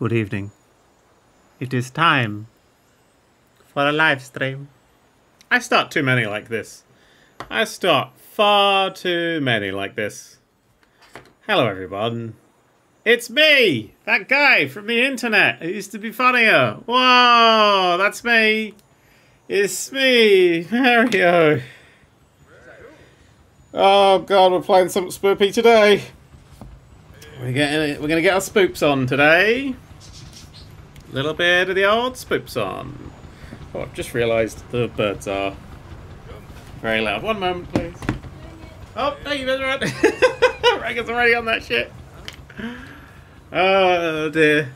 Good evening. It is time for a live stream. I start too many like this. I start far too many like this. Hello, everyone. It's me, that guy from the internet who used to be funnier. Whoa, that's me. It's me, Mario. Oh god, we're playing some spoopy today. We're getting, we're gonna get our spoops on today. Little bit of the old spoops on. Oh, I've just realised the birds are very loud. One moment, please. Oh, thank you, Mr. Regan's already on that shit. Oh dear.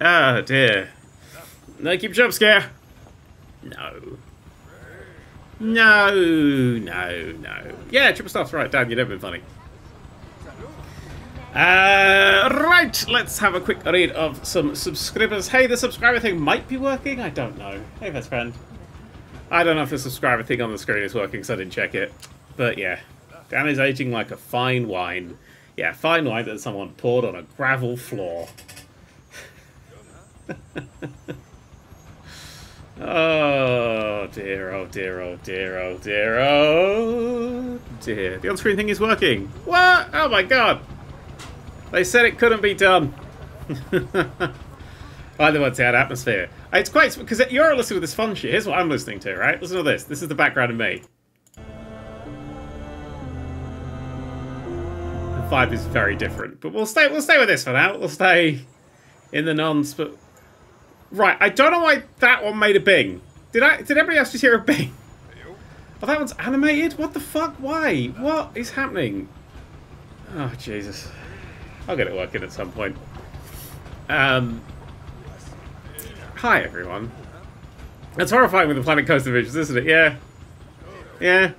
Oh dear. No, keep jump scare. No. No, no, no. Yeah, triple stuff's right. Damn, you've never been funny. Uh, right, let's have a quick read of some subscribers. Hey, the subscriber thing might be working. I don't know. Hey, best friend. I don't know if the subscriber thing on the screen is working, so I didn't check it. But yeah, Dan is aging like a fine wine. Yeah, fine wine that someone poured on a gravel floor. oh dear, oh dear, oh dear, oh dear, oh dear. The on-screen thing is working. What? Oh my god. They said it couldn't be done. I don't want to add atmosphere. It's quite because you're listening to this fun shit. Here's what I'm listening to, right? Listen to this. This is the background of me. The vibe is very different, but we'll stay. We'll stay with this for now. We'll stay in the nons. But right, I don't know why that one made a bing. Did I? Did everybody else just hear a bing? Oh, that one's animated. What the fuck? Why? What is happening? Oh Jesus! I'll get it working at some point. Um. Hi, everyone. It's horrifying with the Planet Coaster visuals, isn't it? Yeah. Yeah.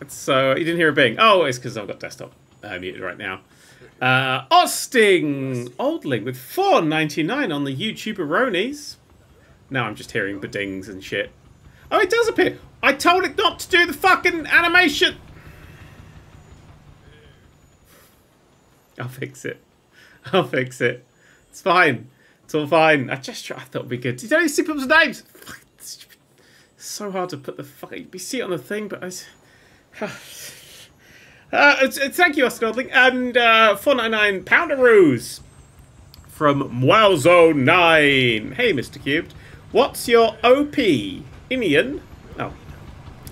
It's so... Uh, you didn't hear a bing. Oh, it's because I've got desktop uh, muted right now. Uh, Oldling with 4.99 on the YouTuberonies. Now I'm just hearing bedings and shit. Oh, it does appear. I told it not to do the fucking animation. I'll fix it. I'll fix it. It's fine. It's all fine. I just I thought it'd be good. Did you know see people's names? It's so hard to put the fuck. You see it on the thing, but I. Uh, thank you, Oscar And uh, 499 Poundaroos from Wowzo 9. Hey, Mr. Cubed. What's your OP, Inian? Oh.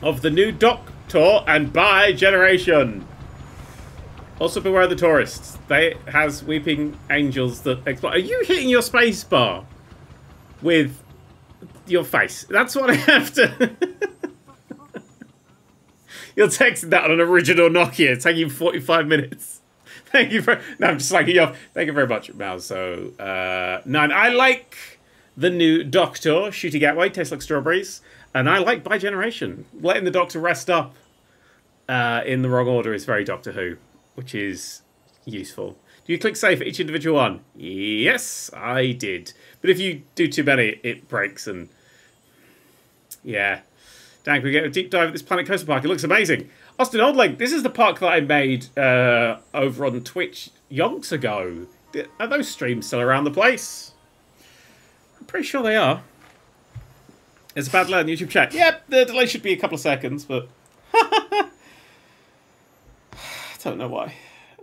Of the new Doctor and Bi generation. Also beware the tourists. They has weeping angels that explode. Are you hitting your space bar with your face? That's what I have to. You're texting that on an original Nokia. It's taking 45 minutes. Thank you for. No, I'm just like you off. Thank you very much, Mal. So, uh, nine. I like the new Doctor shooting Gateway. Tastes like strawberries. And I like Bi Generation. Letting the Doctor rest up uh, in the wrong order is very Doctor Who, which is useful. Do you click save for each individual one? Yes, I did. But if you do too many, it breaks and... Yeah. Dan, we get a deep dive at this Planet Coaster Park? It looks amazing. Austin Oldling, this is the park that I made uh, over on Twitch yonks ago. Are those streams still around the place? I'm pretty sure they are. It's a bad on YouTube chat. Yep, the delay should be a couple of seconds, but... I don't know why.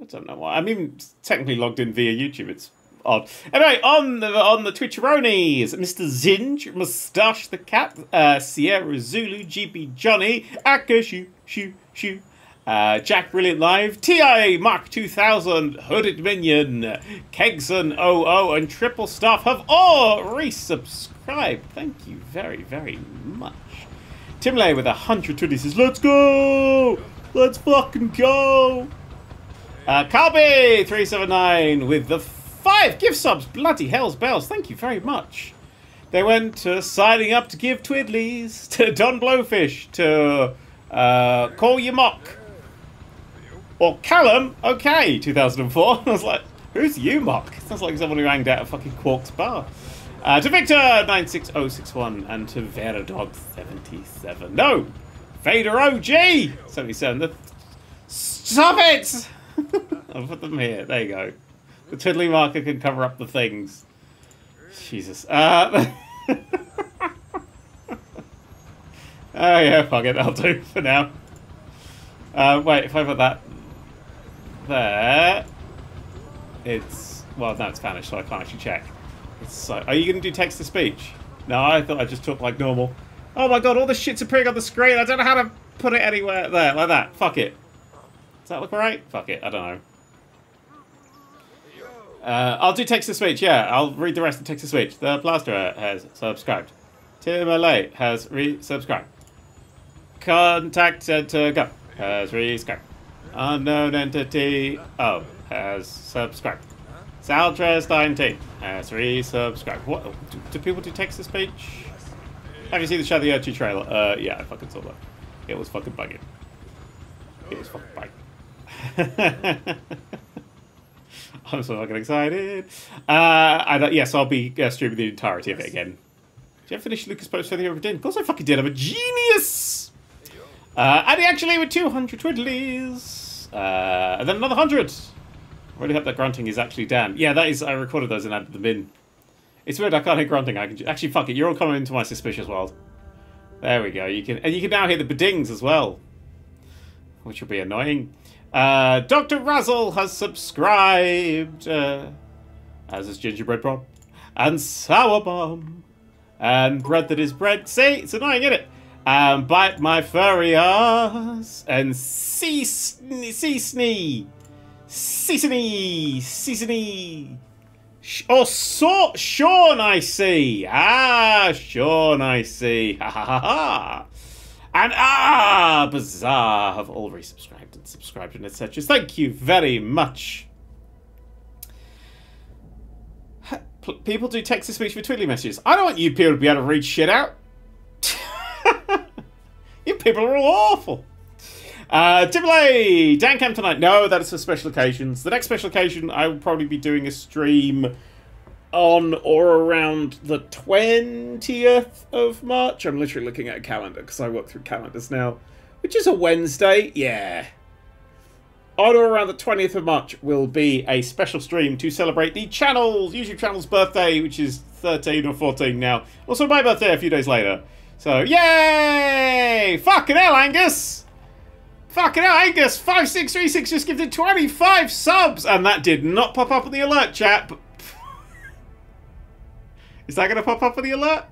I don't know why. I'm even technically logged in via YouTube. It's odd. Anyway, on the on the Twitcheronis, Mr. Zinj, Mustache the Cat, uh, Sierra Zulu, GB Johnny, Aka Shoo Shoo Shoo, uh, Jack Brilliant Live, TI Mark 2000, Hooded Minion, Kegson 00, and Triple Stuff have all resubscribed. Thank you very, very much. Timley with 120 says, Let's go! Let's fucking go! Uh, Calby379 with the five gift subs. Bloody hell's bells. Thank you very much. They went to signing up to give Twiddlies, to Don Blowfish, to uh, Call You Mock. Or Callum, okay, 2004. I was like, who's you, Mock? Sounds like someone who hanged out at fucking Quark's bar. Uh, to Victor, 96061, and to Veradog77. No! Vader OG, 77. The... Stop it! I'll put them here. There you go. The twiddly marker can cover up the things. Jesus. Uh, oh yeah, fuck it, that'll do for now. Uh, wait, if I put that there, it's well, no, it's vanished, so I can't actually check. It's so. Are you going to do text to speech? No, I thought I just talked like normal. Oh my god, all this shit's appearing on the screen. I don't know how to put it anywhere there, like that. Fuck it. Does that look alright? Fuck it, I don't know. Uh, I'll do text to speech, yeah. I'll read the rest of text to speech. The Plasterer has subscribed. Tim Malay has resubscribed. Contact Center Go has resubscribed. Unknown Entity O has subscribed. Saltres19 has resubscribed. What? Do, do people do text to speech? Have you seen the Shadow the trailer? Uh, yeah, I fucking saw that. It was fucking bugging. It was fucking bugging. I'm so fucking excited. Uh, I don't, yes, I'll be uh, streaming the entirety of it again. Did you ever finish Lucas Post for the Overdin? Of course I fucking did. I'm a genius! Uh, and actually with 200 twiddlies. Uh, and then another 100. I really hope that grunting is actually Dan. Yeah, that is. I recorded those and added them in. It's weird. I can't hear grunting. I can actually fuck it. You're all coming into my suspicious world. There we go. You can and you can now hear the bedings as well, which will be annoying. Uh, Dr. Razzle has subscribed, uh, as is Gingerbread Prom, and Sour Bomb, and Bread That Is Bread. See, it's annoying, isn't it? Um, Bite My Furry Ass, and Seasnee, Seasnee, Seasonee, Seasonee. Oh, so Sean, I see. Ah, Sean, I see. Ha ha ha. And ah, Bizarre have all resubscribed and subscribed and etc. Thank you very much. People do text to speech for twiddly messages. I don't want you people to be able to read shit out. you people are all awful. Uh, Dan Cam tonight. No, that is for special occasions. The next special occasion, I will probably be doing a stream on or around the 20th of March. I'm literally looking at a calendar because I work through calendars now, which is a Wednesday. Yeah. On or around the 20th of March will be a special stream to celebrate the channel's, YouTube channel's birthday, which is 13 or 14 now. Also my birthday a few days later. So, yay! Fucking hell, Angus! Fucking hell, Angus! 5636 just gifted 25 subs! And that did not pop up in the alert chat, is that going to pop up on the alert?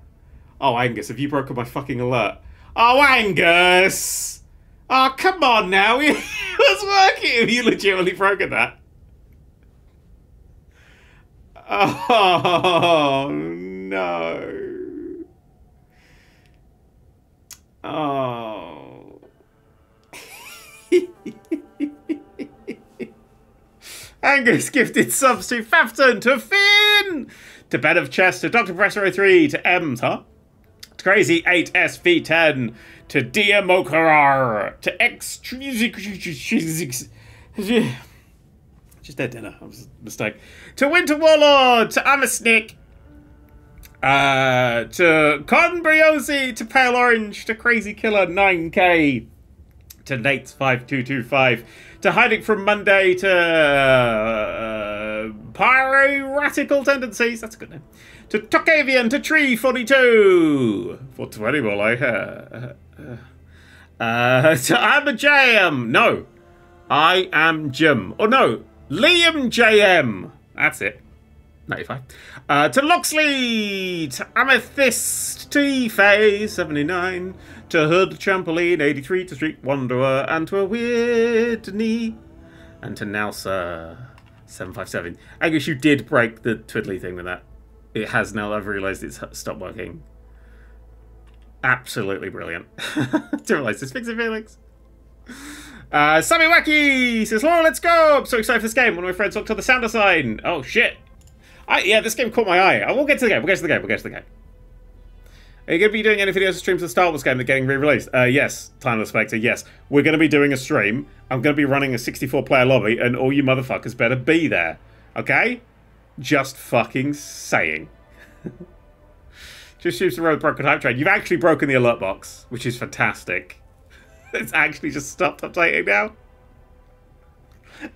Oh, Angus, have you broken my fucking alert? Oh, Angus! Oh, come on now. It was working. You legitimately broken that? Oh, no. Oh. Angus gifted subs to Fafton, to Finn, to Bed of Chest, to Dr. Professor 03, to Ems, huh? To Crazy 8SV10, to Dia Mokarar, to X. Just their dinner. I was mistake. To Winter Warlord, to Amasnick, uh, to Con Briosi, to Pale Orange, to Crazy Killer 9K, to Nate's 5225, to Hiding from Monday, to uh, Piratical Tendencies, that's a good name, to Tokavian, to Tree 42, for 20 more like her. Uh, to I'm a JM, no, I am Jim, oh no, Liam JM, that's it. 95. Uh, to Loxley, to Amethyst, to Faye, 79, to Hood Trampoline, 83, to Street Wanderer, and to a Weird Knee, and to Nelsa, 757. I guess you did break the twiddly thing with that. It has now, I've realised it's stopped working. Absolutely brilliant. Didn't realise this. Fix it, Felix. Uh, Sammy Wacky says, Laura, let's go! I'm so excited for this game. One of my friends looked at the sound sign. Oh, shit. I, yeah, this game caught my eye. I will get to the game. We'll get to the game. We'll get to the game. Are you going to be doing any videos or streams of the Star Wars game that are getting re-released? Uh, yes, Timeless Spectre, yes. We're going to be doing a stream. I'm going to be running a 64-player lobby, and all you motherfuckers better be there. Okay? Just fucking saying. just shoots the road broken hype train. You've actually broken the alert box, which is fantastic. it's actually just stopped updating now.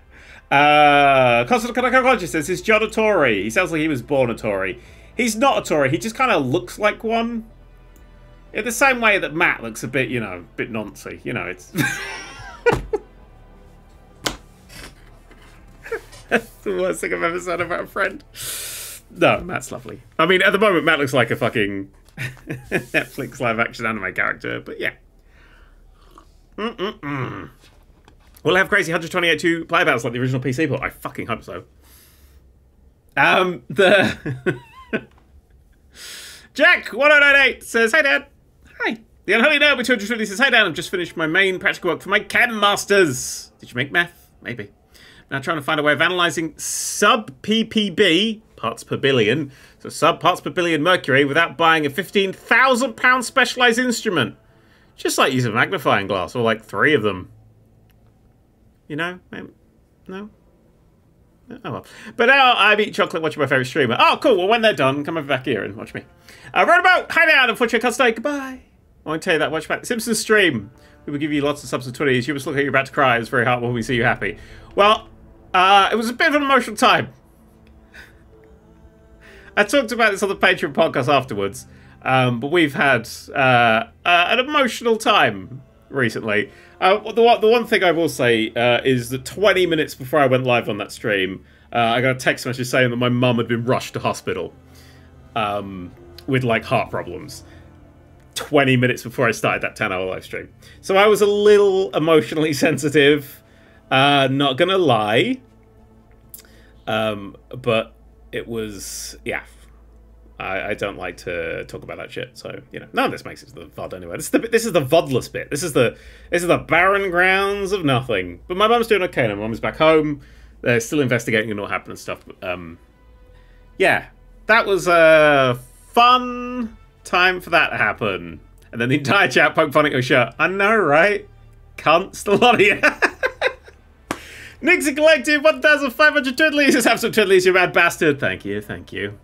Uh, Constant Psychologist says, is John a Tory? He sounds like he was born a Tory. He's not a Tory. He just kind of looks like one. In the same way that Matt looks a bit, you know, a bit nancy. You know, it's... The worst thing I've ever said about a friend. No, Matt's lovely. I mean, at the moment, Matt looks like a fucking Netflix live action anime character, but yeah. Mm-mm-mm. Will it have crazy 128 2 playabouts like the original PC port? I fucking hope so. Um, the. Jack1098 says, Hey, Dad. The Unholy Nerd with 250 says, Hey, Dan, I've just finished my main practical work for my Chem Masters. Did you make meth? Maybe. Now trying to find a way of analysing sub ppb, parts per billion, so sub parts per billion mercury, without buying a £15,000 specialised instrument. Just like using a magnifying glass, or like three of them. You know? No? Oh well. But now I'm eating chocolate watching my favourite streamer. Oh, cool. Well, when they're done, come over back here and watch me. Uh, about, hi there, unfortunately, I can't stay. Goodbye. I won't tell you that. Watch back. Simpsons stream. We will give you lots of subs and 20s. You must look like you're about to cry. It's very hard when we see you happy. Well, uh, it was a bit of an emotional time. I talked about this on the Patreon podcast afterwards, um, but we've had uh, uh, an emotional time recently. Uh, the, one, the one thing I will say uh, is that 20 minutes before I went live on that stream, uh, I got a text message saying that my mum had been rushed to hospital um, with like heart problems. 20 minutes before I started that 10 hour live stream. So I was a little emotionally sensitive, uh, not gonna lie. Um, but it was, yeah, I, I, don't like to talk about that shit. So you know, none of this makes it to the VOD anyway. This is the this is the VODless bit. This is the this is the barren grounds of nothing. But my mum's doing okay. My mum's back home. They're still investigating and what happened and stuff. But, um, yeah, that was a fun time for that to happen. And then the entire chat poke fun at your shirt. I know, right? Cunts, a lot of you. Nixie Collective, 1,500 twiddlies. Just have some twiddlies, you mad bastard. Thank you, thank you.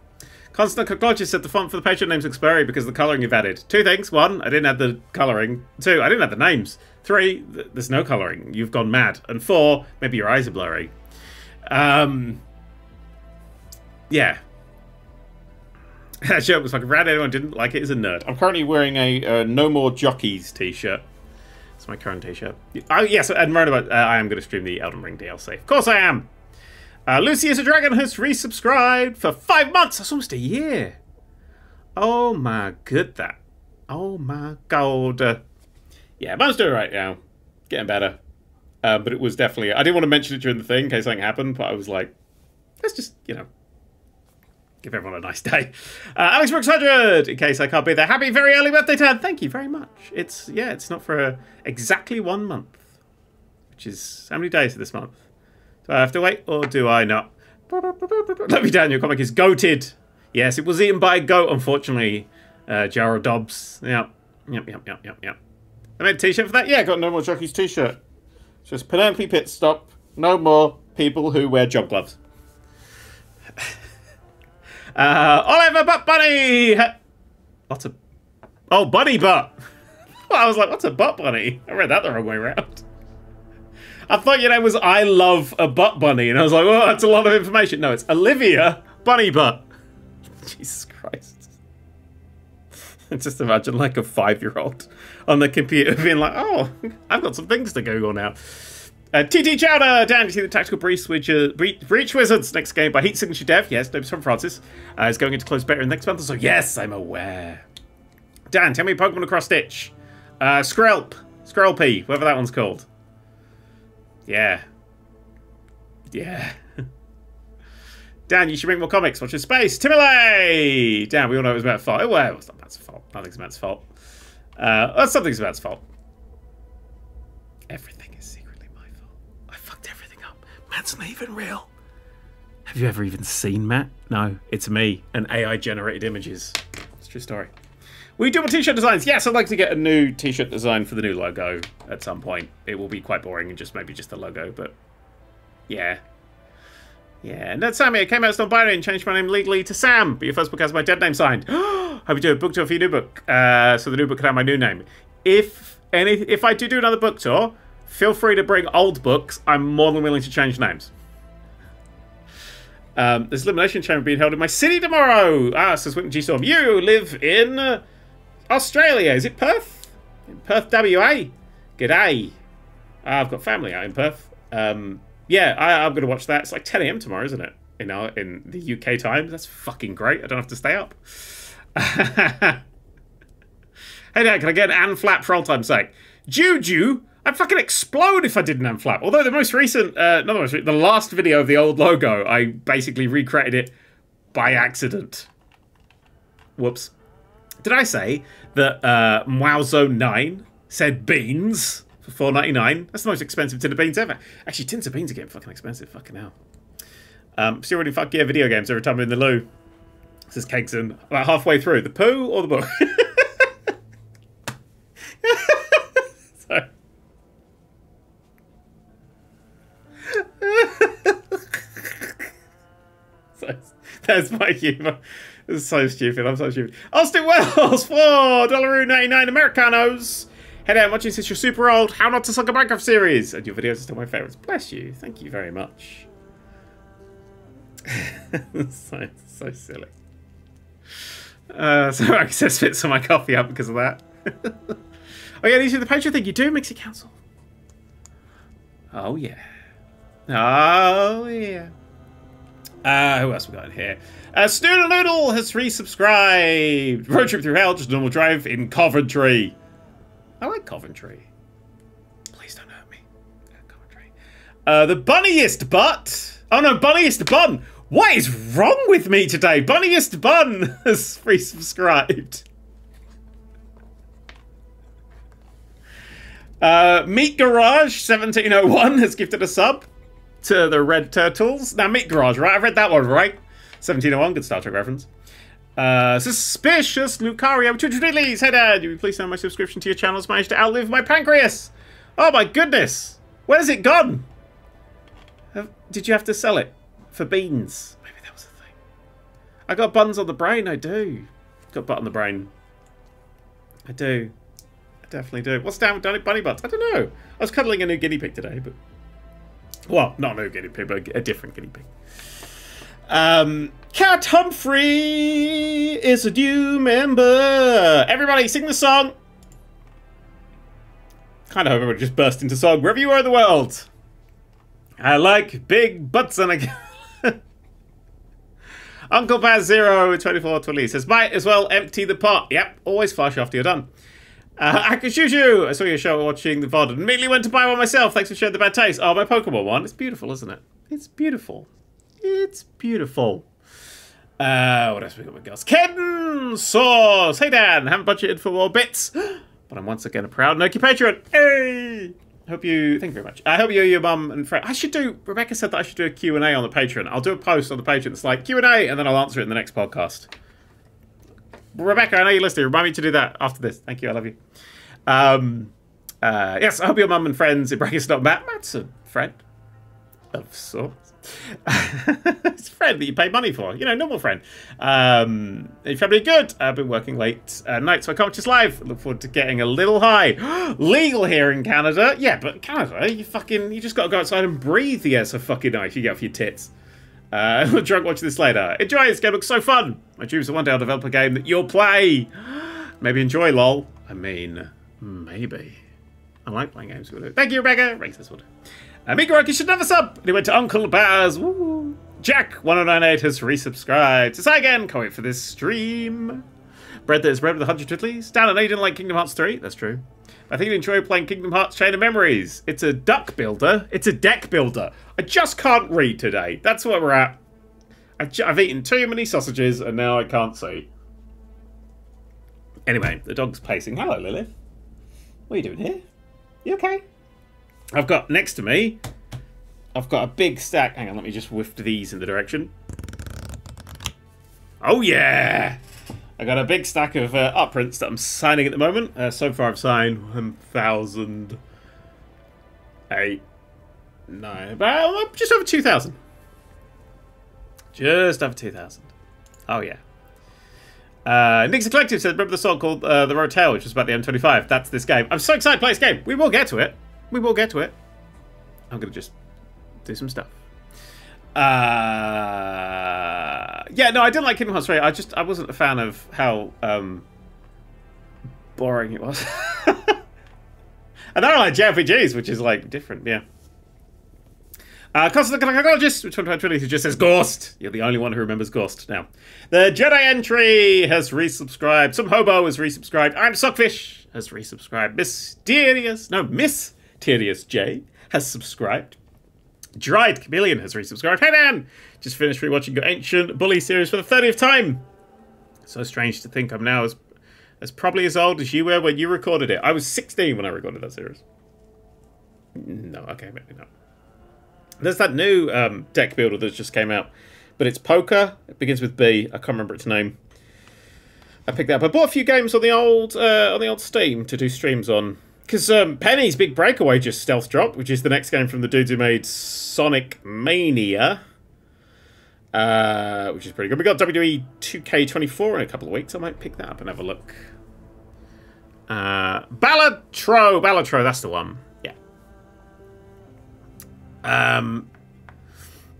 Constant Coglogius said the font for the Patreon names looks because of the colouring you've added. Two things. One, I didn't add the colouring. Two, I didn't add the names. Three, th there's no colouring. You've gone mad. And four, maybe your eyes are blurry. Um, yeah. That shirt was fucking rad. Anyone didn't like it is a nerd. I'm currently wearing a uh, No More Jockeys t-shirt. It's my current t-shirt. Oh, yes, and right about, uh, I am going to stream the Elden Ring DLC. Of course I am. Uh, Lucy is a Dragon has resubscribed for five months. That's almost a year. Oh my good that. Oh my god. Uh, yeah, Mum's doing right now. Getting better. Uh, but it was definitely... I didn't want to mention it during the thing in case something happened, but I was like, let's just, you know, give everyone a nice day. Uh, Alex Brooks 100, in case I can't be there. Happy very early birthday, Tad. Thank you very much. It's, yeah, it's not for uh, exactly one month. Which is, how many days of this month? Do I have to wait, or do I not? Let me down, your comic is goated. Yes, it was eaten by a goat, unfortunately. Uh, Dobbs. Yep. Yep, yep, yep, yep, yep. I made a t-shirt for that? Yeah, I got No More Jockeys t-shirt. Just Penelope Pit Stop. No more people who wear job gloves. Uh, Oliver Butt Bunny! What's a... Oh, Bunny Butt! I was like, what's a butt bunny? I read that the wrong way around. I thought your name was I Love a Butt Bunny, and I was like, well, that's a lot of information. No, it's Olivia Bunny Butt. Jesus Christ. Just imagine like a five-year-old on the computer being like, oh, I've got some things to Google now. Uh, TT Chowder, Dan, you see the Tactical Breach, which, uh, Breach Wizards next game by Heat Signature Dev. Yes, name's from Francis. Uh, is going into close beta in next month, so yes, I'm aware. Dan, tell me Pokemon Across Stitch. Uh, Skrelp. Skrelpy, whatever that one's called. Yeah. Yeah. Dan, you should bring more comics. Watch your space. Timile! Dan, we all know it was Matt's fault. Well, it's not Matt's fault. Nothing's Matt's fault. Uh, well, something's Matt's fault. Everything is secretly my fault. I fucked everything Matt's not even real. Have you ever even seen Matt? No, it's me and AI generated images. It's true story. We do more t-shirt designs. Yes, I'd like to get a new t-shirt design for the new logo at some point. It will be quite boring and just maybe just the logo, but yeah. Yeah, and that's Sammy. I came out as non-binary and changed my name legally to Sam, but your first book has my dead name signed. Hope you do a book tour for your new book, uh, so the new book can have my new name. If any, if I do do another book tour, feel free to bring old books. I'm more than willing to change names. Um, there's Elimination Chamber being held in my city tomorrow. Ah, says Witten G Storm. You live in Australia. Is it Perth? In Perth, WA. G'day. Ah, I've got family out in Perth. Um, yeah, I, I'm going to watch that. It's like 10 a.m. tomorrow, isn't it? In, our, in the UK time. That's fucking great. I don't have to stay up. hey, Dad, can I get an Ann Flap for old time's sake? Juju, I'd fucking explode if I didn't Ann Flap. Although the most recent, uh, not the most recent, the last video of the old logo, I basically recreated it by accident. Whoops. Did I say that uh, Zone 9 said beans for four ninety nine? That's the most expensive tin of beans ever. Actually, tins of beans are getting fucking expensive. Fucking hell. Um, still really fuck yeah video games every time I'm in the loo. Says Kegson. About halfway through. The poo or the book? That's my humour. Is so stupid. I'm so stupid. Austin Wells, ninety nine Americanos. Head out watching since you're super old. How not to suck a Minecraft series, and your videos are still my favourites. Bless you. Thank you very much. so so silly. Uh, so access fits on my coffee up because of that. oh yeah, these are the Patreon thing. You do Mixie Council. Oh yeah. Oh yeah. Uh, who else we got in here? Uh, Snoodle Noodle has resubscribed. Road trip through hell, just a normal drive in Coventry. I like Coventry. Please don't hurt me. Uh, Coventry. Uh, the bunniest butt. Oh no, bunniest bun. What is wrong with me today? Bunniest bun has resubscribed. Uh, Meat Garage 1701 has gifted a sub to the Red Turtles. Now, Meat Garage, right? I've read that one, right? 1701, good Star Trek reference. Uh, suspicious Lucario, two diddlies. Hey, Dad, you please know my subscription to your channel has managed to outlive my pancreas. Oh my goodness, where's it gone? Have- Did you have to sell it for beans? Maybe that was a thing. I got buns on the brain. I do. Got butt on the brain. I do. I definitely do. What's down with Bunny Butts? I don't know. I was cuddling a new guinea pig today, but well, not a new guinea pig, but a different guinea pig. Um, Cat Humphrey is a new member. Everybody, sing the song. Kind of hope everybody just burst into song wherever you are in the world. I like big butts and a. Uncle Baz Zero 2420 says, might as well empty the pot. Yep, always flush after you're done. Uh, I saw your show watching the VOD and immediately went to buy one myself. Thanks for sharing the bad taste. Oh, my Pokemon one. It's beautiful, isn't it? It's beautiful. It's beautiful. Uh, what else we got with girls? Ken Sauce. Hey, Dan. Haven't budgeted for more bits, but I'm once again a proud Noki patron. Hey! Hope you, thank you very much. I hope you, your mum and friend. I should do, Rebecca said that I should do a Q&A on the Patreon. I'll do a post on the Patreon that's like Q&A and then I'll answer it in the next podcast. Rebecca, I know you're listening. Remind me to do that after this. Thank you. I love you. Um, uh, yes, I hope your mum and friends in brackets not Matt. Matt's a friend of sorts. it's a friend that you pay money for. You know, normal friend. Um, your family good. I've been working late uh, night, so I can't just live. Look forward to getting a little high. Legal here in Canada. Yeah, but Canada, you fucking, you just got to go outside and breathe the air so fucking nice you get off your tits. Uh, drunk watching this later. Enjoy, this game looks so fun. My dreams are one day I'll develop a game that you'll play. Maybe enjoy, lol. I mean, maybe. I like playing games with it. Thank you, Rebecca. Ranks this one. Uh, Mika should never sub. And he went to Uncle Baz. Woo. Jack1098 has resubscribed. Hi again. Can't wait for this stream. Bread that is bread with a hundred twiddlies. Dan, you didn't like Kingdom Hearts 3. That's true. I think you enjoy playing Kingdom Hearts Chain of Memories. It's a duck builder. It's a deck builder. I just can't read today. That's where we're at. I've, I've eaten too many sausages and now I can't see. Anyway, the dog's pacing. Hello, Lilith. What are you doing here? You okay? I've got next to me, I've got a big stack. Hang on, let me just whiff these in the direction. Oh, yeah! I got a big stack of uh, prints that I'm signing at the moment. Uh, so far, I've signed 1,000, eight, nine, about just over 2,000. Just over 2,000. Oh, yeah. Uh, Nixon Collective said, remember the song called uh, The Road to Hell, which was about the M25? That's this game. I'm so excited to play this game. We will get to it. We will get to it. I'm going to just do some stuff. Uh, yeah, no, I didn't like Kingdom Hearts 3. I just I wasn't a fan of how um, boring it was. and then I like JRPGs, which is like different, yeah. Uh, Constant Gynecologist, which one who just says Ghost. You're the only one who remembers Ghost now. The Jedi Entry has resubscribed. Some Hobo has resubscribed. I'm Suckfish has resubscribed. Mysterious, no, Miss Tyrius J has subscribed. Dried Chameleon has resubscribed. Hey Dan! Just finished rewatching your Ancient Bully series for the 30th time. So strange to think I'm now as, as probably as old as you were when you recorded it. I was 16 when I recorded that series. No, okay, maybe not. There's that new um, deck builder that just came out, but it's poker. It begins with B. I can't remember its name. I picked that up. I bought a few games on the old uh, on the old Steam to do streams on because um, Penny's Big Breakaway just stealth dropped, which is the next game from the dudes who made Sonic Mania, uh, which is pretty good. We got WWE 2K24 in a couple of weeks. I might pick that up and have a look. Uh, Balatro, Balatro, that's the one. Yeah. Um,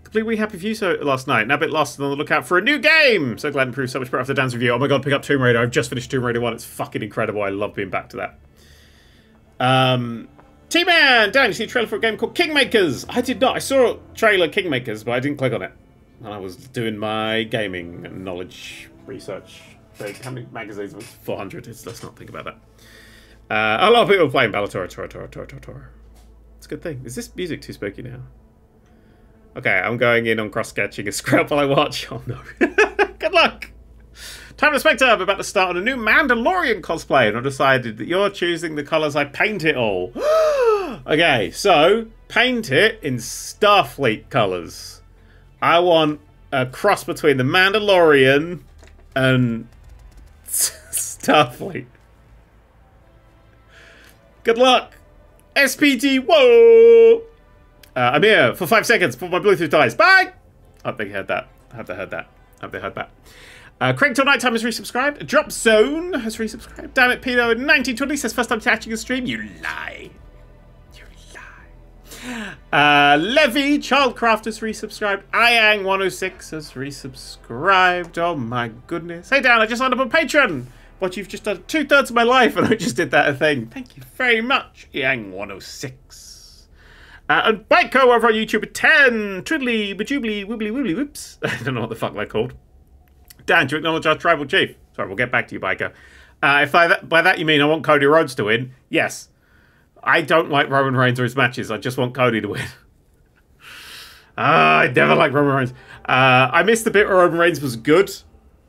completely happy for you so last night. Now a bit lost and on the lookout for a new game. So glad improved so much better after Dan's review. Oh my god, pick up Tomb Raider. I've just finished Tomb Raider 1. It's fucking incredible. I love being back to that. Um, T-Man! Dan, you see a trailer for a game called Kingmakers? I did not. I saw a trailer Kingmakers, but I didn't click on it. And I was doing my gaming knowledge research. How many magazines was 400? Let's not think about that. Uh, a lot of people playing Bellator, Tor, Tor, Tor, Tor, Tor. It's a good thing. Is this music too spooky now? Okay, I'm going in on cross-sketching a scrap while I watch. Oh no. good luck! Time to Spectre, I'm about to start on a new Mandalorian cosplay, and I've decided that you're choosing the colours I paint it all. okay, so paint it in Starfleet colours. I want a cross between the Mandalorian and Starfleet. Good luck! SPD, whoa! Uh, I'm here for five seconds before my Bluetooth dies. Bye! I hope they heard that. I hope they heard that. I hope they heard that. Uh, Craig Till Nighttime has resubscribed. Drop Zone has resubscribed. Damn it, Pino. 1920 says first time catching a stream. You lie. Uh, Levy Childcraft has resubscribed. Iang106 has resubscribed. Oh my goodness. Hey Dan, I just signed up on Patreon. But you've just done two thirds of my life and I just did that thing. Thank you very much, Iang106. Uh, and Byko over on YouTube at 10. Twiddly, bajoobly, wibbly, wibbly, whoops. I don't know what the fuck they're called. Dan, to acknowledge our tribal chief. Sorry, we'll get back to you, Byko. Uh, if I, by that you mean I want Cody Rhodes to win, yes. I don't like Roman Reigns or his matches. I just want Cody to win. uh, I never liked Roman Reigns. Uh, I missed the bit where Roman Reigns was good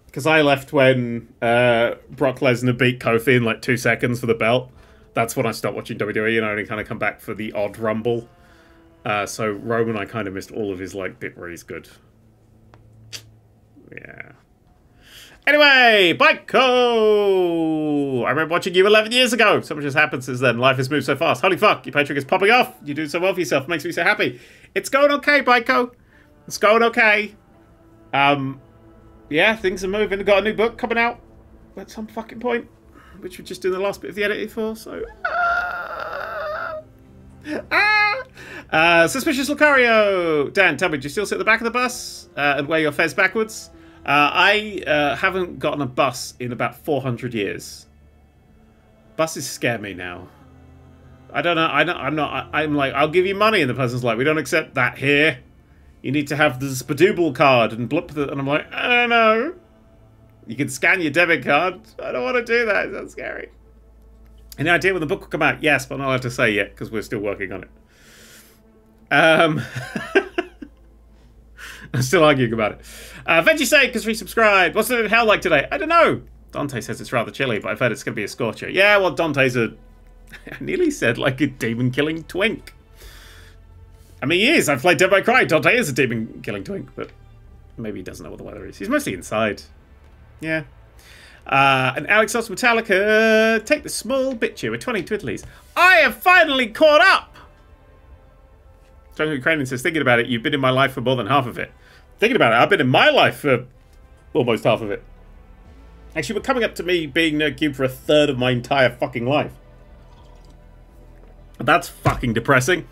because I left when uh, Brock Lesnar beat Kofi in like two seconds for the belt. That's when I stopped watching WWE and I only kind of come back for the odd Rumble. Uh, so Roman, I kind of missed all of his like bit where he's good. Yeah. Anyway, Byko! I remember watching you 11 years ago. So much has happened since then. Life has moved so fast. Holy fuck, your Patreon is popping off. You do so well for yourself. It Makes me so happy. It's going okay, Byko. It's going okay. Um, yeah, things are moving. I've got a new book coming out at some fucking point, which we're just doing the last bit of the editing for, so... Ah! ah! Uh, Suspicious Lucario! Dan, tell me, do you still sit at the back of the bus uh, and wear your fez backwards? Uh, I uh, haven't gotten a bus in about 400 years. Buses scare me now. I don't know. I don't, I'm not. I, I'm like, I'll give you money, and the person's like, we don't accept that here you need to have the Spadooble card and blip the, and I'm like, I don't know. You can scan your debit card. I don't want to do that. It's That's scary. Any idea when the book will come out? Yes, but I'm not allowed to say yet because we're still working on it. Um, I'm still arguing about it. Uh, Veggie Sake has resubscribed. What's in hell like today? I don't know. Dante says it's rather chilly, but I've heard it's going to be a scorcher. Yeah, well, Dante's a... I nearly said like a demon-killing twink. I mean, he is. I've played Devil May Cry. Dante is a demon killing twink, but maybe he doesn't know what the weather is. He's mostly inside. Yeah. Uh, and Alex Oss Metallica, take the small bit here with 20 twiddlies. I have finally caught up! Jungle Ukrainian says, thinking about it, you've been in my life for more than half of it. Thinking about it, I've been in my life for almost half of it. Actually, we're coming up to me being Nerd Cubed for a third of my entire fucking life. That's fucking depressing.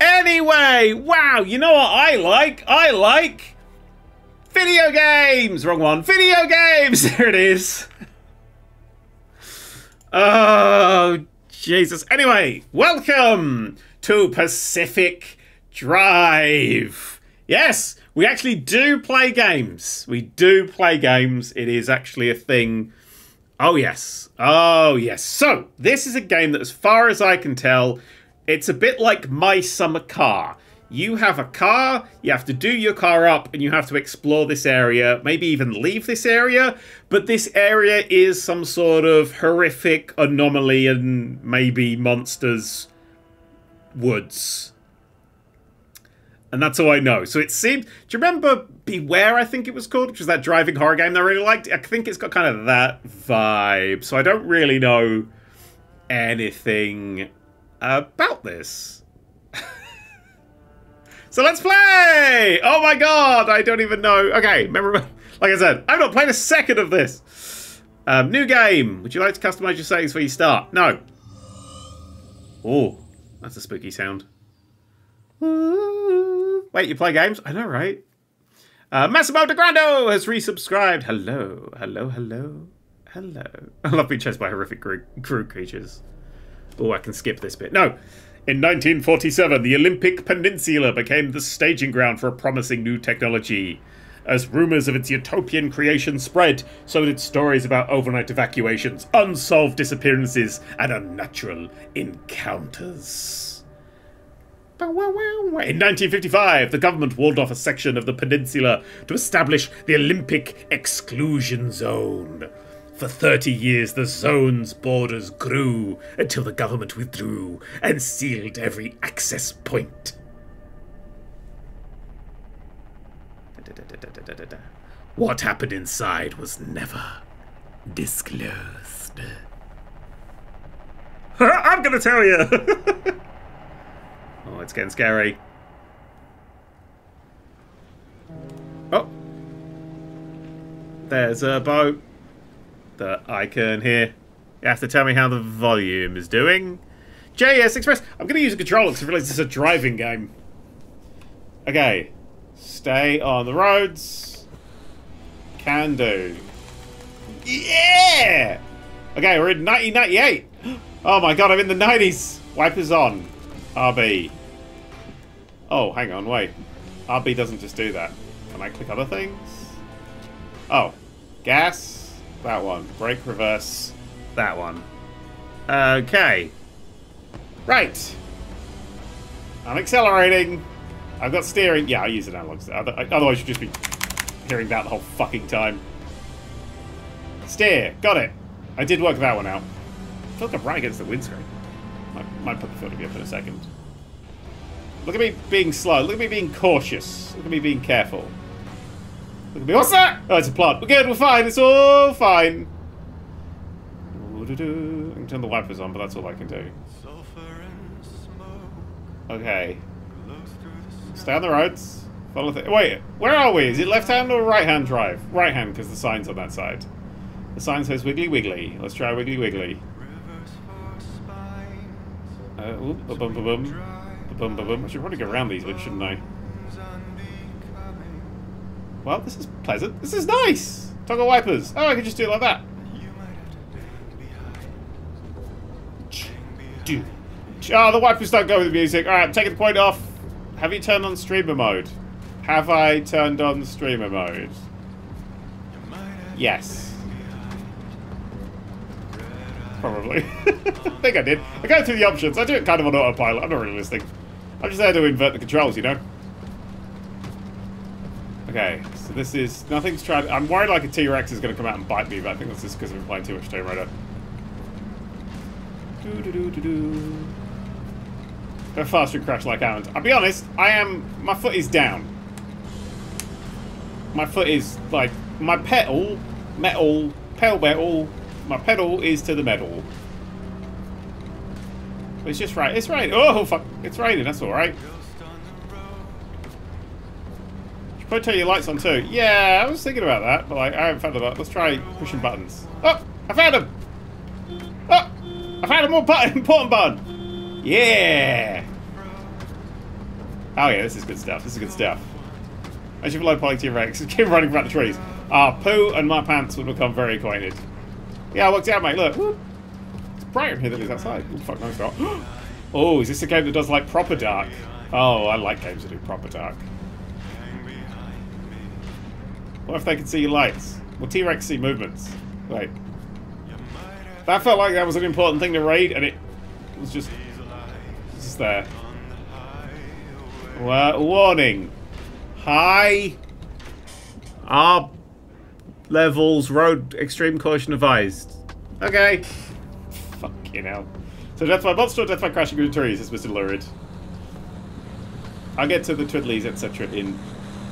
Anyway, wow, you know what I like? I like video games. Wrong one. Video games. There it is. Oh, Jesus. Anyway, welcome to Pacific Drive. Yes, we actually do play games. We do play games. It is actually a thing. Oh, yes. Oh, yes. So, this is a game that, as far as I can tell, it's a bit like My Summer Car. You have a car, you have to do your car up, and you have to explore this area, maybe even leave this area. But this area is some sort of horrific anomaly and maybe monsters woods. And that's all I know. So it seemed. Do you remember Beware? I think it was called, which was that driving horror game that I really liked. I think it's got kind of that vibe. So I don't really know anything about this. so let's play! Oh my god, I don't even know. Okay, remember, like I said, I've not played a second of this. Um, new game. Would you like to customize your settings before you start? No. Oh, that's a spooky sound. Wait, you play games? I know, right? Uh, Massimo De Grando has resubscribed. Hello, hello, hello, hello. I love being chased by horrific crew creatures. Oh, I can skip this bit. No. In 1947, the Olympic Peninsula became the staging ground for a promising new technology. As rumours of its utopian creation spread, so did stories about overnight evacuations, unsolved disappearances, and unnatural encounters. In 1955, the government walled off a section of the peninsula to establish the Olympic Exclusion Zone. For 30 years, the zone's borders grew until the government withdrew and sealed every access point. What happened inside was never disclosed. I'm gonna tell you! oh, it's getting scary. Oh! There's a boat that I can hear. You have to tell me how the volume is doing. JS Express. I'm to use a controller because I realize this is a driving game. Okay. Stay on the roads. Can do. Yeah! Okay, we're in 1998. Oh my god, I'm in the 90s. Wipers on. RB. Oh, hang on, wait. RB doesn't just do that. Can I click other things? Oh. Gas. That one. Brake reverse. That one. Okay. Right. I'm accelerating. I've got steering. Yeah, I use an analog. stick. Otherwise, you'd just be hearing that the whole fucking time. Steer. Got it. I did work that one out. I feel like I'm right against the windscreen. Might, might put the filter up in a second. Look at me being slow. Look at me being cautious. Look at me being careful. Look at me. What's that? Oh, it's a plant. We're good. We're fine. It's all fine. I can turn the wipers on, but that's all I can do. Okay. On the roads. Follow the. Wait, where are we? Is it left hand or right hand drive? Right hand, because the sign's on that side. The sign says wiggly wiggly. Let's try wiggly wiggly. Uh, oop, ba bum ba bum. Ba bum ba bum. I should probably go around these, shouldn't I? Well, this is pleasant. This is nice! Toggle wipers. Oh, I can just do it like that. Do. Oh, the wipers don't go with the music. Alright, I'm taking the point off. Have you turned on streamer mode? Have I turned on streamer mode? Yes. Probably. I think I did. I go through the options. I do it kind of on autopilot. I'm not really listening. I'm just there to invert the controls, you know? Okay, so this is... Nothing's tried... I'm worried like a T-Rex is going to come out and bite me, but I think that's just because I've been playing too much Tomb Raider. Do do do do do. Go faster crash like Aaron. I'll be honest, I am... My foot is down. My foot is, like... My pedal... Metal... Pedal metal... My pedal is to the metal. It's just right. It's raining. Oh, fuck. It's raining. That's alright. Should probably turn your lights on too. Yeah, I was thinking about that, but like, I haven't found that. Let's try pushing buttons. Oh, I found him! Oh, I found a more button, important button. Yeah. Oh yeah, this is good stuff. This is good stuff. As you follow Poly T-Rex, keep running around the trees. Ah, Pooh and my pants will become very acquainted. Yeah, I worked out, mate. Look. It's brighter here than it is outside. Oh, fuck, no, it's not. Oh, is this a game that does, like, proper dark? Oh, I like games that do proper dark. What if they can see your lights? Well, T-Rex see movements. Wait. That felt like that was an important thing to raid, and it was just... there. Well, warning. High... R levels, road extreme caution advised. Okay. Fucking hell. So death by monster or death by crashing into trees is Mr. Lurid. I'll get to the twiddlies, etc. in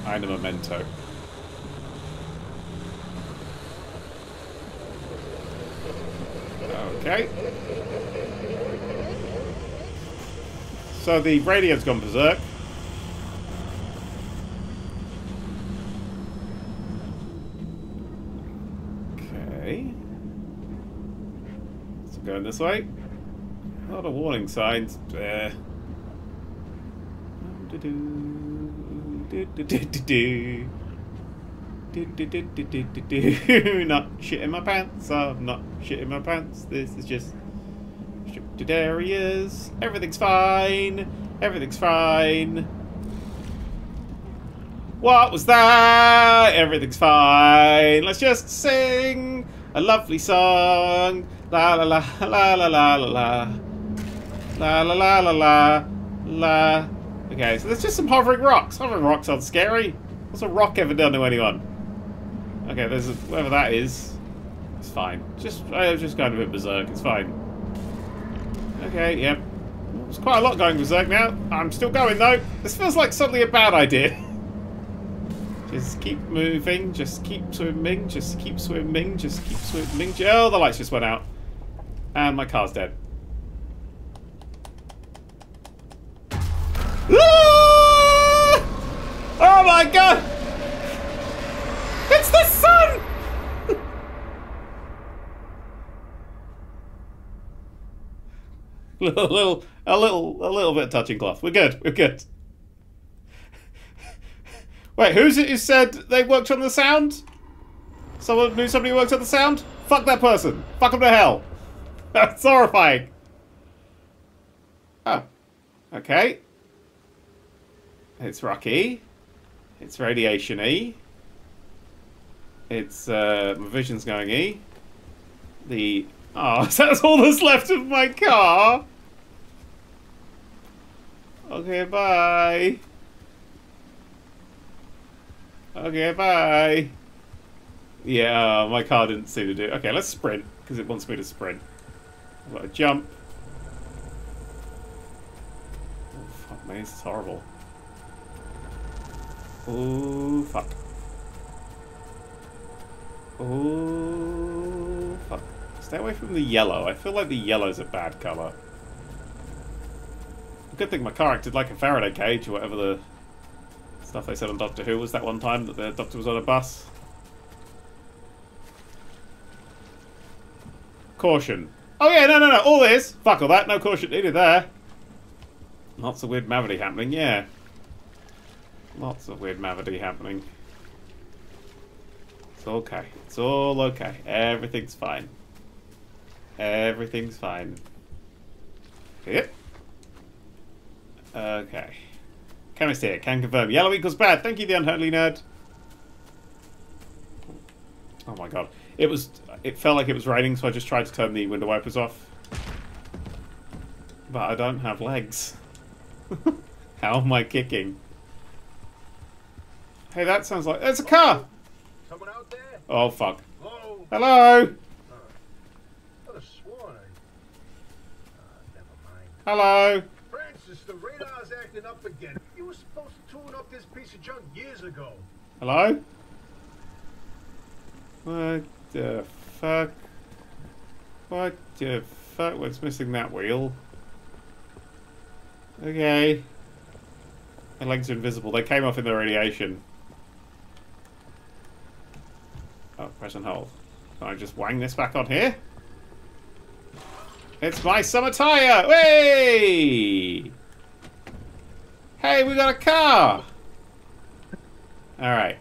Eine Memento. Okay. So the radio's gone berserk. Okay. So going this way. A lot of warning signs. There. Not shit in my pants. I'm not shit in my pants. This is just restricted areas. Everything's fine. Everything's fine. What was that? Everything's fine. Let's just sing a lovely song. La la la la la la la la. La la la la la. Okay, so there's just some hovering rocks. Hovering rocks aren't scary. What's a rock ever done to anyone? Okay, there's a, whatever that is. It's fine. Just I was just going a bit berserk. It's fine. Okay, yep. There's quite a lot going berserk now. I'm still going though. This feels like suddenly a bad idea. Just keep moving, just keep swimming, just keep swimming, just keep swimming. Oh, the lights just went out. And my car's dead. Oh my god! It's the sun! a little, a little, a little bit of touching cloth. We're good. We're good. Wait, who's it who said they worked on the sound? Someone knew somebody who worked on the sound? Fuck that person. Fuck them to hell. That's horrifying. Oh. Okay. It's rocky. It's radiation-y. It's, uh, my vision's going E. The... Oh, that's all that's left of my car? Okay, bye. Okay, bye. Yeah, uh, my car didn't seem to do Okay, let's sprint, because it wants me to sprint. I've got to jump. Oh, fuck me, this is horrible. Oh, fuck. Oh, fuck. Stay away from the yellow. I feel like the yellow's a bad colour. Good thing my car acted like a Faraday cage, or whatever the stuff they said on Doctor Who was that one time that the doctor was on a bus. Caution. Oh yeah, no, no, no, all this. Fuck all that, no caution needed there. Lots of weird mavity happening, yeah. Lots of weird mavity happening. It's okay. It's all okay. Everything's fine. Everything's fine. Yep. Okay. Chemist here. Can confirm. Yellow equals bad. Thank you, the unholy nerd. Oh my god. It was... It felt like it was raining, so I just tried to turn the window wipers off. But I don't have legs. How am I kicking? Hey, that sounds like... There's a car! Someone out there? Oh, fuck. Hello? Hello! Could have sworn I... Uh, never mind. Hello! The radar's acting up again. You were supposed to tune up this piece of junk years ago. Hello? What the fuck? What the fuck? What's missing that wheel? Okay. My legs are invisible. They came off in the radiation. Oh, press and hold. Can I just wang this back on here? It's my summer tire! Way! Hey, we got a car! Alright.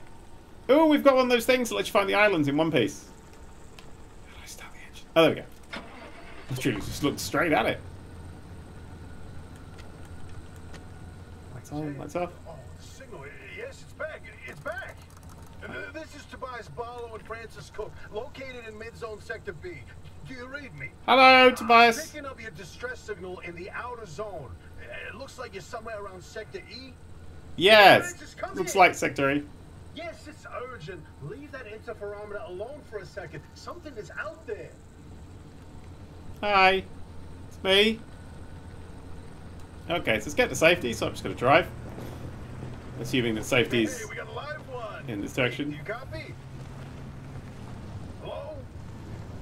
Oh, we've got one of those things that lets you find the islands in one piece. How do I start the engine? Oh, there we go. Literally just looked straight at it. Lights on, lights off. Oh, the signal. Yes, it's back. It's back. Uh, This is Tobias Barlow and Francis Cook, located in mid-zone sector B. Do you read me? Hello, Tobias. Picking up your distress signal in the outer zone. It looks like you're somewhere around sector E. Yes. Come Looks like Sector E. Yes, it's urgent. Leave that interferometer alone for a second. Something is out there. Hi. It's me. Okay, so let's get to safety, so I'm just going to drive. Assuming that safety's... Hey, we got a live one. in this direction. You copy? Hello?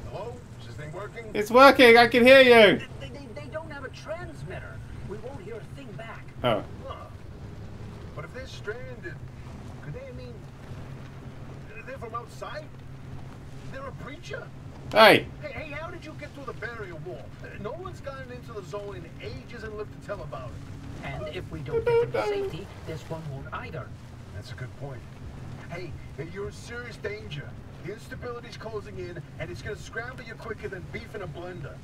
Hello? Is this thing working? It's working, I can hear you! They, they, they don't have a transmitter. We won't hear a thing back. Oh. Huh. But if they're stranded, could they, mean, they're from outside? They're a breacher? Hey! Hey, hey, how did you get through the barrier wall? No one's gotten into the zone in ages and lived to tell about it. And if we don't get them to safety, this one won't either. That's a good point. Hey, you're in serious danger. The instability's closing in, and it's gonna scramble you quicker than beef in a blender.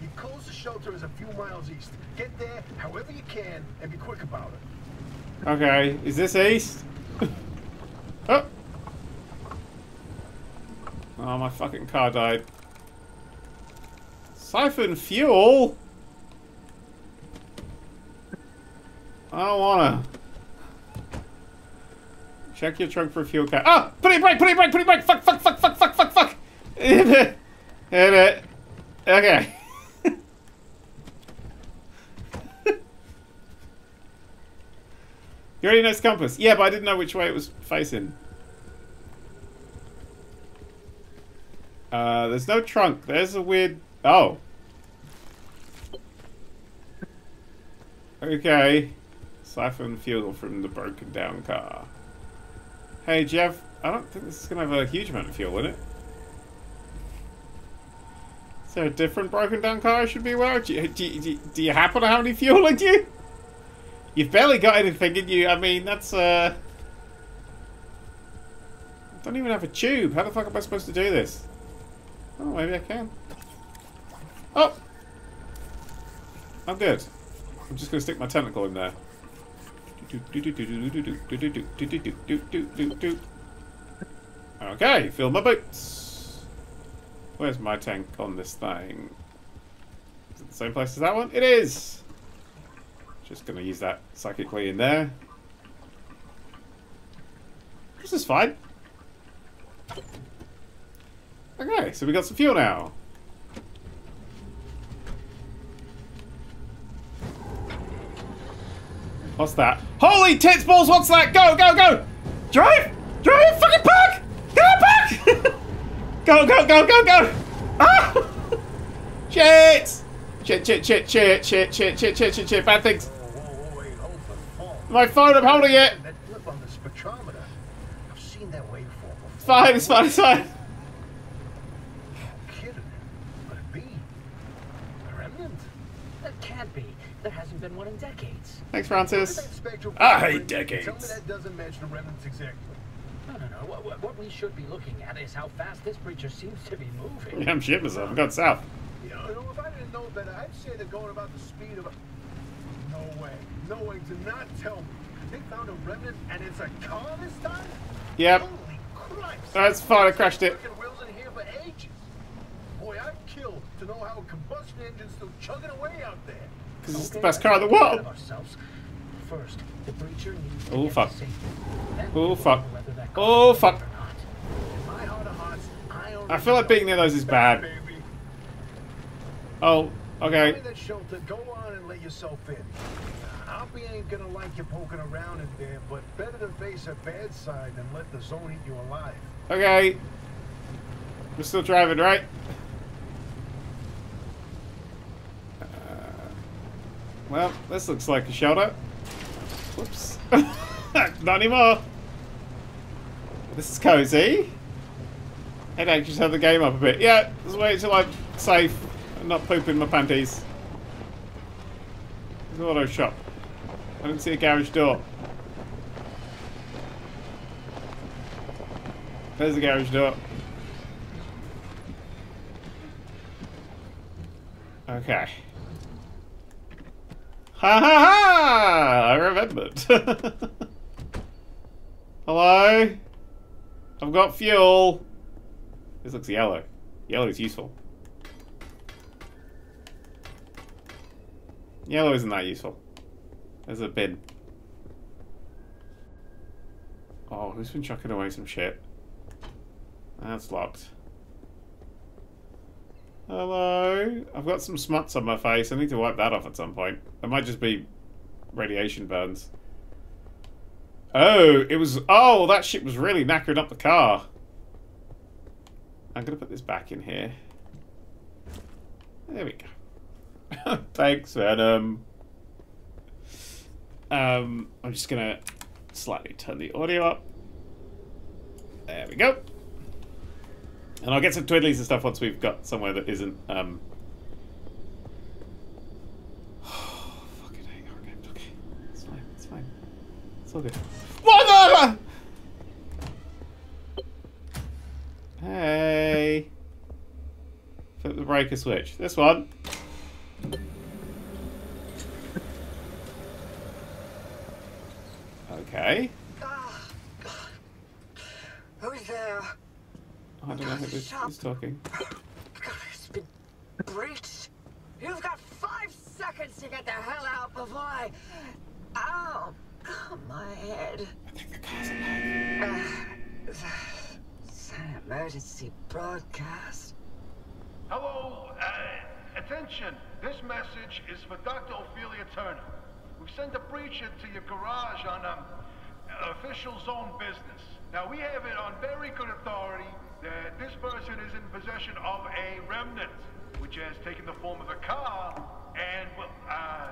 Your closest shelter is a few miles east. Get there however you can, and be quick about it. Okay, is this east? oh! Oh, my fucking car died. Siphon fuel? I don't wanna. Check your trunk for a fuel cap. Ah! Put it brake! Put it brake! Put it brake! Fuck! Fuck! Fuck! Fuck! Fuck! Fuck! Fuck! Hit it! Hit it! Okay. You already know it's compass. Yeah, but I didn't know which way it was facing. Uh, there's no trunk. There's a weird... Oh. Okay. Siphon fuel from the broken down car. Hey, Jeff. I don't think this is going to have a huge amount of fuel in it. Is there a different broken down car I should be aware of? Do you, do you, do you- happen to have any fuel in you? You've barely got anything in you. I mean, that's, uh... I don't even have a tube. How the fuck am I supposed to do this? Oh, maybe I can. Oh! I'm good. I'm just gonna stick my tentacle in there. Okay, fill my boots. Where's my tank on this thing? Is it the same place as that one? It is! Just gonna use that psychically in there. This is fine. Okay, so we got some fuel now. What's that? Holy tits balls, what's that? Go, go, go! Drive! Drive! Fucking park! Go back! go, go, go, go, go! Ah! Shit! Shit, shit, shit, shit, shit, shit, shit, shit, shit, shit, bad things. Whoa, whoa, whoa, wait, hold the phone. My phone, I'm holding it. That flip on the spectrometer. I've seen that waveform before. It's fine, it's fine, it's fine. Kidding. Could it be? A remnant? That can't be. There hasn't been one in decades. Thanks, Francis. that I hate decades. Tell me that doesn't match the remnants exactly. No, no, no. What, what, what we should be looking at is how fast this creature seems to be moving. Yeah, I'm shitting myself. I'm going south. You you know, if I didn't know better, I'd say they're going about the speed of a... No way. No way. Do not tell me. They found a remnant and it's a car this time? Yep. Holy Christ. That's fine, I crashed it. Wheels in here for ages. Boy, I'd kill to know how a combustion engine's still chugging away out there. Because it's the best car in the let's not get world. ahead of ourselves. First, the breacher needs Oh, fuck. to Oh, fuck. know whether that Oh, fuck. or not. In my heart of hearts, I I feel like being near those is bad. Baby. Oh, okay. Find that shelter, go on and let yourself in. Oppy ain't gonna like you poking around in there, but better to face a bad side than let the zone eat you alive. Okay. We're still driving, right? Uh, well, this looks like a shelter. Whoops. Not anymore. This is cozy. And actually just have the game up a bit. Yeah, just wait until I'm safe and not pooping my panties. There's an auto shop. I didn't see a garage door. There's the garage door. Okay. Ha ha ha! I remembered. Hello? I've got fuel. This looks yellow. Yellow is useful. Yellow isn't that useful. There's a bin. Oh, who's been chucking away some shit? That's locked. Hello? I've got some smuts on my face. I need to wipe that off at some point. It might just be radiation burns. Oh, it was... Oh, that shit was really knackering up the car. I'm going to put this back in here. There we go. Thanks, Venom. Um, I'm just going to slightly turn the audio up. There we go. And I'll get some twiddlies and stuff once we've got somewhere that isn't, um... fucking hate horror games. Okay. It's fine. It's fine. It's all good. Hey. Flip the breaker switch. This one. Okay. Who's there? I don't know who's, who's talking. God, it's been breached. You've got five seconds to get the hell out before I... Ow! Oh, my head. I think the car's alive. Uh, it's an emergency broadcast. Hello, uh, attention. This message is for Dr. Ophelia Turner. We've sent a breacher to your garage on um, official zone business. Now, we have it on very good authority that this person is in possession of a remnant, which has taken the form of a car, and, well, uh...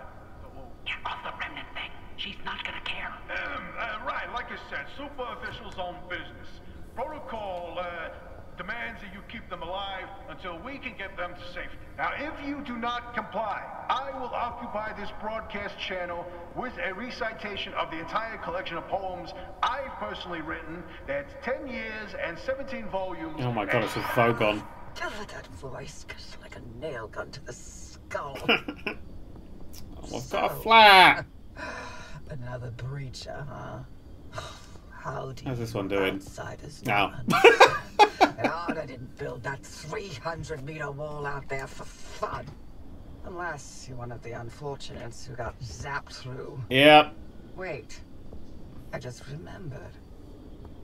oh, Get off the remnant thing. She's not gonna care. Um, uh, right, like I said, super officials on business. Protocol uh, demands that you keep them alive until we can get them to safety. Now, if you do not comply, I will occupy this broadcast channel with a recitation of the entire collection of poems I've personally written. That's 10 years and 17 volumes. Oh my god, it's a Vogon. Tell her that voice cuts like a nail gun to the skull. Oh, I've got a flat. Another breacher, huh? How do How's this one doing? outsiders Now. God, I didn't build that 300 meter wall out there for fun. Unless you're one of the unfortunates who got zapped through. Yep. Wait, I just remembered.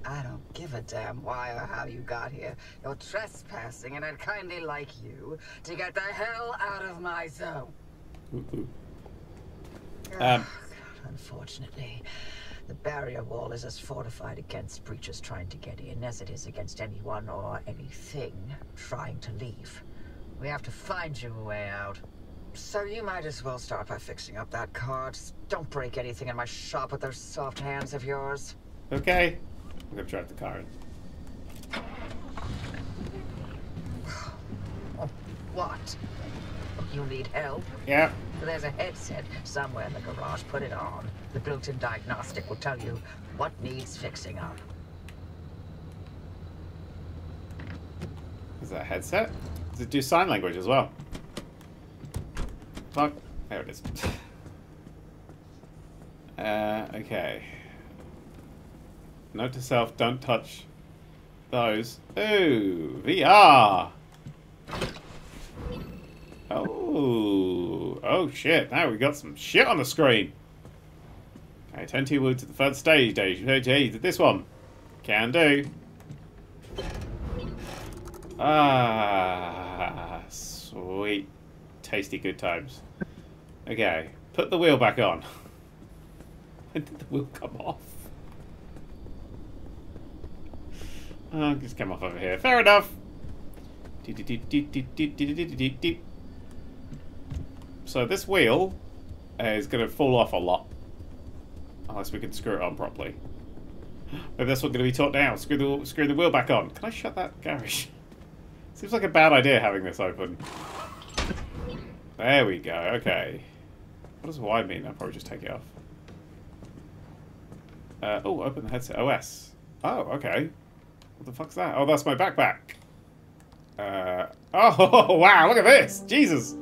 I don't give a damn why or how you got here. You're trespassing, and I'd kindly like you to get the hell out of my zone. Ooh, ooh. Um. God, unfortunately, the barrier wall is as fortified against breaches trying to get in as it is against anyone or anything trying to leave. We have to find you a way out. So you might as well start by fixing up that car. Just don't break anything in my shop with those soft hands of yours. Okay. I'm gonna drive the car in. Oh, what? You need help? Yeah. There's a headset somewhere in the garage. Put it on. The built-in diagnostic will tell you what needs fixing up. Is that a headset? Does it do sign language as well? Fuck. There it is. Uh, okay. Note to self, don't touch those. Ooh, VR! Oh, oh shit, now we got some shit on the screen. Okay, 10 to wood to the third stage. Hey, did this one. Can do. Ah, sweet. Tasty good times. Okay, put the wheel back on. When did the wheel come off? Oh, just come off over here. Fair enough. So this wheel is going to fall off a lot. Unless we can screw it on properly. Maybe that's what's going to be taught now. Screw the, screw the wheel back on. Can I shut that garage? Seems like a bad idea having this open. There we go. Okay. What does Y mean? I'll probably just take it off. Uh, oh, open the headset OS. Oh, okay. What the fuck's that? Oh, that's my backpack. Uh, oh, wow, look at this. Jesus.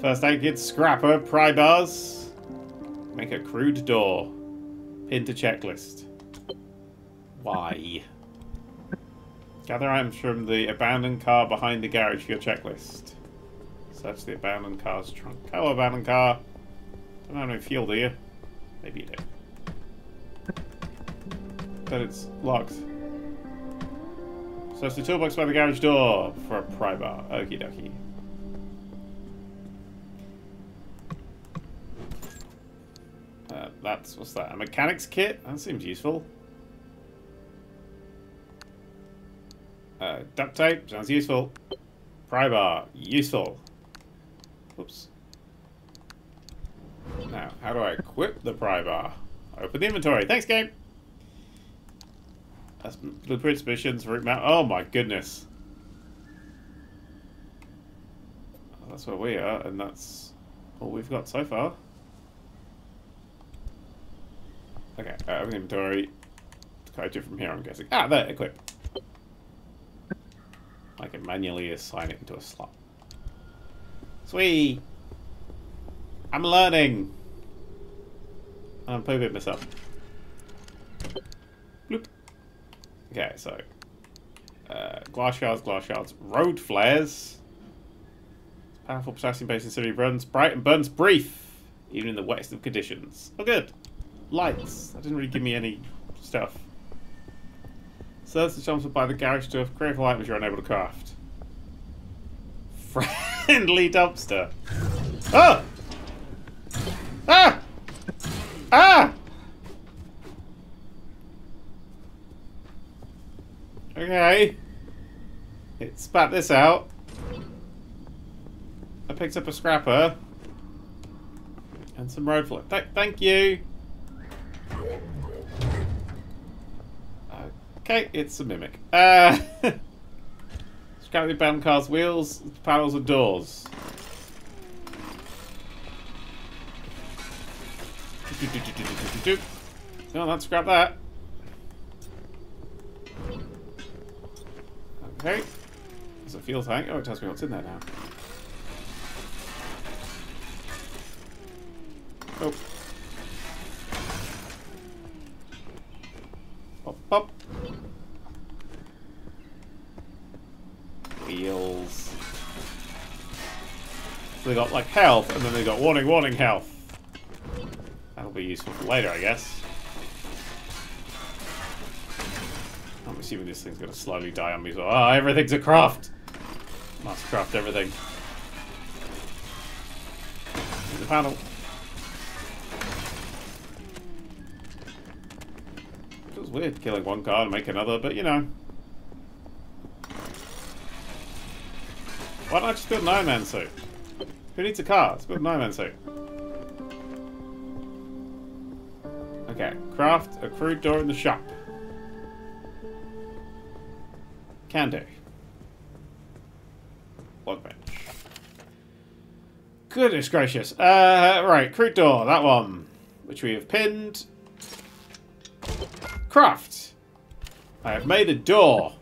First aid kit, scrapper, pry bars. Make a crude door. Pin to checklist. Why? Gather items from the abandoned car behind the garage for your checklist. Search the abandoned car's trunk. Hello, abandoned car. Don't have any fuel, do you? Maybe you do. But it's locked. It's the toolbox by the garage door for a pry bar. Okie dokie. That's, what's that? A mechanic's kit? That seems useful. Uh, duct tape? Sounds useful. Pry bar? Useful. Oops. Now, how do I equip the pry bar? Open the inventory. Thanks, game! That's blueprints, missions, route map. Oh my goodness. That's where we are, and that's all we've got so far. Okay, uh, open inventory. Do from here, I'm guessing? Ah, there, equip. I can manually assign it into a slot. Sweet! I'm learning! I'm pooping myself. Bloop. Okay, so. Uh, glass shards, glass shards. Road flares. Powerful potassium based incendiary runs bright and burns brief, even in the wettest of conditions. Oh, good. Lights. That didn't really give me any stuff. Serves the chance to buy the garage stuff. Critical which you're unable to craft. Friendly dumpster. Oh! Ah! Ah! Okay. It spat this out. I picked up a scrapper. And some road flip. Th thank you. Okay, it's a mimic. Uh, scrap the abandoned car's wheels, panels, and doors. No, let's grab that. Okay. There's a fuel tank. Oh, it tells me what's in there now. Oh. Pop, pop. Wheels. So they got like health, and then they got warning, warning, health. That'll be useful for later, I guess. I'm assuming this thing's gonna slowly die on me. So, ah, oh, everything's a craft. Must craft everything. In the panel. Weird killing one car and make another, but you know. Why I just build an Iron Man suit? Who needs a car? Let's build an Iron Man suit. Okay, craft a crude door in the shop. Can do. Workbench. Goodness gracious. Uh, right, crude door, that one. Which we have pinned. Craft. I have made a door.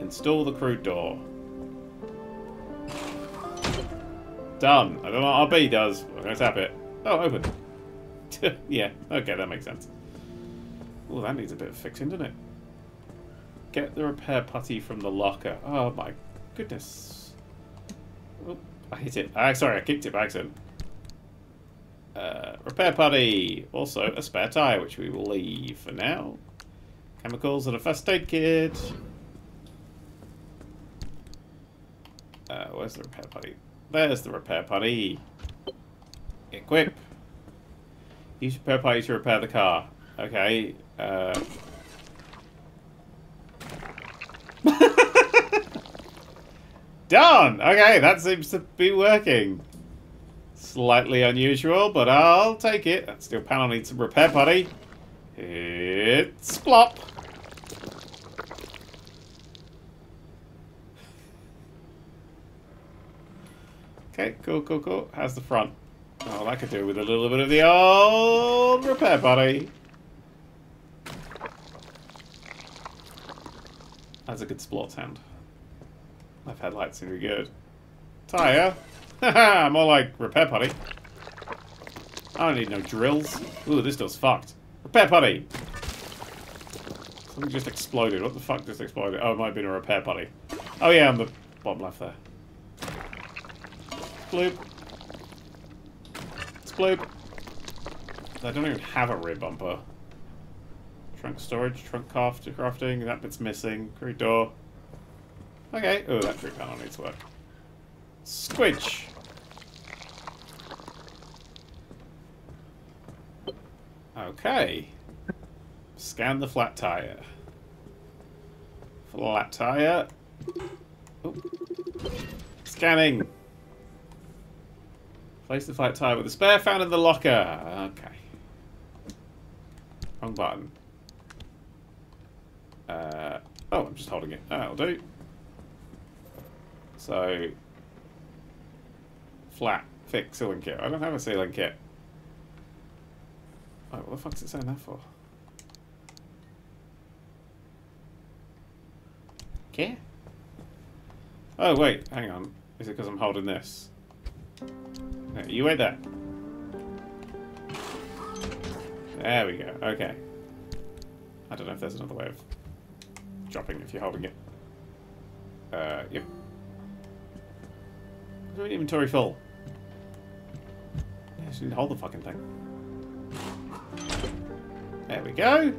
Install the crude door. Done. I don't know what RB does. I'm going to tap it. Oh, open. yeah, okay, that makes sense. Oh, that needs a bit of fixing, doesn't it? Get the repair putty from the locker. Oh my goodness. Oh, I hit it. Ah, sorry, I kicked it by accident. Uh, repair putty. Also, a spare tyre, which we will leave for now. Chemicals and a first aid kit. Uh, where's the repair putty? There's the repair putty. Equip. Use repair putty to repair the car. Okay. Uh... Done! Okay, that seems to be working. Slightly unusual, but I'll take it. That steel panel needs some repair buddy. It's plop. Okay, cool, cool, cool. How's the front? Oh, that could do with a little bit of the old repair buddy. That's a good sport sound. Left headlights are good. Tire. Haha, more like repair putty. I don't need no drills. Ooh, this door's fucked. Repair putty. Something just exploded. What the fuck just exploded? Oh, it might have been a repair putty. Oh yeah, on the bottom left there. Bloop. It's bloop. I don't even have a rear bumper. Trunk storage, trunk craft, crafting, that bit's missing. Crew door. Okay. Oh, that crew panel needs work. Squidge. Okay. Scan the flat tire. Flat tire. Oh. Scanning. Place the flat tire with the spare found in the locker. Okay. Wrong button. Uh, oh, I'm just holding it. That'll do. So, flat, thick sealing kit. I don't have a sealing kit. Oh, what the fuck's it saying that for? Okay. Oh, wait, hang on. Is it because I'm holding this? No, you wait there. There we go. Okay. I don't know if there's another way of dropping if you're holding it. Uh, yep. Is inventory full? I should hold the fucking thing. There we go.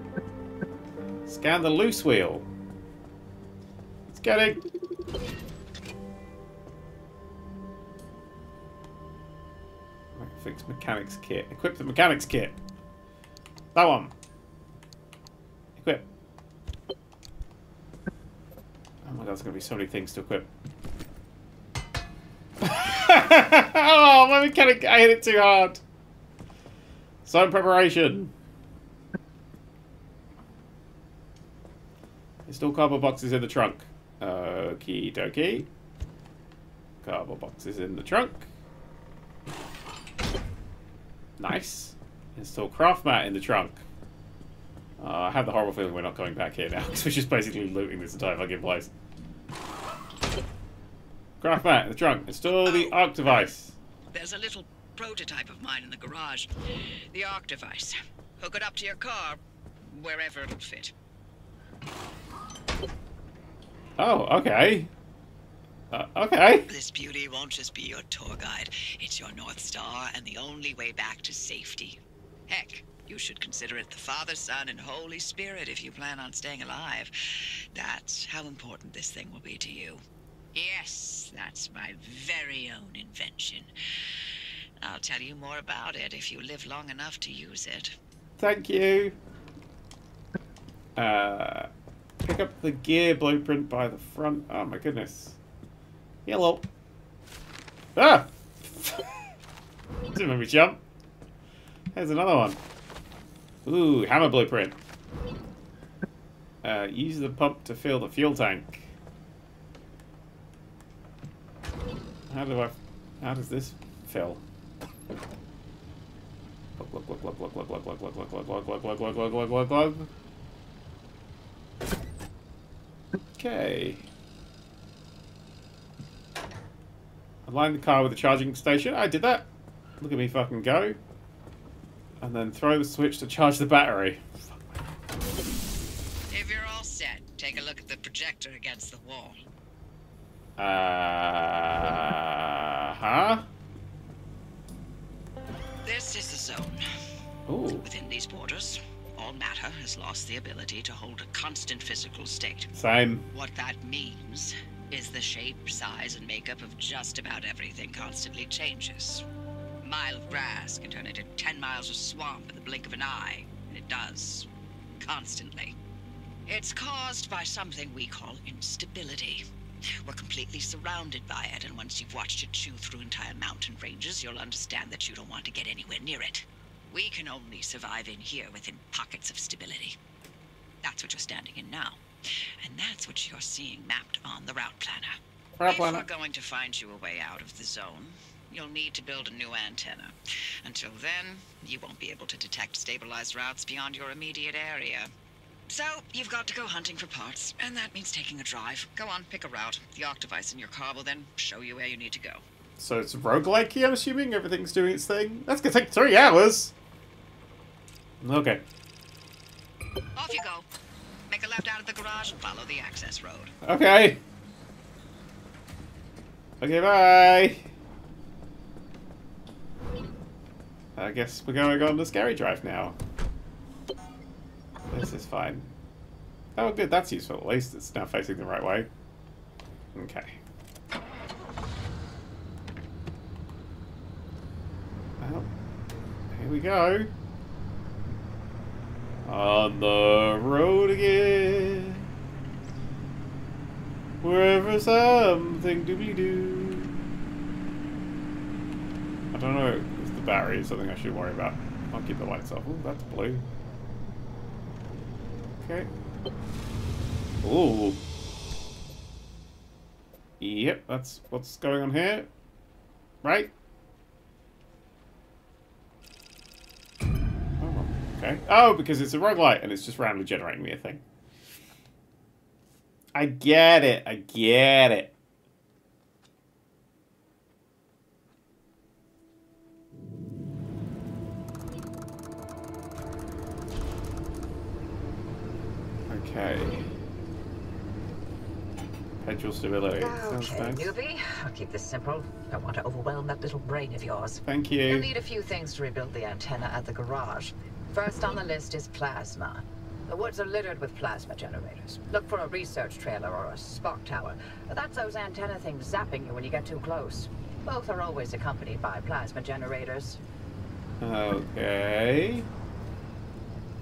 Scan the loose wheel. Scanning. Fix mechanics kit. Equip the mechanics kit. That one. Equip. Oh my god, there's going to be so many things to equip. Oh, my mechanic, I hit it too hard. Some preparation. Install cardboard boxes in the trunk. Okie dokie. Cardboard boxes in the trunk. Nice. Install craft mat in the trunk. Uh, I have the horrible feeling we're not coming back here now, because we're just basically looting this entire fucking place. Craft in the trunk. Install the arc device. There's a little prototype of mine in the garage. The arc device. Hook it up to your car, wherever it'll fit. Oh, okay. Uh, okay. This beauty won't just be your tour guide. It's your North Star and the only way back to safety. Heck, you should consider it the Father, Son, and Holy Spirit if you plan on staying alive. That's how important this thing will be to you. Yes, that's my very own invention. I'll tell you more about it if you live long enough to use it. Thank you. Uh, pick up the gear blueprint by the front. Oh my goodness. Yellow. Ah! Didn't make me jump. There's another one. Ooh, hammer blueprint. Uh, use the pump to fill the fuel tank. How do I... How does this fill? Glug, glug, glug, glug, glug, glug, glug, glug, glug, glug, glug, glug, glug, glug, glug, glug, glug, glug. Okay. Align the car with the charging station. I did that. Look at me fucking go. And then throw the switch to charge the battery. If you're all set, take a look at the projector against the wall. Uh huh. This is the zone. Ooh, Within these borders, all matter has lost the ability to hold a constant physical state. same. What that means is the shape, size, and makeup of just about everything constantly changes. A mile of grass can turn into 10 miles of swamp in the blink of an eye, and it does. Constantly. It's caused by something we call instability. We're completely surrounded by it, and once you've watched it chew through entire mountain ranges, you'll understand that you don't want to get anywhere near it. We can only survive in here within pockets of stability. That's what you're standing in now. And that's what you're seeing mapped on the route planner. Route if planner. we're going to find you a way out of the zone, you'll need to build a new antenna. Until then, you won't be able to detect stabilized routes beyond your immediate area. So, you've got to go hunting for parts, and that means taking a drive. Go on, pick a route. The Octovice in your car will then show you where you need to go. So it's roguelike I'm assuming? Everything's doing its thing? That's gonna take three hours! Okay. Off you go. Make a left out of the garage and follow the access road. Okay. Okay, bye. I guess we're going on the scary drive now. This is fine. Oh, good. That's useful. At least it's now facing the right way. Okay. Well, here we go. On the road again. Wherever something doobly doo. I don't know if the battery is something I should worry about. I'll keep the lights off. Oh, that's blue. Okay. Ooh. Yep, that's what's going on here. Right? Oh, okay. Oh, because it's a roguelite and it's just randomly generating me a thing. I get it. I get it. Okay. Perpetual stability. Oh, okay, nice. newbie. I'll keep this simple. Don't want to overwhelm that little brain of yours. Thank you. You'll need a few things to rebuild the antenna at the garage. First on the list is plasma. The woods are littered with plasma generators. Look for a research trailer or a spark tower. That's those antenna things zapping you when you get too close. Both are always accompanied by plasma generators. Okay.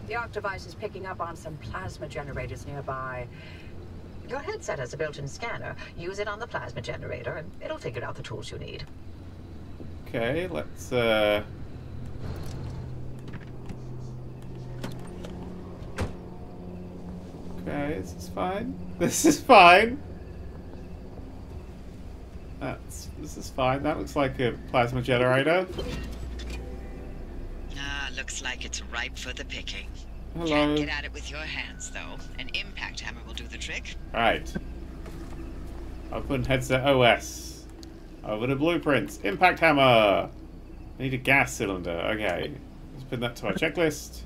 The Octovice is picking up on some plasma generators nearby. Your headset has a built-in scanner. Use it on the plasma generator, and it'll figure out the tools you need. Okay, let's uh Okay, this is fine. This is fine. That's this is fine. That looks like a plasma generator. Looks like it's ripe for the picking. Hello. Can't get at it with your hands, though. An impact hammer will do the trick. Right. Open headset OS. Over to blueprints. Impact hammer. Need a gas cylinder. Okay. Let's put that to our checklist.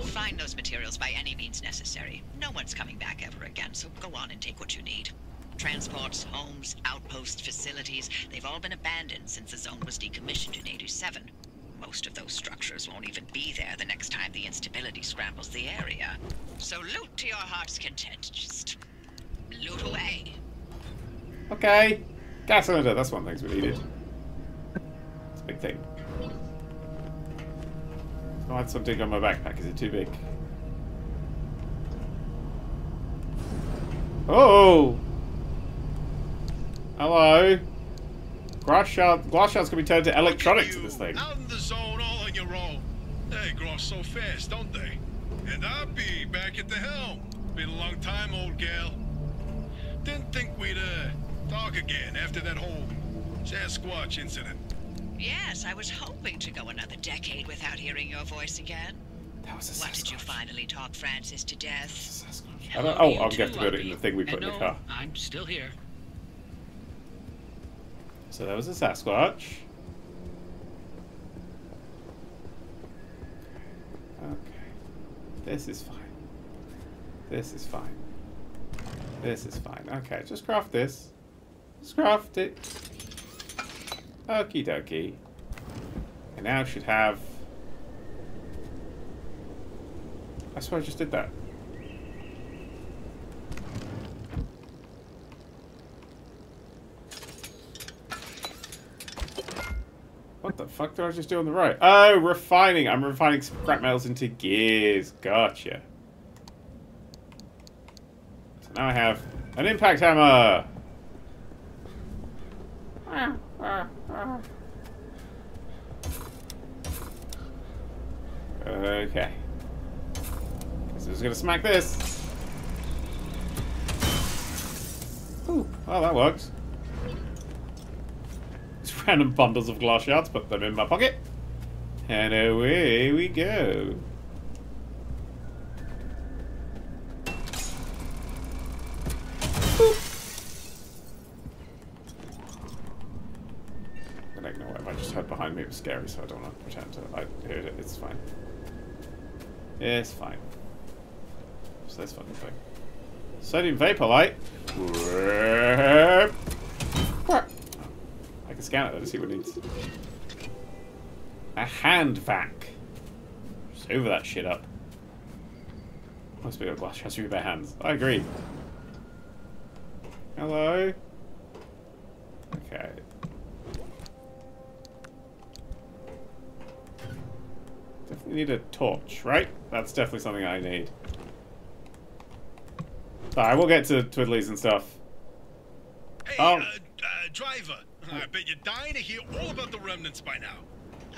Find those materials by any means necessary. No one's coming back ever again, so go on and take what you need. Transports, homes, outposts, facilities, they've all been abandoned since the zone was decommissioned in 87. Most of those structures won't even be there the next time the instability scrambles the area. So loot to your heart's content. Just loot away. Okay. Gas cylinder. That's one things we needed. It's a big thing. I had something on my backpack. Is it too big? Oh! Hello. Glass shard. Glass shards can be turned to electronics in this thing. Out in the zone all on your own. They grow so fast, don't they? And I'll be back at the helm. Been a long time, old gal. Didn't think we'd, uh, talk again after that whole Sasquatch incident. Yes, I was hoping to go another decade without hearing your voice again. That was a What did you finally talk Francis to death? I don't, oh, I'm going to too, have to put it in the thing we put And in the no, car. I'm still here. So that was a Sasquatch. Okay. This is fine. This is fine. This is fine. Okay, just craft this. Just craft it. Okie dokie. And now should have... I swear I just did that. What the fuck did I just do on the right? Oh, refining. I'm refining scrap metals into gears. Gotcha. So now I have an impact hammer. Okay. So just gonna smack this. Ooh, oh, that works. Random bundles of glass shards, put them in my pocket, and away we go. Gonna ignore. I just heard behind me it was scary, so I don't want to pretend to. I heard it. It's fine. It's fine. What's this fucking thing? Sodium vapor light. Can scan it though to see what it needs. A hand vac. Just over that shit up. Must be a glass has to be bare hands. I agree. Hello. Okay. Definitely need a torch, right? That's definitely something I need. Alright, we'll get to Twiddlies and stuff. Hey, Oh. uh, uh, driver. I bet you're dying to hear all about the remnants by now.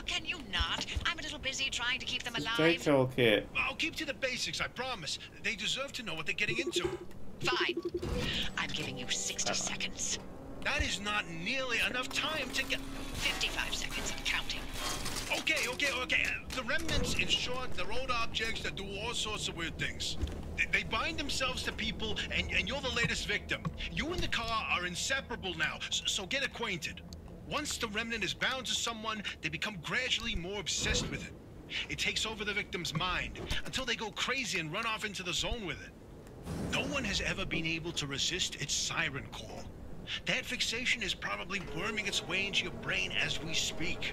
Can you not? I'm a little busy trying to keep them alive. Detail kit. I'll keep to the basics, I promise. They deserve to know what they're getting into. Fine. I'm giving you 60 seconds. That is not nearly enough time to get... 55 seconds and counting. Okay, okay, okay. The remnants, in short, they're old objects that do all sorts of weird things. They, bind themselves to people, and, and you're the latest victim. You and the car are inseparable now, so, so get acquainted. Once the remnant is bound to someone, they become gradually more obsessed with it. It takes over the victim's mind until they go crazy and run off into the zone with it. No one has ever been able to resist its siren call. That fixation is probably worming its way into your brain as we speak.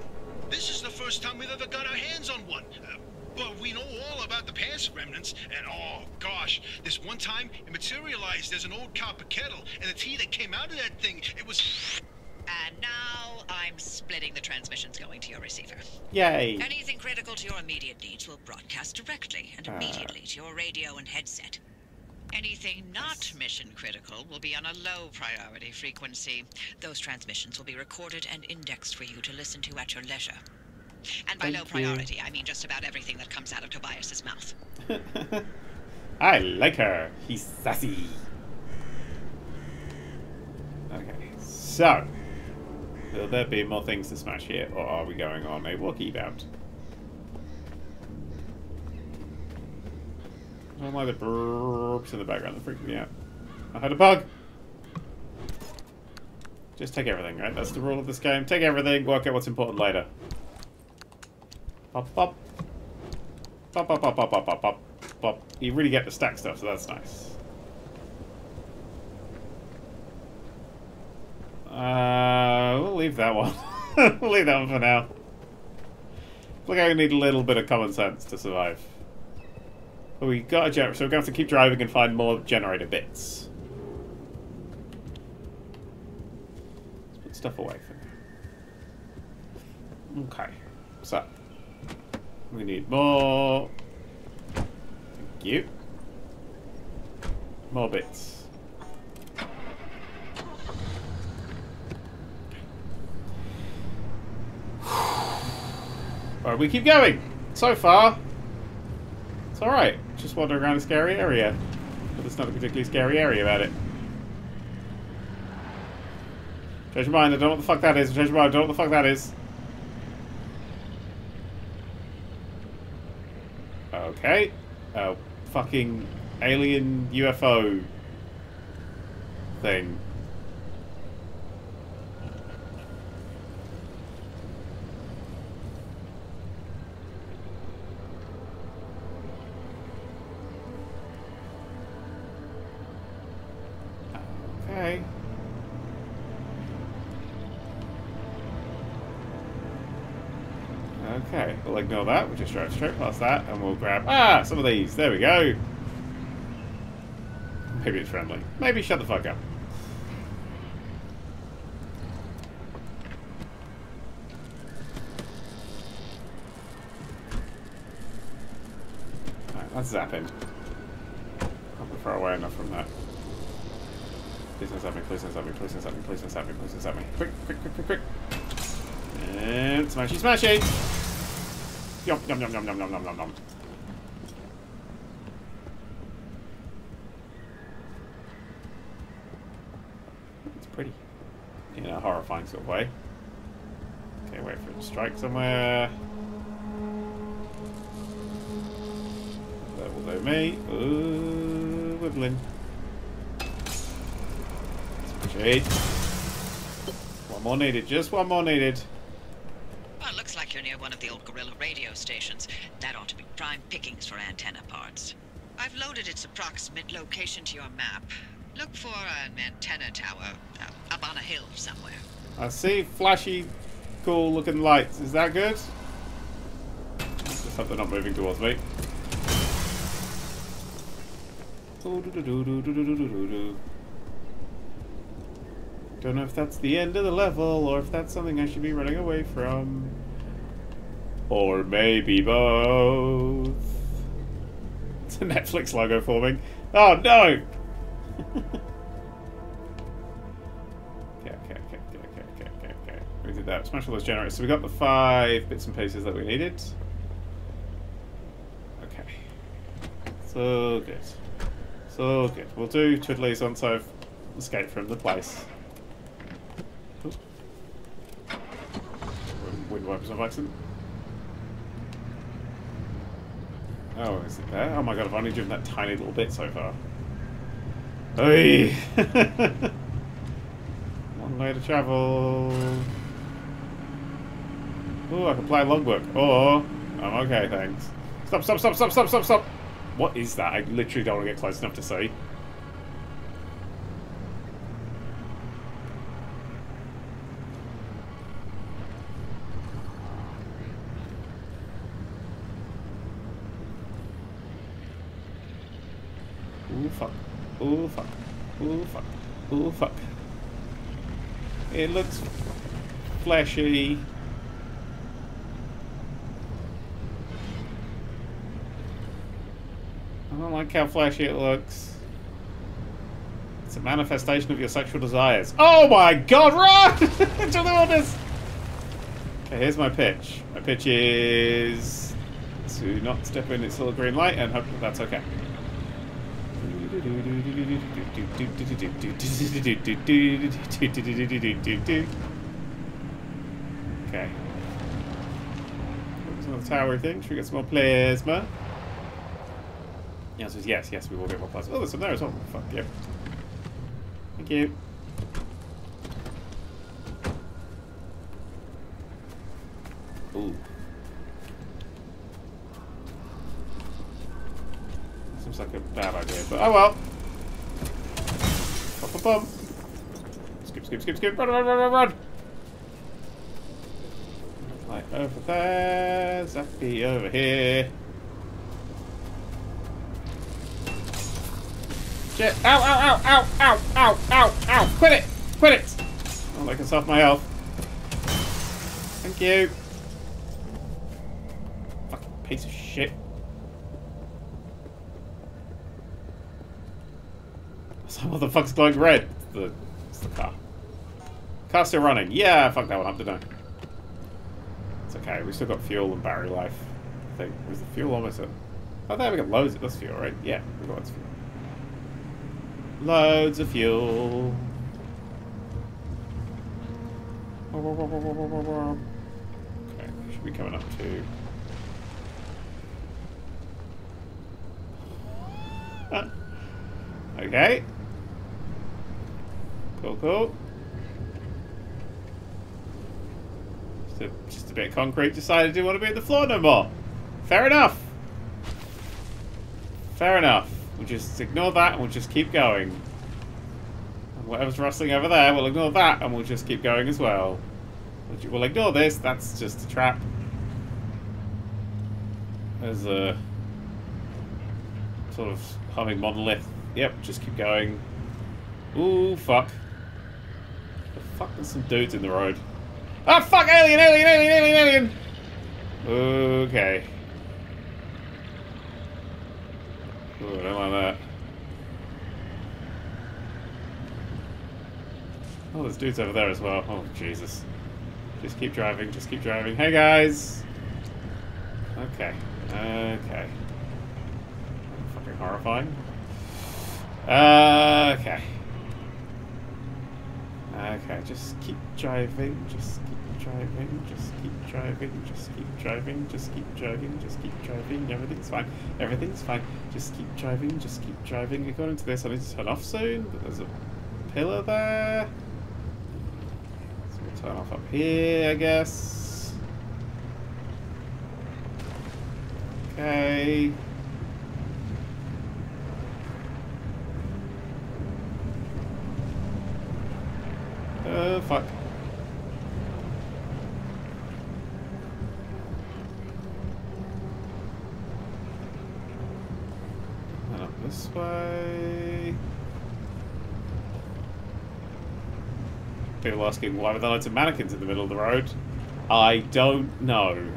This is the first time we've ever got our hands on one. Uh, but we know all about the past remnants, and oh gosh, this one time it materialized as an old copper kettle, and the tea that came out of that thing, it was. And now I'm splitting the transmissions going to your receiver. Yay. Anything critical to your immediate needs will broadcast directly and Uh. immediately to your radio and headset. Anything not mission critical will be on a low priority frequency. Those transmissions will be recorded and indexed for you to listen to at your leisure. And by Thank low you. priority, I mean just about everything that comes out of Tobias's mouth. I like her. He's sassy. Okay, so. Will there be more things to smash here, or are we going on a walkie-bout? I don't like the burps in the background freak me out. I had a bug! Just take everything, right? That's the rule of this game. Take everything, work out what's important later. Pop, pop. Pop, pop, pop, pop, pop, pop, pop. You really get the stack stuff, so that's nice. Uh, we'll leave that one. we'll leave that one for now. Look, I need a little bit of common sense to survive. But we got a generator, so we're going to have to keep driving and find more generator bits. Let's put stuff away for now. Okay, so we need more. Thank you. More bits. Alright, we keep going. So far, it's alright. Just wandering around a scary area. But there's not a particularly scary area about it. Change your mind, I don't know what the fuck that is. Change your mind, I don't know what the fuck that is. Okay. A fucking alien UFO thing. Drive straight past that and we'll grab... Ah, some of these. There we go. Maybe it's friendly. Maybe shut the fuck up. Alright, that's zapping. Can't be far away enough from that. Please don't zap me, please don't zap me, please don't zap me, please don't zap me, please don't zap me. Quick, quick, quick, quick, quick. And smashy, smashy! Yum, yum, yum, yum, yum, yum, yum, yum, yum. It's pretty. In a horrifying sort of way. Okay, wait for it to strike somewhere. That will do me. Ooh, wibbling. Gee. One more needed, just one more needed you're near one of the old guerrilla radio stations. That ought to be prime pickings for antenna parts. I've loaded its approximate location to your map. Look for an antenna tower uh, up on a hill somewhere. I see flashy, cool looking lights. Is that good? Just hope they're not moving towards me. Don't know if that's the end of the level or if that's something I should be running away from. Or maybe both. It's a Netflix logo forming. Oh no! okay, okay, okay, okay, okay, okay, okay. We did that. Smash all those generators. So we got the five bits and pieces that we needed. Okay. So good. So good. We'll do twiddlies once I've escaped from the place. Wind wipers on accident. Oh, is it there? Oh my god, I've only driven that tiny little bit so far. Hey! One way to travel. Oh, I can play logbook. Or, I'm okay, thanks. Stop, stop, stop, stop, stop, stop, stop! What is that? I literally don't want to get close enough to see. Ooh, fuck. Ooh, fuck. Ooh, fuck. Ooh, fuck. It looks flashy. I don't like how flashy it looks. It's a manifestation of your sexual desires. Oh my god, run! to the orders! Okay, here's my pitch. My pitch is to not step in its little green light and hope that that's okay. Okay. Some tower thing. Should we get some more plasma? The answer is yes, yes, we will get more plasma. Oh, there's some there as well. Fuck, yeah. Thank you. Ooh. Seems like a bad idea, but oh well. Bum, bum, bum. Skip, skip, skip, skip. Run, run, run, run, run. Like over there. Zappy over here. Shit. Ow, ow, ow, ow, ow, ow, ow, ow. Quit it. Quit it. Oh, I can self my health. Thank you. Fucking piece of shit. what the fuck's glowing red? The, it's the car. Car's still running. Yeah, fuck that one up, didn't I? It's okay, we still got fuel and battery life. I think. Was the fuel almost at... Oh, there we got loads of this fuel, right? Yeah, we got loads of fuel. Loads of fuel. Okay, should be coming up to... Okay. Cool, cool. Just a, just a bit of concrete decided didn't want to be at the floor no more. Fair enough. Fair enough. We'll just ignore that and we'll just keep going. And whatever's rustling over there, we'll ignore that and we'll just keep going as well. We'll- We'll ignore this, that's just a trap. There's a sort of humming monolith. Yep, just keep going. Ooh, fuck. Fuck, there's some dudes in the road. Ah, fuck! Alien, alien, alien, alien, alien! Okay. Ooh, I don't like that. Oh, there's dudes over there as well. Oh, Jesus. Just keep driving, just keep driving. Hey, guys! Okay. Okay. Fucking horrifying. Uh, okay. Okay, just keep driving, just keep driving, just keep driving, just keep driving, just keep driving, just keep driving. Everything's fine. Everything's fine. Just keep driving, just keep driving. According to this, I need to turn off soon, but there's a pillar there. So we'll turn off up here, I guess. Okay. Uh, fuck. And up this way. People asking why were there loads of mannequins in the middle of the road? I don't know.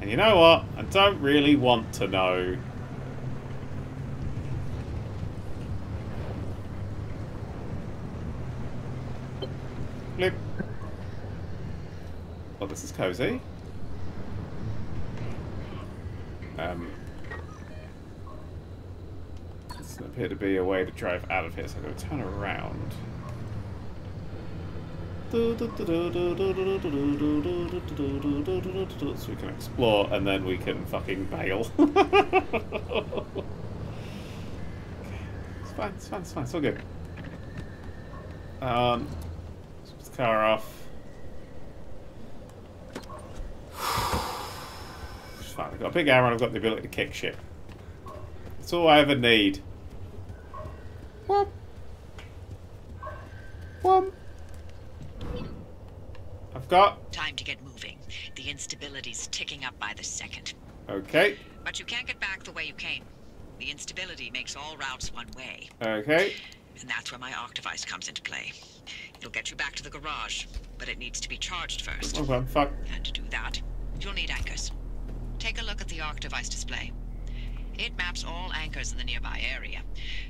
And you know what? I don't really want to know. Blip. Well, this is cozy. Um, doesn't appear to be a way to drive out of here, so I'm going to turn around. So we can explore and then we can fucking bail. It's fine, it's fine, it's fine, it's all good. Um, car off. It's fine, I've got a big arrow and I've got the ability to kick shit. That's all I ever need. Whoop. I've got. Time to get moving. The instability's ticking up by the second. Okay. But you can't get back the way you came. The instability makes all routes one way. Okay. And that's where my Octavice comes into play. It'll get you back to the garage, but it needs to be charged first. Okay, fuck. And to do that, you'll need anchors. Take a look at the Octavice display. It maps all anchors in the nearby area.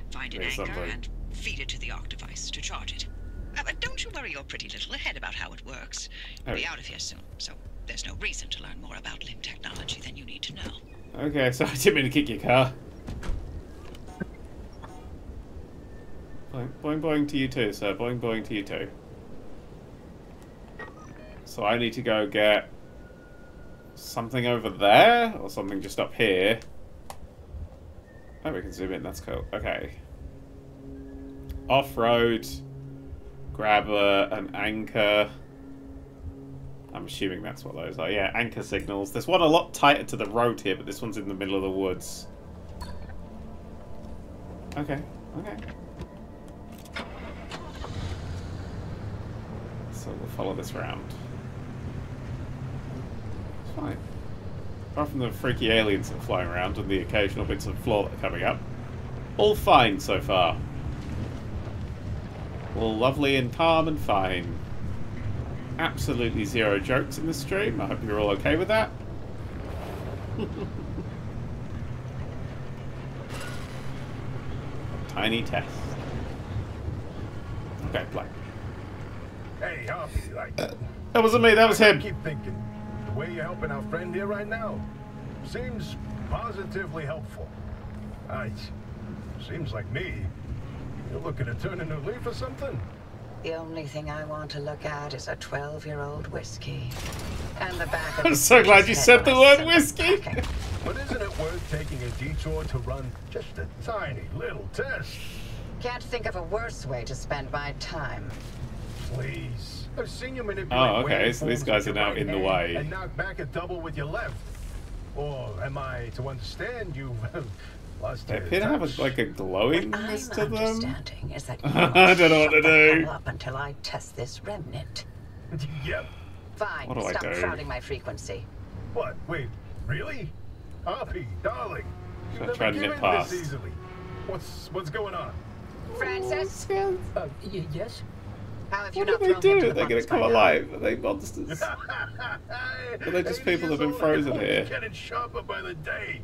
Find an There's anchor something. and feed it to the Octavice to charge it. Uh, but don't you worry your pretty little head about how it works. You'll be out of here soon, so there's no reason to learn more about limb technology than you need to know. Okay, so I didn't mean to kick your car. Boing, boing, boing to you too, sir. Boing, boing to you too. So I need to go get something over there, or something just up here. Oh, we can zoom in. That's cool. Okay. Off-road. Grab a, an anchor. I'm assuming that's what those are. Yeah, anchor signals. There's one a lot tighter to the road here, but this one's in the middle of the woods. Okay, okay. So we'll follow this round. It's fine. Apart from the freaky aliens that are flying around and the occasional bits of floor that are coming up. All fine so far. All lovely and calm and fine. Absolutely zero jokes in the stream. I hope you're all okay with that. Tiny test. Okay, play. Hey, Harvey, like, That wasn't me, that was I him. keep thinking, the way you're helping our friend here right now seems positively helpful. Ah, I, seems like me. You're looking to turn a new leaf or something? The only thing I want to look at is a 12-year-old whiskey. And the back of I'm so glad you said the word whiskey. But isn't it worth taking a detour to run just a tiny little test? Can't think of a worse way to spend my time. Please. I've seen you manipulate Oh, okay, so these guys are now right in the way. And knock back a double with your left. Or am I to understand you lost They your appear to have a, like a What glowingness I'm to them. understanding is that you I don't know what to shut the do. hell up until I test this remnant. Yep. Fine, What do I stop do? crowding my frequency. What? Wait, really? Oppy, darling. You Should I never try to give nip in past? this easily. What's what's going on? Francis, Uh, yes? How have you What do they thrown him to do? the They're gonna come now? alive. Are they monsters? Are they just people that have been frozen here? Getting sharper by the day.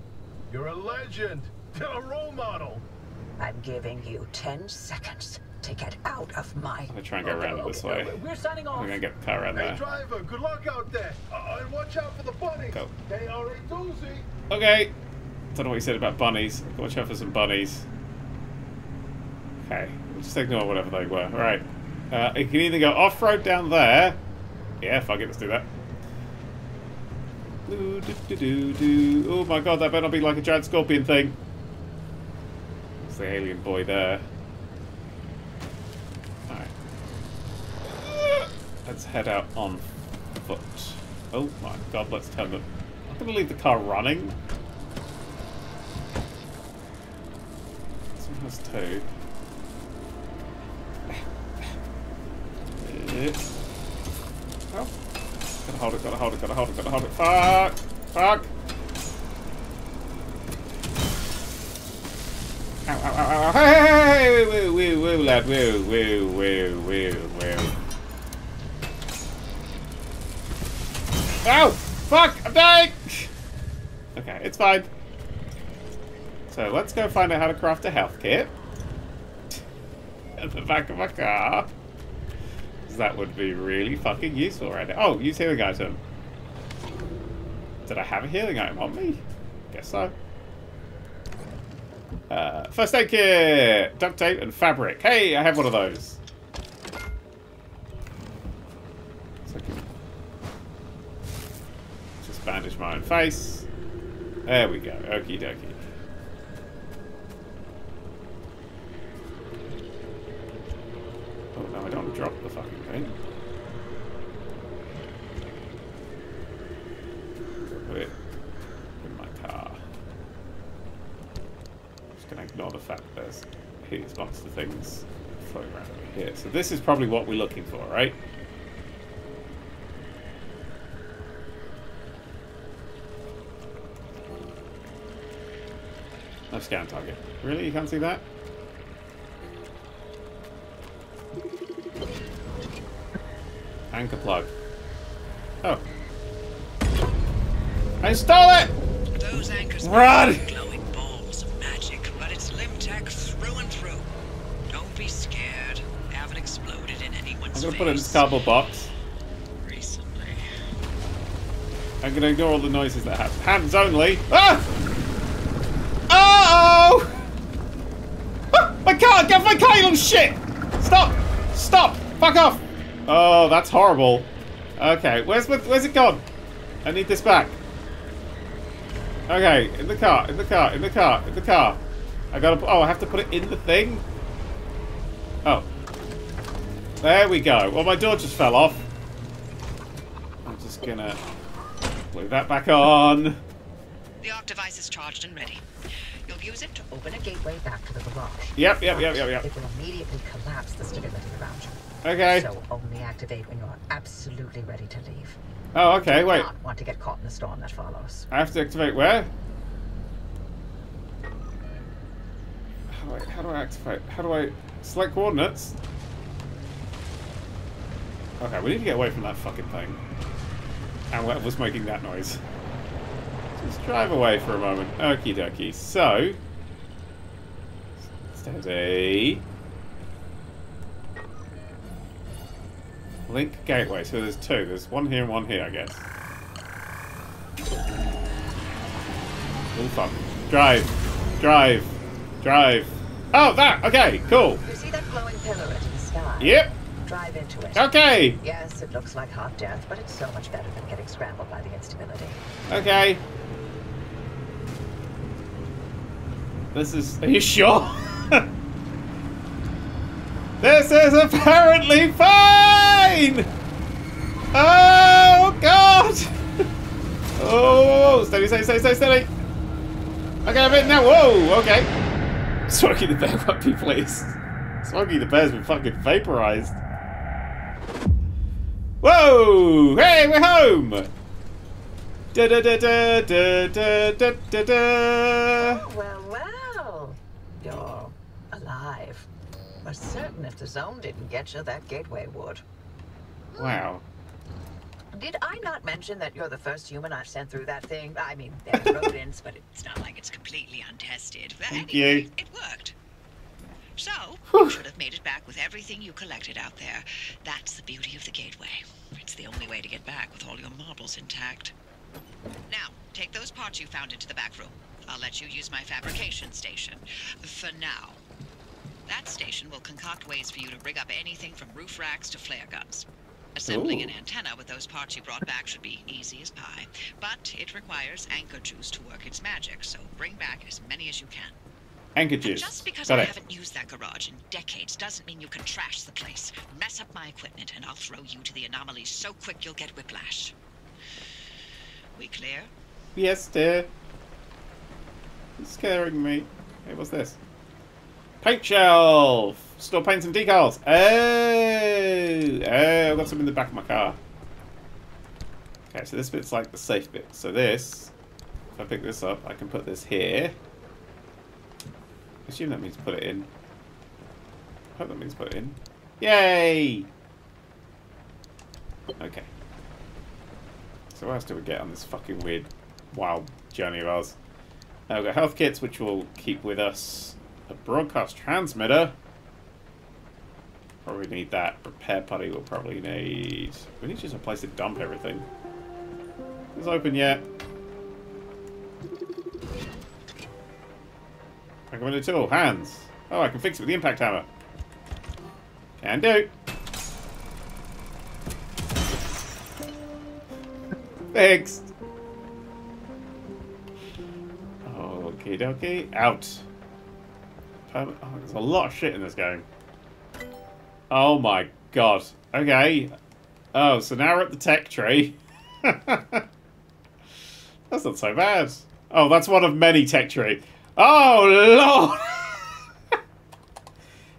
You're a legend. A role model. I'm giving you 10 seconds to get out of my... I'm gonna try and go around this way. We're signing off. I'm gonna get the car around Hey, there. driver, good luck out there. Uh, and watch out for the bunnies. Go. They are a doozy. Okay. Don't know what you said about bunnies. Watch out for some bunnies. Okay, we'll just ignore whatever they were. Right. Uh, it can either go off-road down there. Yeah, fuck it, let's do that. Oh my god, that better not be like a giant scorpion thing. It's the alien boy there. Alright. Let's head out on foot. Oh my god, let's turn the... I'm gonna leave the car running. This one has two. It's... Oh. Gotta hold it, gotta hold it, gotta hold it, gotta hold it. Fuck! Fuck! Ow, ow, ow, ow. Hey, hey, hey, woo, woo, woo, lad, woo, woo, woo, woo, woo. Ow! Fuck! I'm dying! Okay, it's fine. So let's go find out how to craft a health kit. At the back of my car. That would be really fucking useful right now. Oh, use healing item. Did I have a healing item on me? Guess so. Uh, first aid kit! Duct tape and fabric. Hey, I have one of those. Just bandage my own face. There we go. Okie dokie. Oh, no, I don't drop the fucking thing. Put it in my car. Just gonna ignore the fact there's these monster things floating around over here. So this is probably what we're looking for, right? No scan target. Really? You can't see that? Anchor plug. Oh. I install it! Those anchors Run! glowing balls of magic, it's Limtech through and through. Don't be scared. They haven't exploded in anyone's I'm gonna put it in face this cardboard box. recently. I'm gonna ignore all the noises that happen. Hands only. Ah! Uh-oh! Ah, my car! Get my car, you little shit! Stop! Stop! Fuck off! Oh, that's horrible. Okay, where's my, where's it gone? I need this back. Okay, in the car, in the car, in the car, in the car. I gotta. Oh, I have to put it in the thing. Oh, there we go. Well, my door just fell off. I'm just gonna glue that back on. The arc device is charged and ready. You'll use it to Open a gateway back to the garage. Yep, yep, yep, yep, yep. It will immediately collapse the stability around you. Okay. So only activate when you're absolutely ready to leave. Oh, okay. Wait. Not want to get caught in the storm that follows. I have to activate where? Do I, how do I activate? How do I select coordinates? Okay, we need to get away from that fucking thing. And whatever's making that noise. Just drive away for a moment. Okie dokie. So. Steady. Link gateway. So there's two. There's one here and one here, I guess. Drive. Drive. Drive. Oh, that! Okay, cool. You see that glowing pillar in the sky? Yep. Drive into it. Okay. Yes, it looks like hot death, but it's so much better than getting scrambled by the instability. Okay. This is. Are you sure? this is apparently fine! Oh, God! Oh, steady, steady, steady, steady, steady. Okay, I'm in now. Whoa, okay. Smokey the Bear won't be pleased. Smokey the Bear's been fucking vaporized. Whoa! Hey, we're home! Da da da da da da da da da. Oh, well, well. You're alive. For certain if the zone didn't get you, that gateway would. Wow. Did I not mention that you're the first human I've sent through that thing? I mean, there are rodents, but It's not like it's completely untested. But Thank anyway, you. it worked. So, Whew. you should have made it back with everything you collected out there. That's the beauty of the gateway. It's the only way to get back with all your marbles intact. Now, take those parts you found into the back room. I'll let you use my fabrication station. For now. That station will concoct ways for you to rig up anything from roof racks to flare guns. Assembling an antenna with those parts you brought back should be easy as pie, but it requires anchor juice to work its magic, so bring back as many as you can. Anchor And juice. Just because Got I it. haven't used that garage in decades doesn't mean you can trash the place, mess up my equipment, and I'll throw you to the anomalies so quick you'll get whiplash. We clear? Yes, dear. It's scaring me. Hey, what's this? Paint shelf! Store paints and decals. Oh! Oh, I've got some in the back of my car. Okay, so this bit's like the safe bit. So this, if I pick this up, I can put this here. I assume that means put it in. I hope that means put it in. Yay! Okay. So what else do we get on this fucking weird, wild journey of ours? Uh, we've got health kits, which we'll keep with us. A broadcast transmitter. Probably need that. Repair putty we'll probably need. We need just a place to dump everything. Is open yet? Recommended tool. Hands. Oh, I can fix it with the impact hammer. Can do. Fixed. Okie dokie. Out. Oh, there's a lot of shit in this game. Oh my god. Okay. Oh, so now we're at the tech tree. that's not so bad. Oh, that's one of many tech tree. Oh, lord!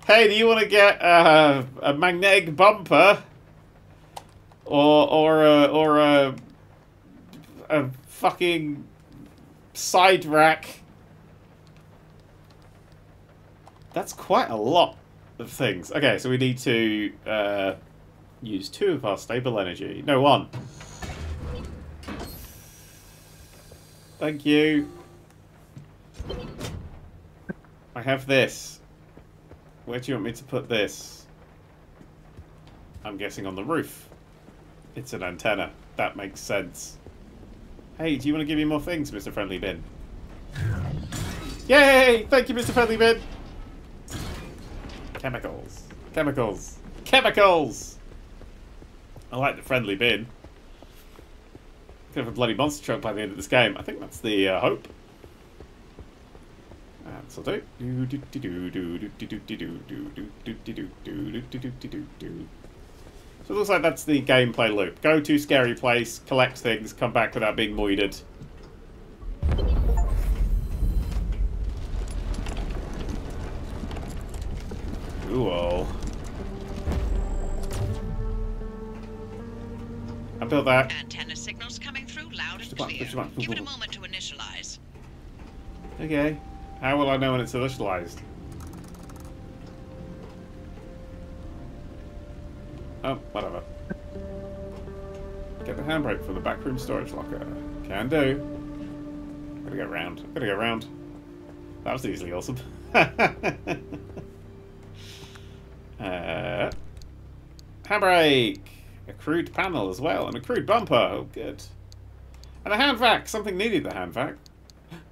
hey, do you want to get uh, a magnetic bumper? Or, or, a, or a, a fucking side rack? That's quite a lot of things. Okay, so we need to uh, use two of our stable energy. No, one. Thank you. I have this. Where do you want me to put this? I'm guessing on the roof. It's an antenna. That makes sense. Hey, do you want to give me more things, Mr. Friendly Bin? Yay! Thank you, Mr. Friendly Bin! Chemicals. Chemicals. Chemicals! I like the friendly bin. Could have a bloody monster truck by the end of this game. I think that's the uh, hope. That'll do. So it looks like that's the gameplay loop. Go to scary place, collect things, come back without being moided. Cool. Oh. I built that. Antenna signals coming through loud and clear. push the button. Give it a moment to initialize. Okay. How will I know when it's initialized? Oh, whatever. Get the handbrake from the backroom storage locker. Can do. Gotta go round. Gotta go round. That was easily awesome. uh, handbrake! A crude panel as well, and a crude bumper. Oh, good. And a hand vac. Something needed the hand vac.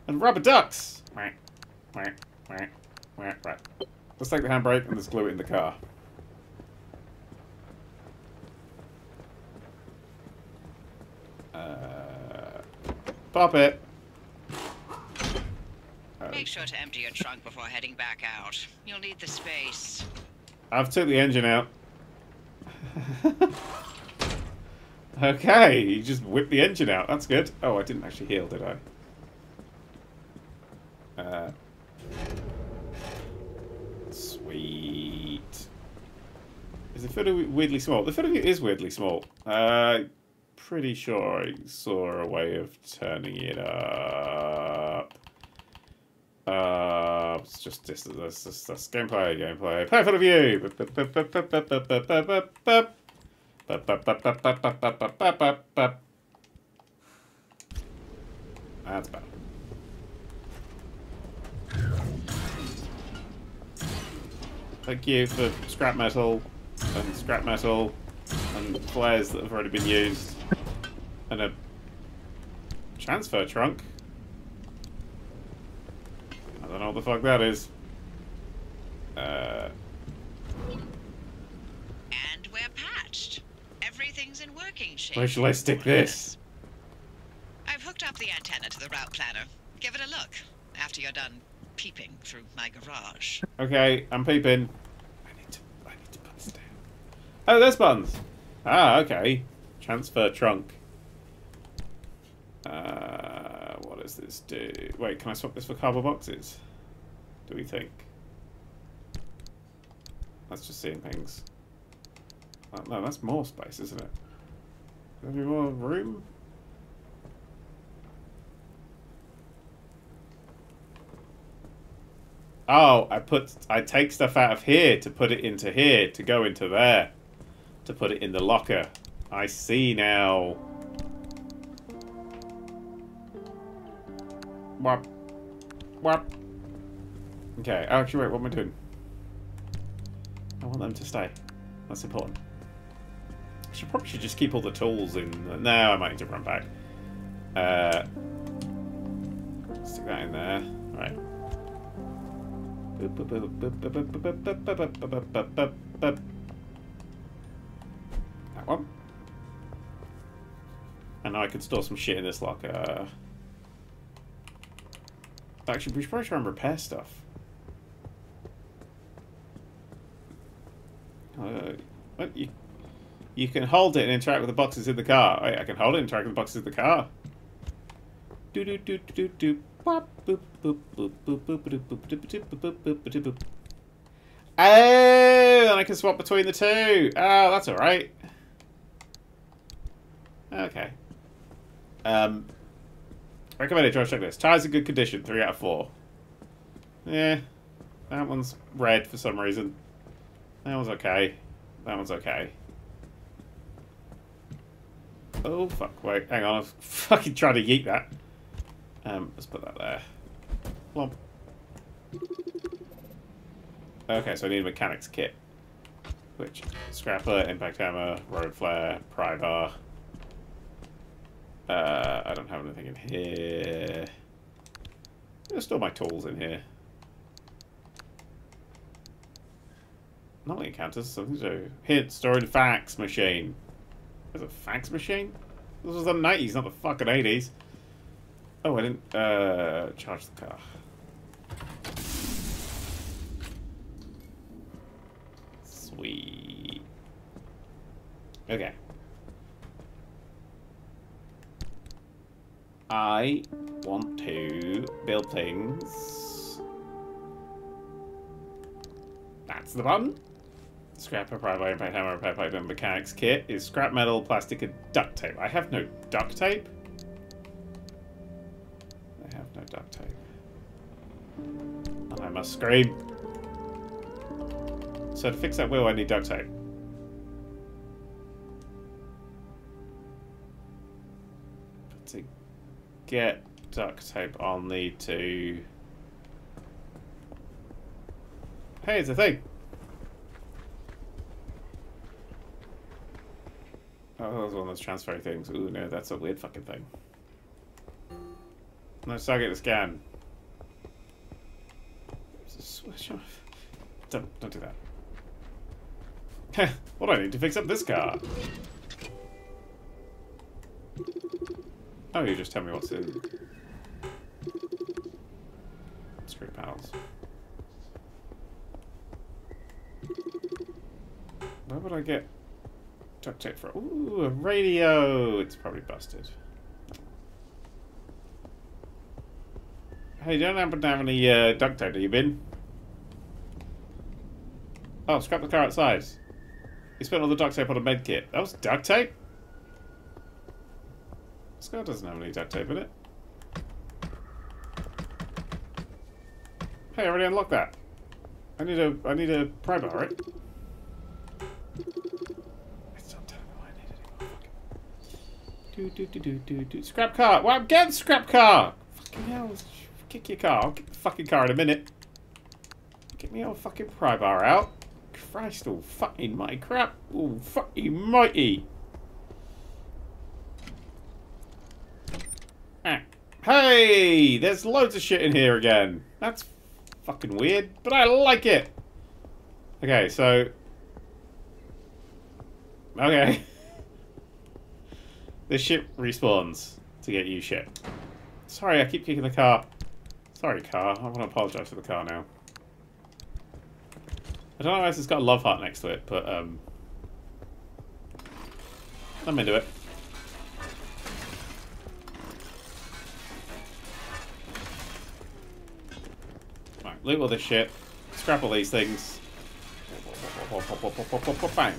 And rubber ducks. Whack, whack, whack. Let's take the handbrake and let's glue it in the car. Uh, pop it. Make sure to empty your trunk before heading back out. You'll need the space. I've took the engine out. okay, you just whipped the engine out. That's good. Oh, I didn't actually heal, did I? Uh, sweet. Is the fiddle weirdly small? The fiddle is weirdly small. Uh, pretty sure I saw a way of turning it up. Uh, it's just this. This. This. this gameplay. Gameplay. Play for the view. That's better. Thank you for scrap metal and scrap metal and flares that have already been used and a transfer trunk know what the fuck that is. Uh... And we're patched. Everything's in working shape. Where shall I stick this? I've hooked up the antenna to the route planner. Give it a look after you're done peeping through my garage. Okay, I'm peeping. I need to, I need to put this down. Oh, there's buttons. Ah, okay. Transfer trunk. Uh, what does this do? Wait, can I swap this for cardboard boxes? Do we think? That's just seeing things. Oh, no, that's more space, isn't it? We more room? Oh, I put I take stuff out of here to put it into here to go into there to put it in the locker. I see now. Whap. Whap. Okay, actually wait, what am I doing? I want them to stay. That's important. I should probably should just keep all the tools in. No, I might need to run back. Uh, stick that in there. Right. That one. And now I can store some shit in this locker. Actually, we should probably try and repair stuff. Uh, you, you can hold it and interact with the boxes in the car. I, I can hold it and interact with the boxes in the car. Do do do do do. Oh, and I can swap between the two. Oh, that's all right. Okay. Um, recommended drive checklist. Tires in good condition, three out of four. Yeah, that one's red for some reason. That one's okay. That one's okay. Oh fuck! Wait, hang on. I was fucking trying to yeet that. Um, let's put that there. Plump. Okay, so I need a mechanics kit. Which, scrapper, impact hammer, road flare, pry bar. Uh, I don't have anything in here. There's still my tools in here. Not encounters, something do. Hit, stored fax machine. There's a fax machine? This was the 90s, not the fucking 80s. Oh, I didn't uh, charge the car. Sweet. Okay. I want to build things. That's the button. Scrap a impact hammer, repair pipe, and mechanics kit is scrap metal, plastic, and duct tape. I have no duct tape. I have no duct tape. I must scream. So to fix that wheel, I need duct tape. To get duct tape, I'll need to... Hey, it's a thing! Oh, that was one of those transferring things. Ooh, no, that's a weird fucking thing. No, target the scan. There's a switch off. Don't, don't do that. Heh, what do I need to fix up this car? Oh, you just tell me what's in. Screw panels. Where would I get duct tape for? Ooh, a radio! It's probably busted. Hey, you don't happen to have any uh, duct tape, do you, Bin? Oh, scrap the car outside. You spent all the duct tape on a med kit. That was duct tape? This car doesn't have any duct tape in it. Hey, I already unlocked that. I need a I need a pry bar, right? It's not telling me why I need it anymore. Fuck. Do do do do do do. Scrap car. Well, I'm getting scrap car. Fucking hell. Kick your car. I'll kick the fucking car in a minute. Get me old fucking pry bar out. Christ all fucking my crap. Oh, fucking mighty. Ah. Hey! There's loads of shit in here again. That's fucking weird, but I like it. Okay, so... Okay. This ship respawns to get you shit. Sorry, I keep kicking the car. Sorry, car. I want to apologise for the car now. I don't know why it's got a love heart next to it, but um, I'm into it. Right, loot all this shit. Scrap all these things. Bang.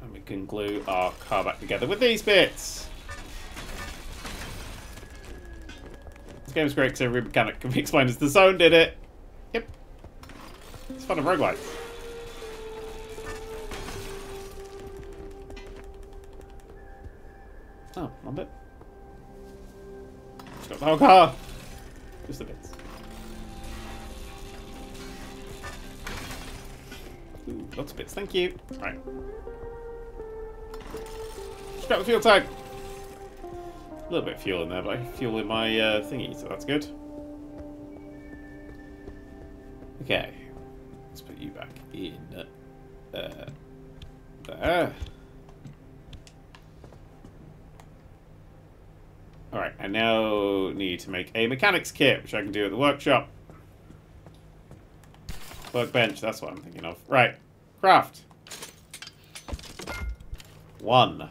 And we can glue our car back together with these bits. This game's great because every mechanic can be explained as the zone did it. Yep. It's fun and roguelike. Oh, one bit. Just got the whole car. Just the bits. Ooh, lots of bits. Thank you. Right. Scrap the fuel tank. A little bit of fuel in there, but I fuel in my uh, thingy, so that's good. Okay. Let's put you back in. Uh, there. Alright, I now need to make a mechanics kit, which I can do at the workshop. Workbench, that's what I'm thinking of. Right, craft. One.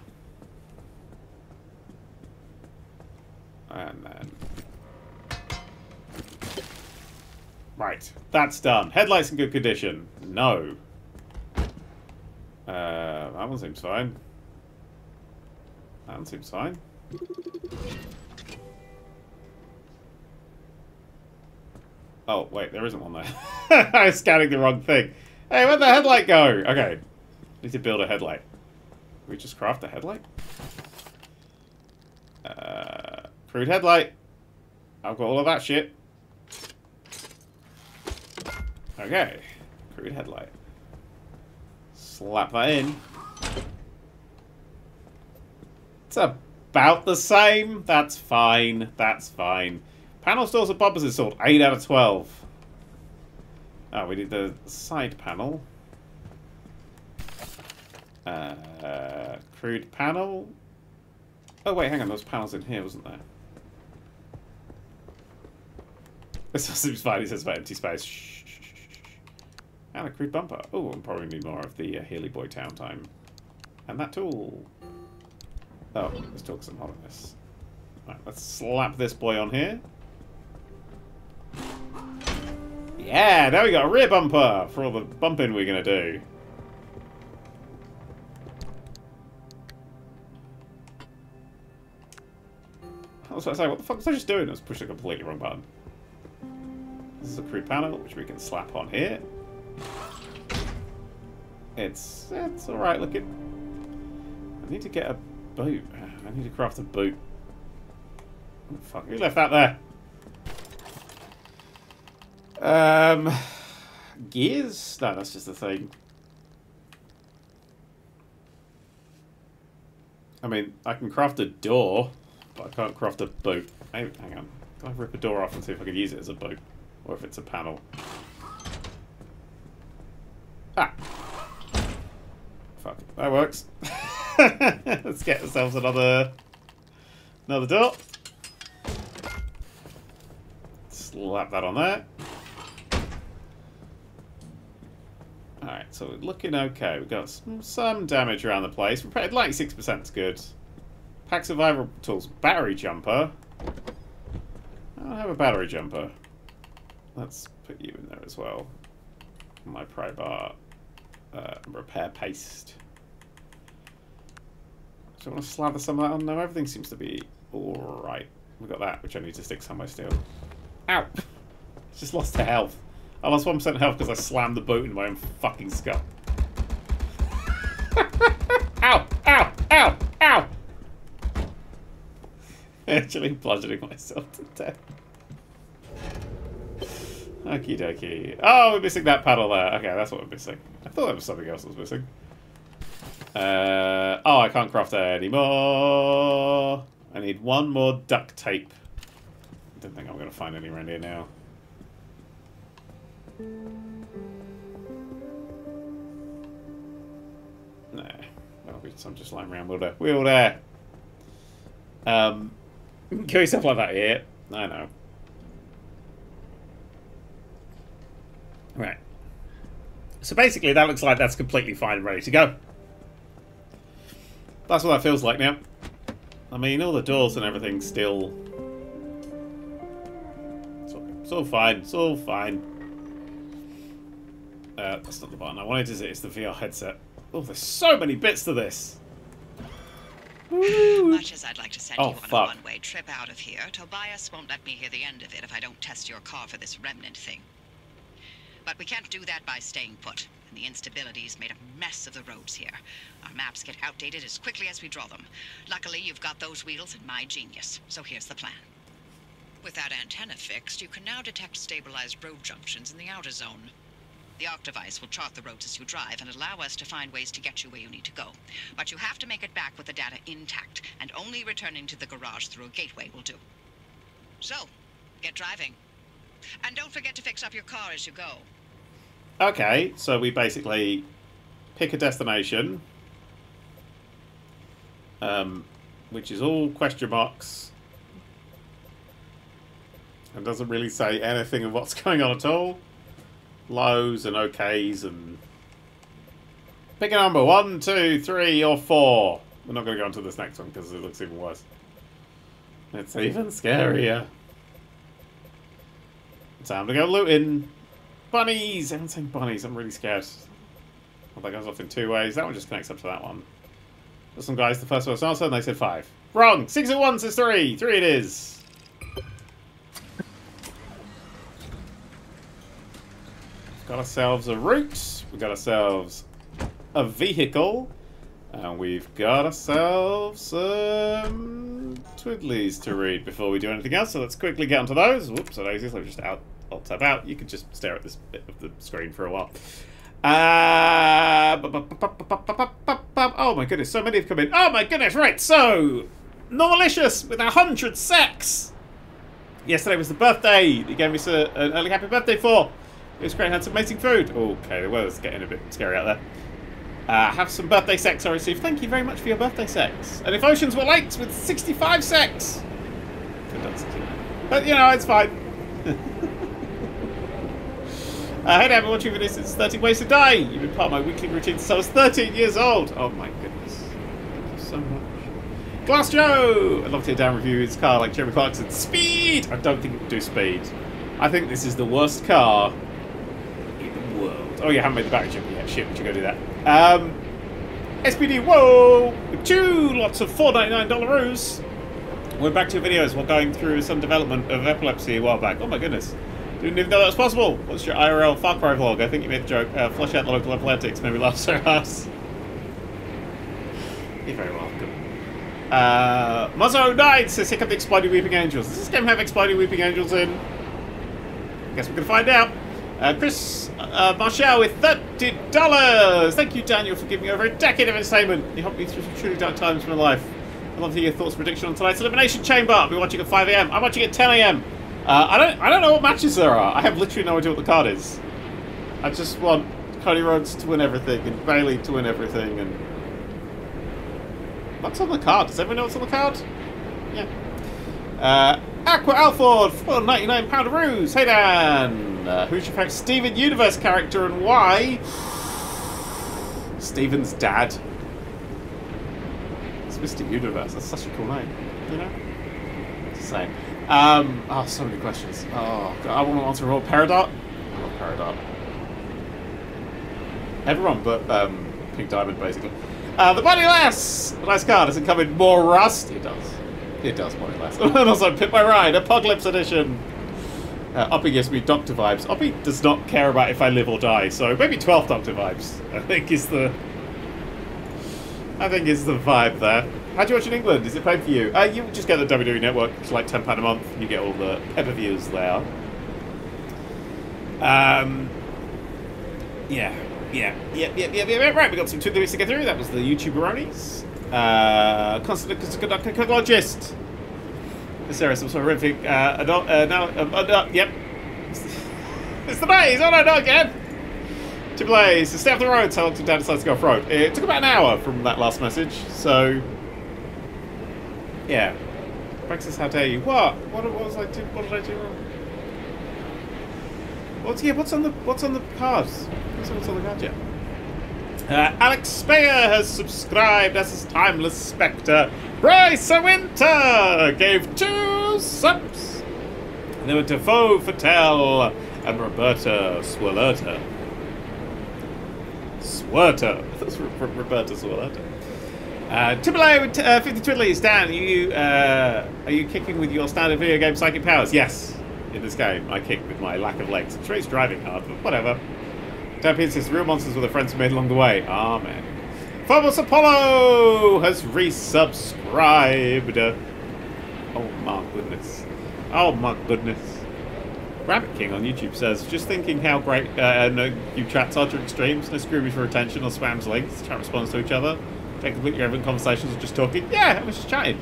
And then... Right, that's done. Headlights in good condition. No. Uh, that one seems fine. That one seems fine. Oh, wait, there isn't one there. I was scanning the wrong thing. Hey, where'd the headlight go? Okay. Need to build a headlight. We just craft a headlight? Uh, crude headlight. I've got all of that shit. Okay. Crude headlight. Slap that in. It's about the same. That's fine. That's fine. Panel stores and bumpers installed. 8 out of 12. Oh, we need the side panel. Uh, crude panel. Oh, wait, hang on. There was panels in here, wasn't there? This seems fine. He says about empty space. Shh, shh, shh. And a crude bumper. Oh, I'll probably need more of the uh, Healy Boy Town time. And that tool. Oh, let's talk some hollowness. Right, let's slap this boy on here. Yeah, now we got a rear bumper for all the bumping we're going to do. I was about to say, what the fuck was I just doing? I was pushing a completely wrong button. This is a crude panel, which we can slap on here. It's it's alright looking. I need to get a boot. I need to craft a boot. Oh, fuck, who left that there? Um, gears? No, that's just a thing. I mean, I can craft a door, but I can't craft a boat. Hey, hang on. Can I rip a door off and see if I can use it as a boat? Or if it's a panel. Ah! Fuck. That works. Let's get ourselves another... Another door. Slap that on there. Alright, so we're looking okay. We've got some, some damage around the place. Like 6% is good. Pack survival tools. Battery jumper. I don't have a battery jumper. Let's put you in there as well. My pry bar. Uh, repair paste. Do I want to slather some of that on? No, everything seems to be alright. We've got that, which I need to stick somewhere still. Ow! Just lost to health. I lost 1% health because I slammed the boat in my own fucking skull. ow! Ow! Ow! Ow! Actually bludgeoning myself to death. Okie dokie. Oh, we're missing that paddle there. Okay, that's what we're missing. I thought there was something else that was missing. Uh, oh, I can't craft that anymore. I need one more duct tape. I don't think I'm going to find any around here now. I'm just lying around. We'll there. We'll there. Um, kill yourself like that here. I know. Right. So basically, that looks like that's completely fine and ready to go. That's what that feels like now. I mean, all the doors and everything still... It's all, fine. It's all fine. Uh, that's not the button I wanted, is it? It's the VR headset. Oh, there's so many bits to this. Much as I'd like to send Oh, you on fuck. a one-way trip out of here, Tobias won't let me hear the end of it if I don't test your car for this remnant thing. But we can't do that by staying put, and the instability's made a mess of the roads here. Our maps get outdated as quickly as we draw them. Luckily, you've got those wheels and my genius, so here's the plan. With that antenna fixed, you can now detect stabilized road junctions in the outer zone. The Arc device will chart the roads as you drive and allow us to find ways to get you where you need to go. But you have to make it back with the data intact, and only returning to the garage through a gateway will do. So, get driving. And don't forget to fix up your car as you go. Okay, so we basically pick a destination, um, which is all question marks, and doesn't really say anything of what's going on at all. Lows and okays and pick a number one, two, three, or four. We're not going to go on to this next one because it looks even worse. It's even scarier. Time to go looting. Bunnies! Everyone's saying bunnies. I'm really scared. Well, that goes off in two ways. That one just connects up to that one. There's some guys, the first one answered, and they said five. Wrong! Six and one says three. Three it is. Got ourselves a route. We got ourselves a vehicle. And we've got ourselves some twiddlies to read before we do anything else. So let's quickly get onto those. Whoops, I noticed I'm just out. I'll tap out. You can just stare at this bit of the screen for a while. Uh, oh my goodness, so many have come in. Oh my goodness, right, so... Normalicious with a hundred sex! Yesterday was the birthday. He gave me an early happy birthday for. It was great, had some amazing food. Okay, the weather's getting a bit scary out there. Uh, have some birthday sex I received. Thank you very much for your birthday sex. And if oceans were lakes with 65 sex. Could've done 69. But you know, it's fine. uh, hey there, I've been watching videos since 13 Ways to Die. You've been part of my weekly routine since I was 13 years old. Oh my goodness. Thank you so much. Glass Joe! I'd love to hear Dan review his car like Jeremy Clarkson. Speed! I don't think it would do speed. I think this is the worst car Oh, you haven't made the battery jump yet. Shit, we should go do that. Um, SPD, whoa! Two lots of $4.99 dollaroos. We're back to videos while going through some development of epilepsy a while back. Oh my goodness. Didn't even know that was possible. What's your IRL Far Cry vlog? I think you made the joke. Uh, flush out the local epileptics. Maybe laugh so hard. You're very welcome. Uh, Muzzo Knight says, here come the Exploding Weeping Angels. Does this game have Exploding Weeping Angels in? Guess we're going to find out. Uh, Chris uh, Marshall with $30. Thank you, Daniel, for giving me over a decade of entertainment. You helped me through some truly dark times in my life. I'd love to hear your thoughts prediction on tonight's Elimination Chamber. I'll be watching at 5am. I'm watching at 10am. Uh, I don't I don't know what matches there are. I have literally no idea what the card is. I just want Cody Rhodes to win everything and Bayley to win everything and What's on the card? Does everyone know what's on the card? Yeah. Uh, Aqua Alford for 99 pound ruse. Hey Dan! Uh, who's your favourite Steven Universe character and why? Steven's dad. It's Mr. Universe. That's such a cool name. You know? Just saying. Um, oh, so many questions. Oh, God, I want to answer all. Peridot? I love Peridot. Everyone but um, Pink Diamond, basically. Uh, the Bunny Lass! The nice car. Does it come in more rust? It does. It does, Bunny Lass. and also, Pit My Ride, Apocalypse Edition. Uh, Oppy gives me Doctor vibes. Oppy does not care about if I live or die, so maybe 12 Doctor vibes. I think is the. I think is the vibe there. How do you watch in England? Is it paid for you? Uh, you just get the WWE Network. It's like ten pound a month. You get all the pay-per-views there. Um. Yeah, yeah, yeah, yeah, yeah, yeah. Right, we got some two lyrics to get through. That was the YouTuberonies. Uh, constant Sarah, some horrific. Uh, adult. Uh, now, uh, uh, yep. It's the maze. Oh no, not again. Triple A says, stay off the road, so Dad decides to go off road. It took about an hour from that last message, so. Yeah. Brexis, how dare you? What? What, what was I do? What did I do wrong? What's yeah? What's on the What's on the cards? What's, on the card yet? Uh, Alex Speyer has subscribed as his timeless spectre. Bryce Winter gave two subs. And they were Defoe Fattel and Roberta Swirlerta. Swirter. That's Roberta Swirlerta. Uh, uh, 50 Twiddlies. Dan, you, uh, are you kicking with your standard video game psychic powers? Yes. In this game, I kick with my lack of legs. I'm sure it's driving hard, but whatever. Pierce says, real monsters were the friends made along the way. Amen. Phobos Apollo has resubscribed. Oh my goodness. Oh my goodness. Rabbit King on YouTube says, just thinking how great uh, no, you chats are during streams. No screaming for attention or spams links. Chat responds to each other. Take completely relevant conversations or just talking. Yeah, I was just chatting.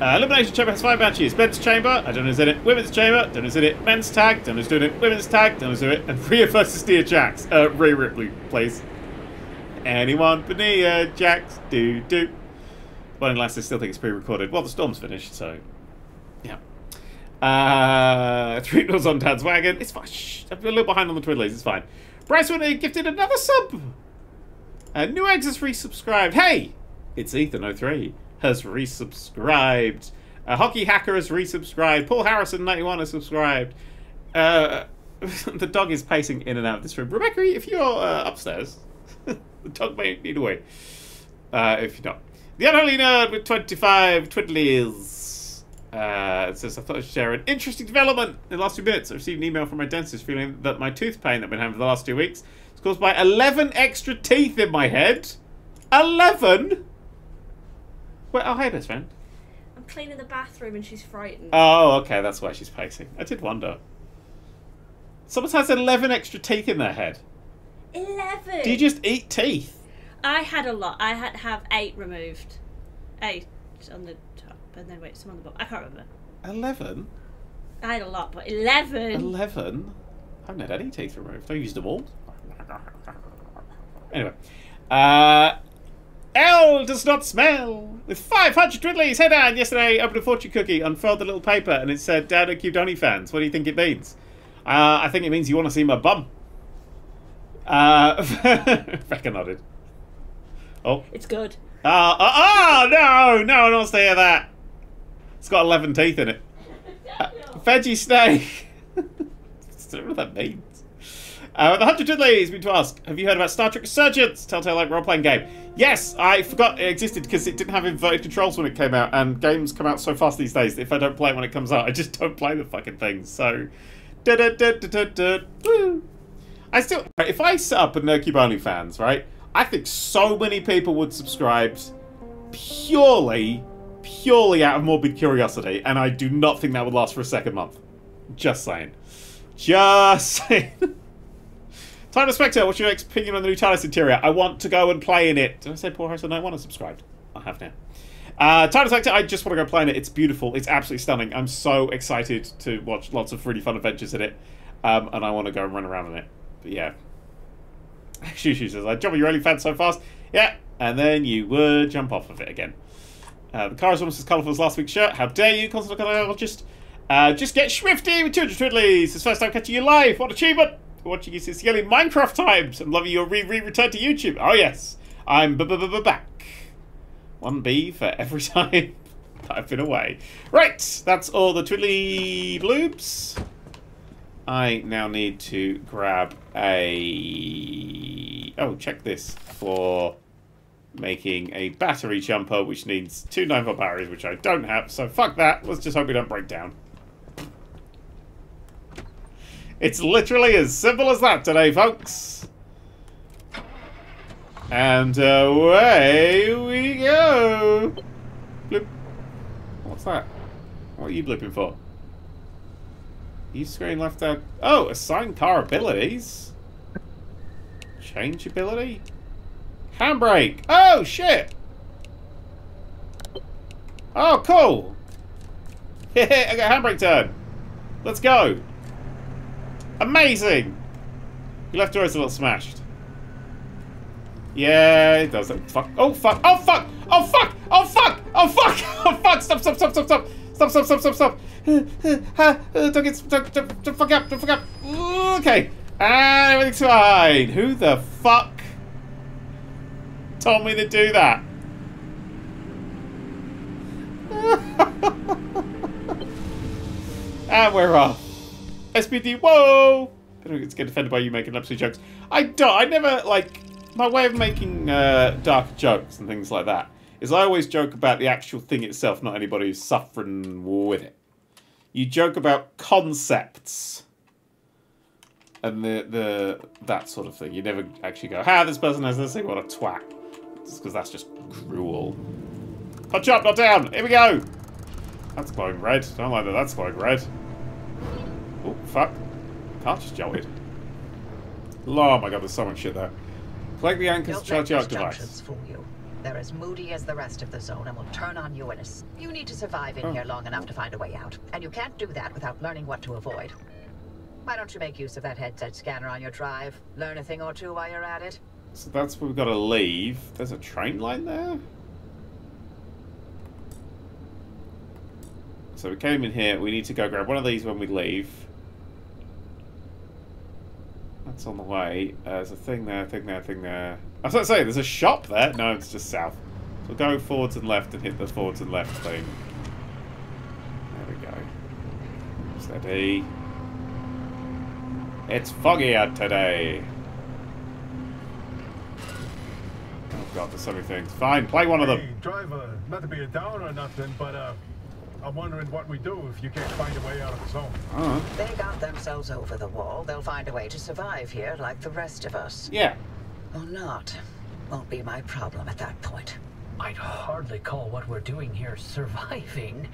Uh, Elimination Chamber has five matches. Men's Chamber, I don't know who's in it. Women's Chamber, don't know who's in it. Men's Tag, don't know who's doing it. Women's Tag, don't know who's doing it. And Rhea versus Nia Jax. Uh, Rhea Ripley, please. Anyone but Nia Jax, do do. Well, unless I still think it's pre-recorded. Well, the storm's finished, so... Yeah. Uh, three wheels on Dad's wagon. It's fine. Shh, I'm a little behind on the Twiddlies. It's fine. Bryce Whitney gifted another sub. Uh, New Eggs has resubscribed. Hey! It's Ethan03 has resubscribed. Uh, Hockey Hacker has resubscribed. Paul Harrison91 has subscribed. Uh, the dog is pacing in and out of this room. Rebecca, if you're uh, upstairs, the dog may need a way. Uh, if you're not. The Unholy Nerd with 25 twiddlies. Uh, it says, I thought I'd share an interesting development in the last few minutes. I received an email from my dentist feeling that my tooth pain that I've been having for the last two weeks is caused by 11 extra teeth in my head. 11? Well, oh, hey, best friend. I'm cleaning the bathroom and she's frightened. Oh, okay, that's why she's pacing. I did wonder. Someone has 11 extra teeth in their head. 11! Do you just eat teeth? I had a lot. I had to have eight removed. Eight on the top, and then wait, some on the bottom. I can't remember. 11? I had a lot, but 11? 11? I haven't had any teeth removed. I used them all. Anyway. Uh, L does not smell. With 500 twiddlies, head on. Yesterday, opened a fortune cookie, unfurled the little paper, and it said, Dad, Cubed Only fans. What do you think it means? Uh, I think it means you want to see my bum. Uh, Becca nodded. Oh. It's good. Uh, oh, no, no one wants to hear that. It's got 11 teeth in it. Uh, veggie snake. I don't know what that means. Uh, the Hundred Twiddlies me to ask, have you heard about Star Trek Resurgence? Telltale like role-playing game. Yes, I forgot it existed because it didn't have inverted controls when it came out, and games come out so fast these days that if I don't play it when it comes out, I just don't play the fucking thing. So. I still, if I set up a Nerdcube Only fans, right? I think so many people would subscribe purely, purely out of morbid curiosity, and I do not think that would last for a second month. Just saying. Just saying. Time to Spectre, what's your next opinion on the new TARDIS interior? I want to go and play in it. Did I say Paul Harrison? I want to subscribe. I have now. Uh, TARDIS Spectre, I just want to go play in it. It's beautiful. It's absolutely stunning. I'm so excited to watch lots of really fun adventures in it. Um, and I want to go and run around in it. But yeah. Shushu says, I jump on your only fan so fast. Yeah. And then you would jump off of it again. Uh, the car is almost as colourful as last week's shirt. How dare you, constant just uh, Just get swifty with 200 twiddlies. It's the first time catching you live. What achievement! Watching you sincerely Minecraft times. I'm loving your re re return to YouTube. Oh yes, I'm b b b back. One B for every time I've been away. Right, that's all the twiddly bloobs. I now need to grab a... Oh, check this for making a battery jumper, which needs two 9 volt batteries, which I don't have, so fuck that. Let's just hope we don't break down. It's literally as simple as that today, folks. And away we go. Bloop. What's that? What are you blipping for? You screen left out. Oh, assign car abilities. Change ability. Handbrake. Oh, shit. Oh, cool. I got handbrake turn. Let's go. Amazing! Your left door is a little smashed. Yeah, it does. Fuck. Oh, fuck. Oh, fuck. Oh, fuck. Oh, fuck. Oh, fuck. Oh, fuck. Oh, stop, stop, stop, stop, stop. Stop, stop, stop, stop, stop. Uh, uh, uh, don't get... Don't, don't, don't fuck up. Don't fuck up. Okay. And everything's fine. Who the fuck told me to do that? and ah, we're off. SPD, whoa! I don't get offended by you making absolute jokes. I don't. I never like my way of making uh, dark jokes and things like that is I always joke about the actual thing itself, not anybody who's suffering with it. You joke about concepts and the the that sort of thing. You never actually go, "Ha, this person has this thing. What a twat!" Because that's just cruel. Punch up, not down. Here we go. That's glowing red. Don't like that. That's glowing red. Oh fuck! Can't just jolt it. Oh my god, there's so much shit there. Plug the anchors Don't charge your device. fool you. They're as moody as the rest of the zone and will turn on you in a... You need to survive in Oh. here long enough to find a way out. And you can't do that without learning what to avoid. Why don't you make use of that headset scanner on your drive? Learn a thing or two while you're at it? So that's where we've got to leave. There's a train line there? So we came in here. We need to go grab one of these when we leave. That's on the way. Uh, there's a thing there, thing there, thing there. I was going to say, there's a shop there. No, it's just south. So go forwards and left and hit the forwards and left thing. There we go. Steady. It's foggy out today. Oh god, there's so many things. Fine, play one of them. driver, not to be a downer or nothing, but uh, I'm wondering what we do if you can't find a way out of the zone. Oh, They got themselves over the wall. They'll find a way to survive here like the rest of us. yeah. Or not. Won't be my problem at that point. I'd hardly call what we're doing here surviving.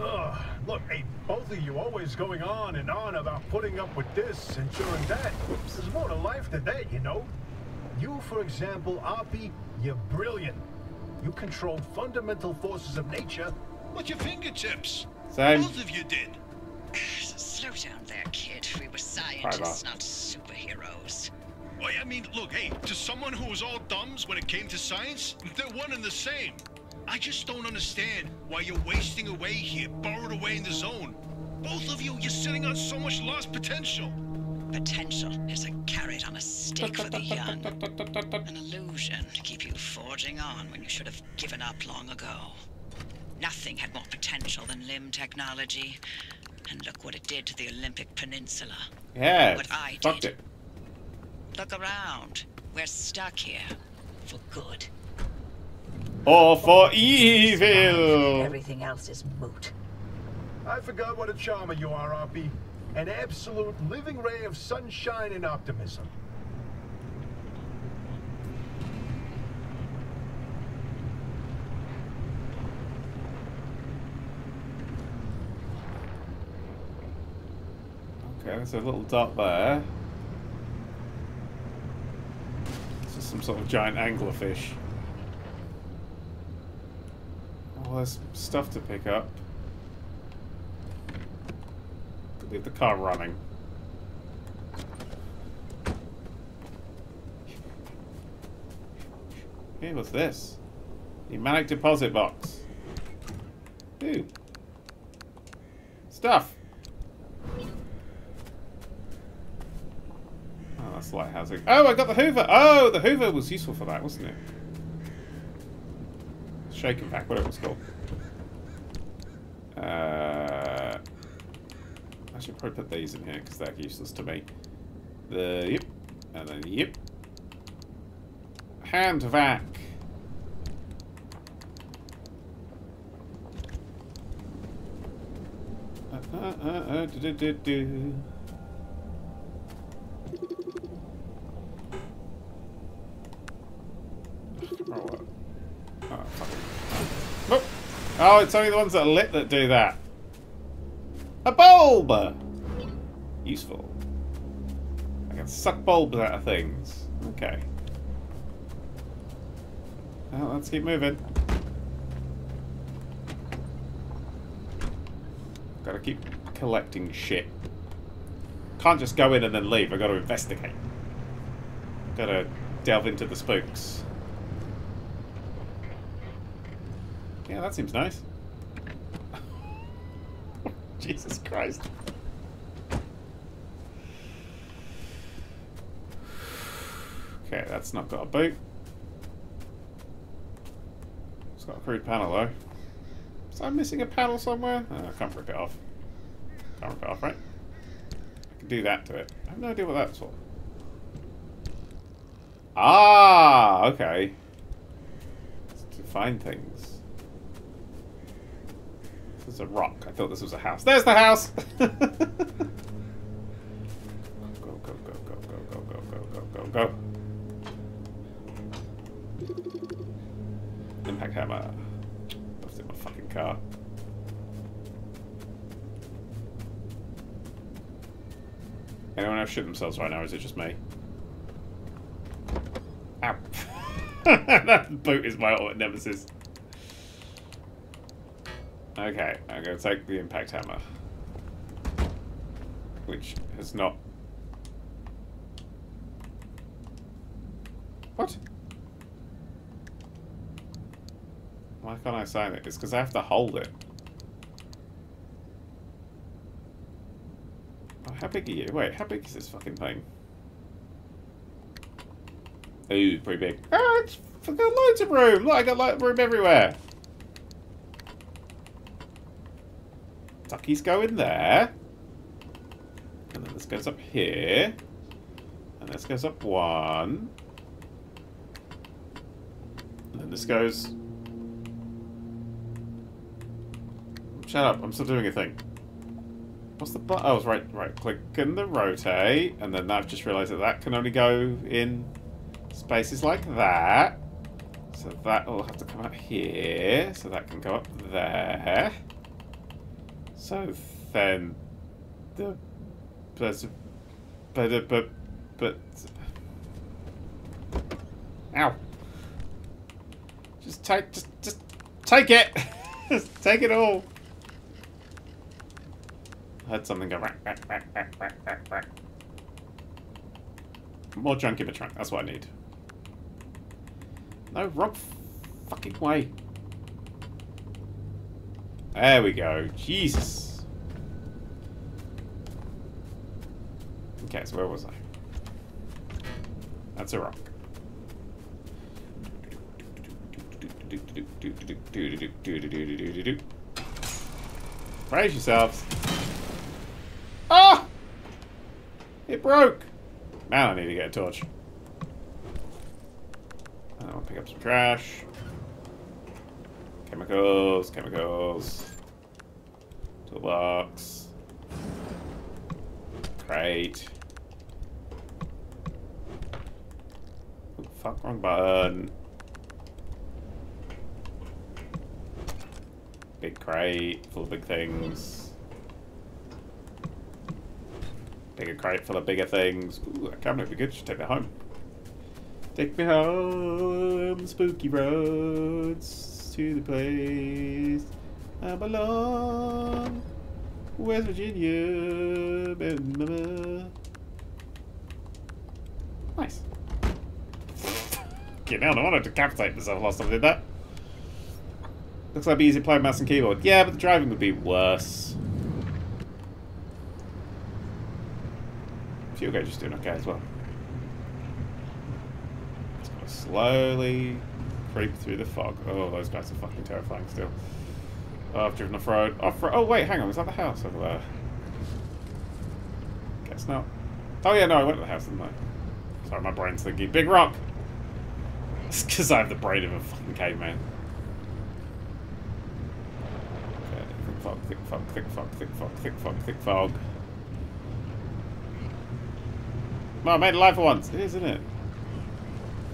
Ugh, look, hey, both of you always going on and on about putting up with this, and ensuring that. There's more to life than that, you know? You, for example, Oppy, you're brilliant. You control fundamental forces of nature. With your fingertips. Same. Both of you did. Slow down there, kid. We were scientists, not superheroes. Well, I mean, look, hey, to someone who was all thumbs when it came to science, they're one and the same. I just don't understand why you're wasting away here, borrowed away in the zone. Both of you, you're sitting on so much lost potential. Potential is a carrot on a stick for the young. An illusion to keep you forging on when you should have given up long ago. Nothing had more potential than LIM technology. And look what it did to the Olympic Peninsula. Yeah. What I Fucked did. it. Look around. We're stuck here. For good. Or for evil. Everything else is moot. I forgot what a charmer you are, Oppy. An absolute living ray of sunshine and optimism. Okay, there's a little dot there. It's just some sort of giant anglerfish. Oh, there's stuff to pick up. Leave the car running. Hey, what's this? The manic deposit box. Ooh. Stuff. Oh, that's lighthousing. Oh, I got the Hoover. Oh, the Hoover was useful for that, wasn't it? Shake and pack, whatever it's called. Uh, I should probably put these in here because they're useless to me. The yep, and then yep. Hand vac. Uh, uh, uh, uh, do, do, do, do. Oh, what? Oh. Oh. oh, it's only the ones that are lit that do that. A bulb! Useful. I can suck bulbs out of things. Okay. Well, let's keep moving. Gotta keep collecting shit. Can't just go in and then leave. I've got to investigate. Got to delve into the spooks. Yeah, that seems nice. Jesus Christ. Okay, that's not got a boot. It's got a crude panel though. Is I missing a panel somewhere? Oh, I can't rip it off. Can't rip it off, right? I can do that to it. I have no idea what that's for. Ah, okay. It's to find things. Is a rock. I thought this was a house. There's the house! go, go, go, go, go, go, go, go, go, go, go. Impact hammer. Left in my fucking car. Anyone else shoot themselves right now, is it just me? Ow. that boot is my ultimate nemesis. Okay, I'm going to take the impact hammer. Which has not... What? Why can't I sign it? It's because I have to hold it. Oh, how big are you? Wait, how big is this fucking thing? Ooh, pretty big. Oh, it's got loads of room. Look, I got loads of room everywhere. Duckies go in there. And then this goes up here. And this goes up one. And then this goes... Shut up, I'm still doing a thing. What's the button? Oh, right, right. Click the rotate. And then I've just realised that that can only go in spaces like that. So that will have to come out here. So that can go up there. So then the but but but but ow. Just take just just take it. take it all. I heard something go rack, rack, rack, rack, rack, rack. More junk in the trunk. That's what I need. No, wrong fucking way. There we go. Jesus. Okay, so where was I? That's a rock. Brace yourselves. Ah! It broke! Now I need to get a torch. I'll pick up some trash. Chemicals, chemicals. Toolbox. Crate. Oh, fuck, wrong button. Big crate full of big things. Bigger crate full of bigger things. Ooh, that cabinet would be good. Take that home. Take me home, spooky roads, to the place I belong. West Virginia. Nice. Get down, I don't want to decapitate myself last time I did that. Looks like it'd be easy playing mouse and keyboard. Yeah, but the driving would be worse. Fuel gauge is doing okay as well. It's gonna slowly creep through the fog. Oh, those guys are fucking terrifying still. Oh, I've driven off-road. Off. Oh, wait, hang on. Was that the house over there? Guess not. Oh, yeah, no, I went to the house, didn't I? Sorry, my brain's thinking. Big rock! It's because I have the brain of a fucking caveman. Okay, thick fog, thick fog, thick fog, thick fog, thick fog, thick fog. Well, I made a line for once. It is, isn't it?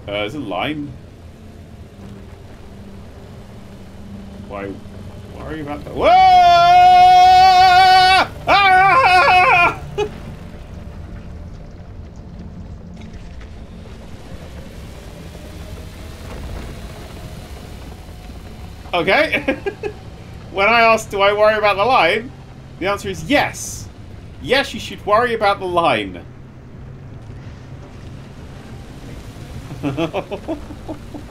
Uh, is it a line? Why? Why are you about to? Whoa! Ah! Okay. when I asked, do I worry about the line? The answer is yes. Yes, you should worry about the line.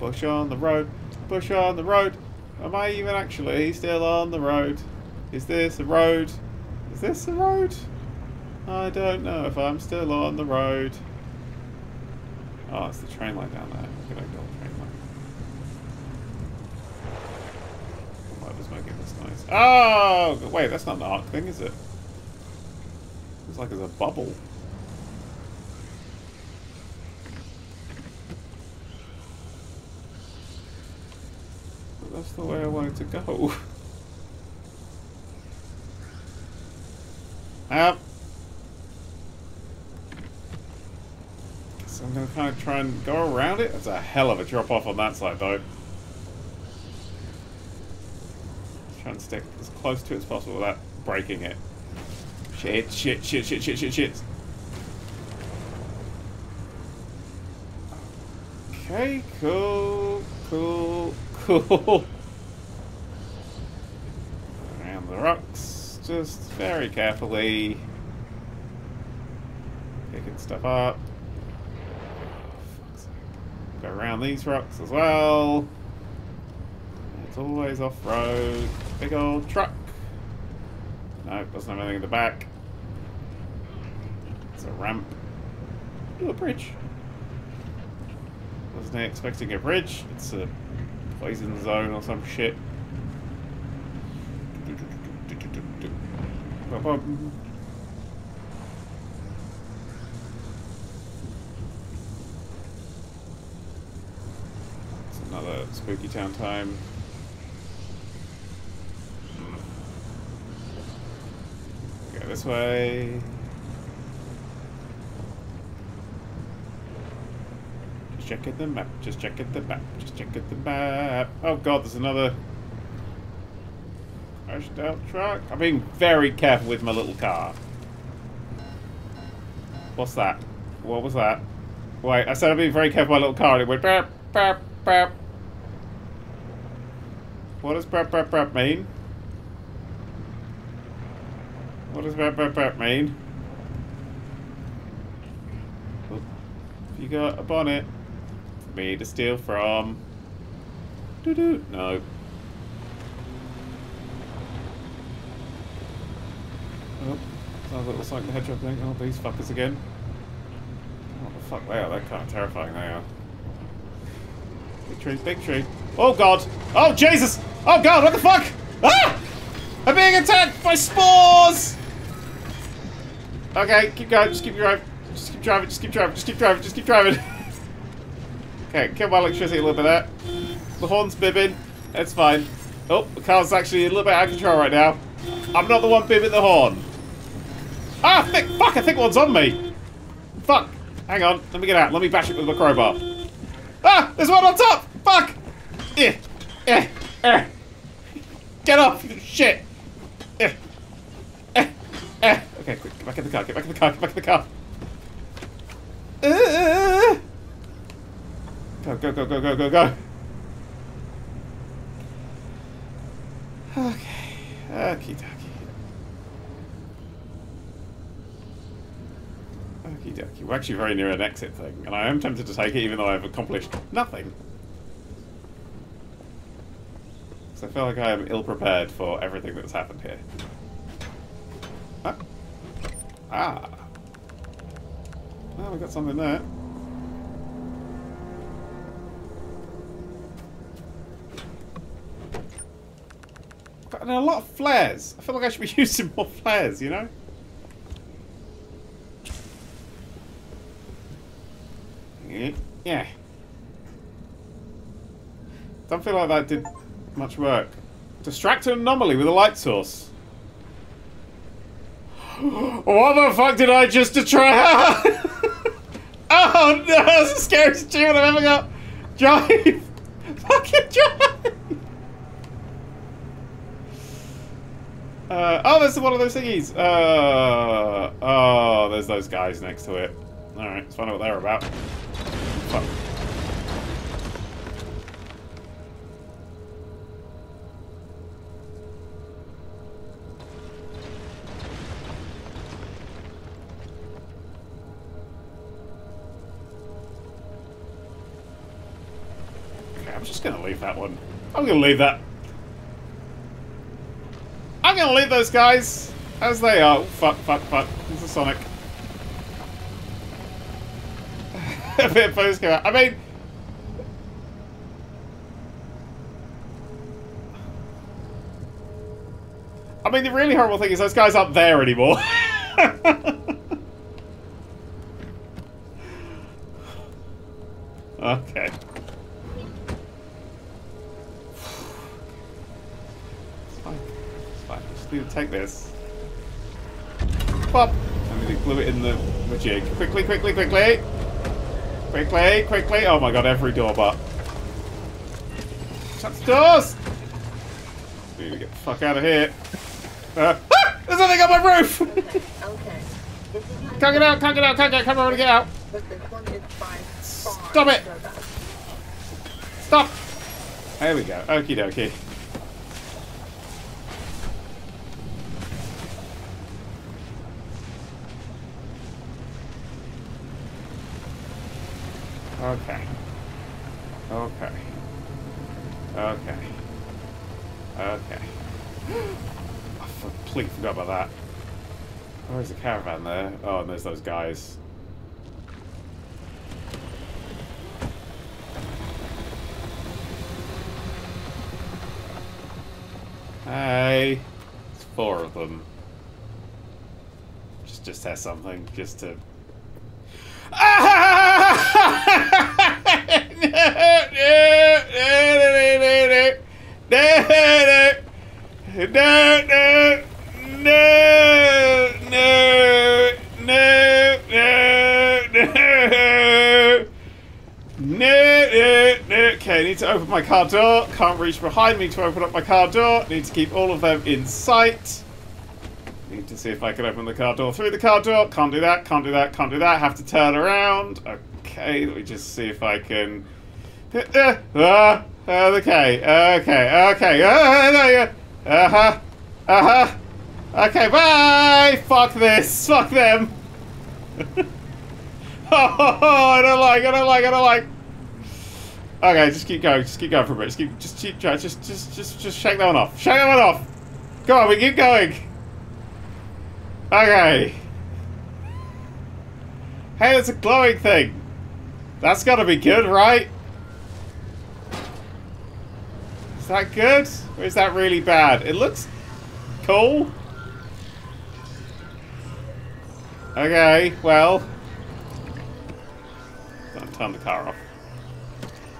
Push on the road. Push on the road. Am I even actually still on the road? Is this a road? Is this a road? I don't know if I'm still on the road. Oh, it's the train line down there. Look at that old train line. What was making this noise? Oh! Wait, that's not an arc thing, is it? Looks like it's a bubble. That's the way I wanted to go. Yep. So I'm going to kind of try and go around it. That's a hell of a drop off on that side, though. Try and stick as close to it as possible without breaking it. Shit, shit, shit, shit, shit, shit, shit. Okay, cool, cool, Around the rocks, just very carefully. Picking stuff up. Go around these rocks as well. It's always off-road. Big old truck. No, doesn't have anything in the back. It's a ramp. Ooh, a bridge. Wasn't expecting a bridge. It's a poison zone or some shit. It's another spooky town time. Go this way. Check at the map. Just check at the map. Just check at the map. Oh god, there's another crashed out truck. I'm being very careful with my little car. What's that? What was that? Wait, I said I'm being very careful with my little car and it went burp, burp, burp. What does burp, burp, burp mean? What does burp, burp, burp mean? You got a bonnet me to steal from. Doo doo. No. Oh, sounds like the the Hedgehog thing. Oh, these fuckers again. What the fuck they are? They're kind of terrifying, they are. Big tree, big tree. Oh god! Oh Jesus! Oh god, what the fuck? Ah! I'm being attacked by spores! Okay, keep going, just keep driving. Just keep driving, just keep driving, just keep driving, just keep driving. okay, kill my electricity a little bit there. The horn's bibbing. It's fine. Oh, the car's actually a little bit out of control right now. I'm not the one bibbing the horn. Ah, thick, fuck, I think one's on me. Fuck. Hang on, let me get out. Let me bash it with my crowbar. Ah, there's one on top. Fuck. Eh, eh, eh. Get off, you shit. Eh, eh, eh. Okay, quick, get back in the car, get back in the car, get back in the car. Uh, go, go, go, go, go, go, go. Okay, okie dokie. Okie dokie. We're actually very near an exit thing, and I am tempted to take it even though I've accomplished nothing. Because I feel like I am ill prepared for everything that's happened here. Ah. Ah. Oh, we got something there. Got a lot of flares. I feel like I should be using more flares, you know? Yeah. Don't feel like that did much work. Distract an anomaly with a light source. what the fuck did I just try? oh no, that's the scariest achievement I've ever got. Drive! Fucking drive! Uh, oh, there's one of those thingies! Uh, oh, there's those guys next to it. Alright, let's find out what they're about. Fuck. Okay, I'm just gonna leave that one. I'm gonna leave that I'm gonna leave those guys as they are. Oh, fuck, fuck, fuck. There's a Sonic. a bit of post out. I mean. I mean, the really horrible thing is those guys aren't there anymore. okay. Just need to take this. Pop! I'm going to glue it in the, the jig. Quickly, quickly, quickly! Quickly, quickly! Oh my god, every door but. Shut the doors! We Need to get the fuck out of here. Uh, ah! There's something on my roof! Okay. Can't get out, can't get out, can't get, come on, get out! but this one is by far Stop it! Stop! There we go. Okie dokie. Okay. Okay. Okay. Okay. I completely forgot about that. Oh, there's a caravan there? Oh, and there's those guys. Hey. It's four of them. Just just test something, just to no, no, no, no, no, no, no. No, no, no. Okay, need to open my car door. Can't reach behind me to open up my car door. Need to keep all of them in sight. Need to see if I can open the car door through the car door. Can't do that, can't do that, can't do that. Have to turn around. Okay, let me just see if I can... Uh, uh, okay, okay, okay. Uh, there you go. Uh-huh. Okay, bye! Fuck this. Fuck them. oh, I don't like, I don't like, I don't like. Okay, just keep going, just keep going for a bit. Just keep, just keep just, just, just, just shake that one off. Shake that one off. Go on, we keep going. Okay. Hey, it's a glowing thing. That's gotta be good, right? Is that good? Or is that really bad? It looks cool. Okay, well. Don't turn the car off.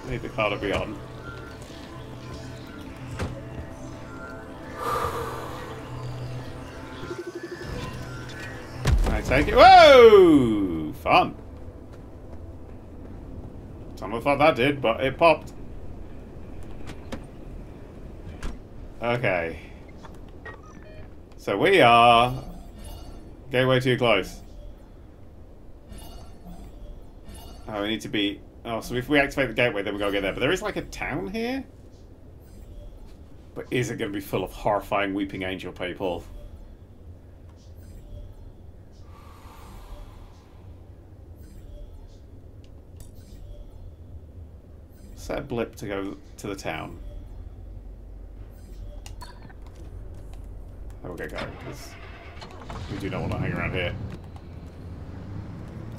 I need the car to be on. I take it. Whoa! Fun. Don't know that did, but it popped. Okay. So we are gateway too close. Oh, we need to be. Oh, so if we activate the gateway, then we gotta get there. But there is like a town here. But is it going to be full of horrifying weeping angel people? Set a blip to go to the town. There we go, because we do not want to hang around here.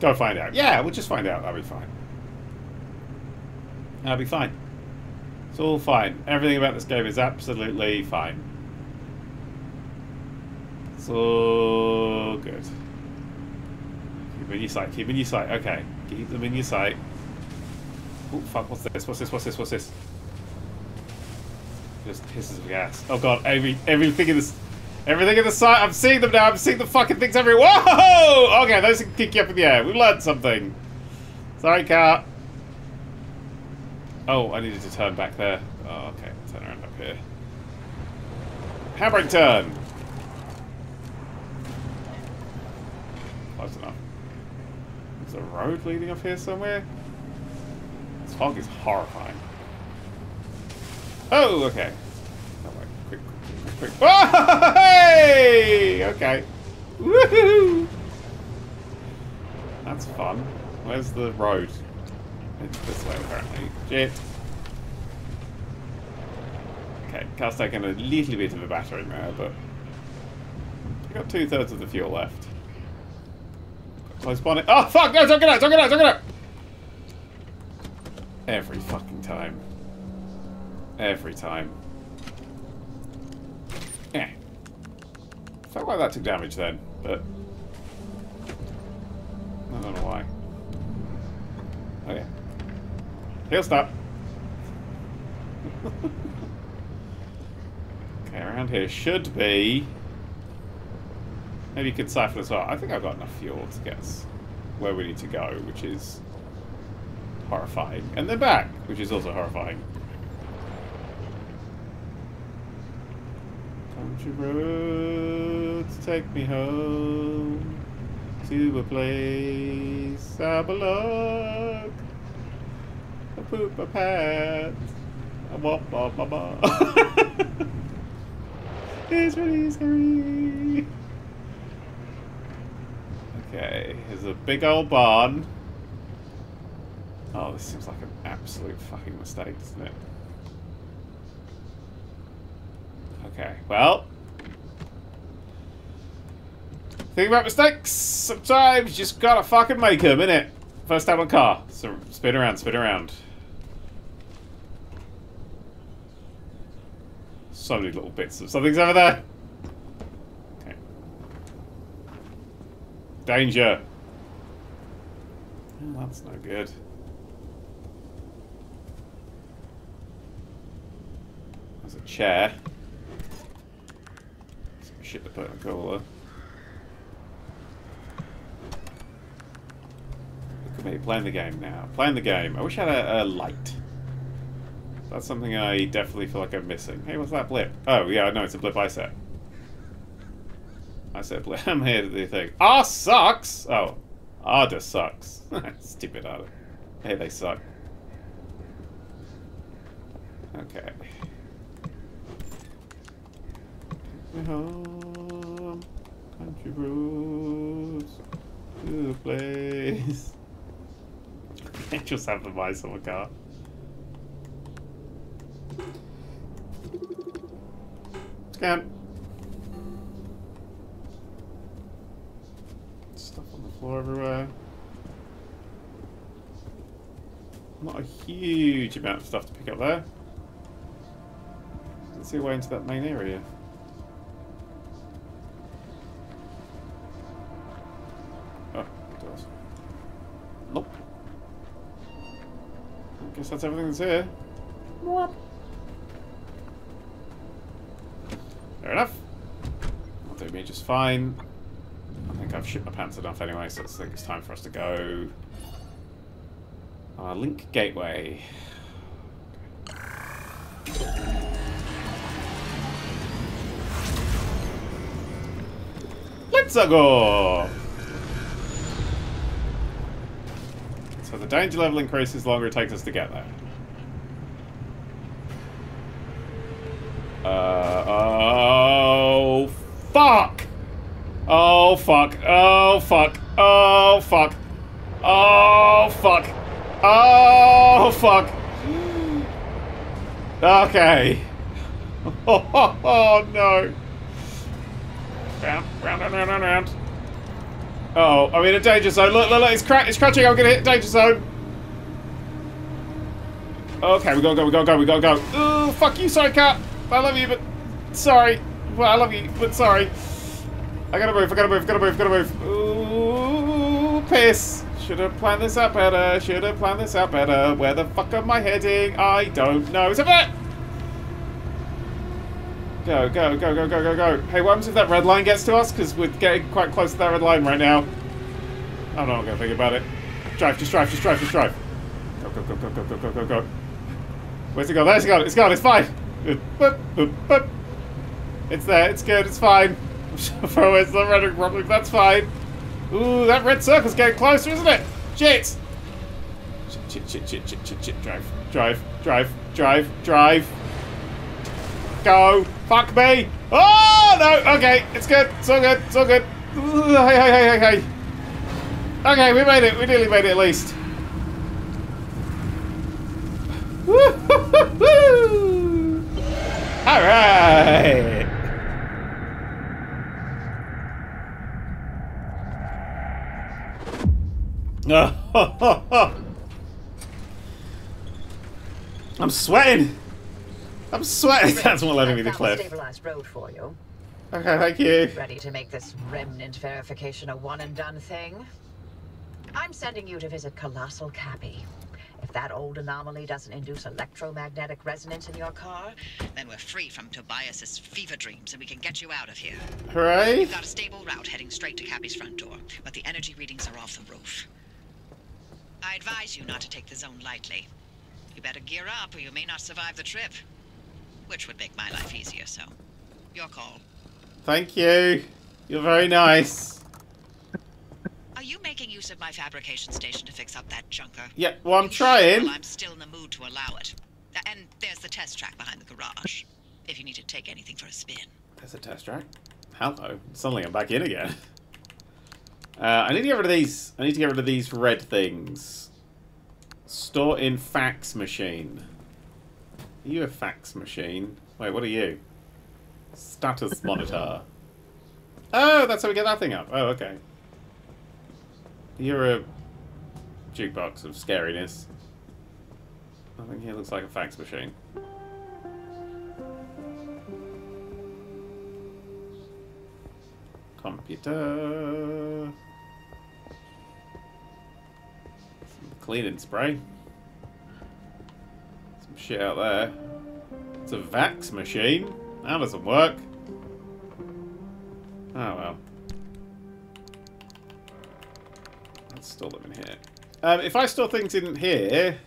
Go find out. Yeah, we'll just find out. That'll be fine. That'll be fine. It's all fine. Everything about this game is absolutely fine. It's all good. Keep in your sight. Keep in your sight. Okay. Keep them in your sight. Oh, fuck. What's this? What's this? What's this? What's this? Just hisses of gas. Oh, God. Every, everything in this... Everything in the sight. I'm seeing them now. I'm seeing the fucking things everywhere. Whoa! Okay, those can kick you up in the air. We've learned something. Sorry, car. Oh, I needed to turn back there. Oh, okay. Turn around up here. Handbrake turn! Close enough. Is there a road leading up here somewhere? This fog is horrifying. Oh, okay. Oh, hey! Okay. Woohoo! That's fun. Where's the road? It's this way, apparently. Shit. Car's taken a little bit of a battering there, but we got two thirds of the fuel left. Close bonnet. Oh fuck! No, don't get out! Don't get out! Don't get out! Every fucking time. Every time. Yeah. Felt like that took damage then, but I don't know why. Okay. He'll stop. okay, around here should be. Maybe you could siphon as well. I think I've got enough fuel to get us where we need to go, which is horrifying. And then back, which is also horrifying. Country roads take me home to a place I belong. I poop my pants. I walk ba ba ba. It's really scary. Okay, here's a big old barn. Oh, this seems like an absolute fucking mistake, doesn't it? Okay, well. Think about mistakes. Sometimes you just gotta fucking make them, innit? First time on car. So spin around, spin around. So many little bits of something's over there. Okay. Danger. Oh, that's no good. There's a chair. Shit to put in a cooler. Look at me, playing the game now. Playing the game. I wish I had a, a light. That's something I definitely feel like I'm missing. Hey, what's that blip? Oh, yeah, no, it's a blip I set. I said blip. I'm here to do the thing. Ah, sucks! Oh, Arda sucks. Stupid Arda. Hey, they suck. Okay. Take me home, country roads, to a place. I just have to buy someone car. Scan. Stuff on the floor everywhere. Not a huge amount of stuff to pick up there. Let's see a way into that main area. It. Nope. I guess that's everything that's here. What? Fair enough. That'll do me just fine. I think I've shit my pants enough anyway, so I think it's time for us to go. Uh, link gateway. Let's go! Danger level increases longer it takes us to get there. Uh, oh, fuck! Oh, fuck. Oh, fuck. Oh, fuck. Oh, fuck. Oh, fuck. Okay. Oh, oh, oh no. Round, round, round, round, round. Oh, I'm in a danger zone. Look, look, look, it's, cra it's crouching. I'm gonna hit danger zone. Okay, we gotta go, we gotta go, we gotta go. Ooh, fuck you, sorry, cat. I love you, but sorry. Well, I love you, but sorry. I gotta move, I gotta move, I gotta move, I gotta move. Ooh, piss. Should have planned this out better. Should have planned this out better. Where the fuck am I heading? I don't know. Is it there? Go, go, go, go, go, go, go. Hey, what happens if that red line gets to us? Because we're getting quite close to that red line right now. I'm not gonna think about it. Drive, just drive, just drive, just drive. Go, go, go, go, go, go, go, go, go. Where's it go? There's it gone. It's gone. It's fine. Boop, boop, boop. It's there. It's good. It's fine. Throw it. the red rumbling. That's fine. Ooh, that red circle's getting closer, isn't it? Shit. Shit, shit, shit, shit, shit, shit. Drive, drive, drive, drive, drive. Go. Fuck me. Oh, no. Okay. It's good. It's all good. It's all good. Hey, hey, hey, hey, hey. Okay, we made it. We nearly made it at least. Woo-hoo-hoo-hoo! Alright! I'm sweating! I'm sweating! That's not letting me I the found cliff. stabilized road for you. Okay, thank you. Ready to make this remnant verification a one and done thing? I'm sending you to visit Colossal Cappy. If that old anomaly doesn't induce electromagnetic resonance in your car, Then we're free from Tobias's fever dreams and we can get you out of here. Hooray! We've got a stable route heading straight to Cappy's front door, but the energy readings are off the roof. I advise you not to take the zone lightly. You better gear up or you may not survive the trip. Which would make my life easier, so. Your call. Thank you. You're very nice. Are you making use of my fabrication station to fix up that junker? Yeah, well, I'm sure? Well, trying. I'm still in the mood to allow it. And there's the test track behind the garage. If you need to take anything for a spin. There's a test track. Hello. Suddenly I'm back in again. Uh, I need to get rid of these. I need to get rid of these red things. Store in fax machine. Are you a fax machine? Wait, what are you? Status monitor. Oh, that's how we get that thing up. Oh, okay. You're a jukebox of scariness. I think he looks like a fax machine. Computer. Cleaning spray. Shit out there. It's a Vax machine. That doesn't work. Oh well. Let's store them in here. Um, if I store things in here,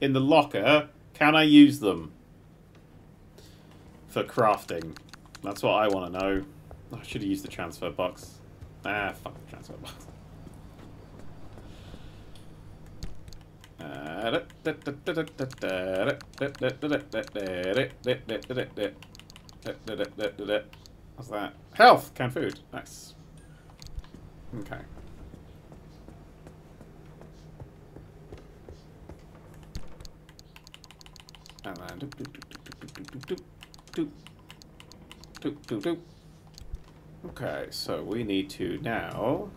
in the locker, can I use them for crafting? That's what I want to know. I should have used the transfer box. Ah, fuck the transfer box. What's that? Health! Canned food. Nice. Okay. And then. Okay, so we need to now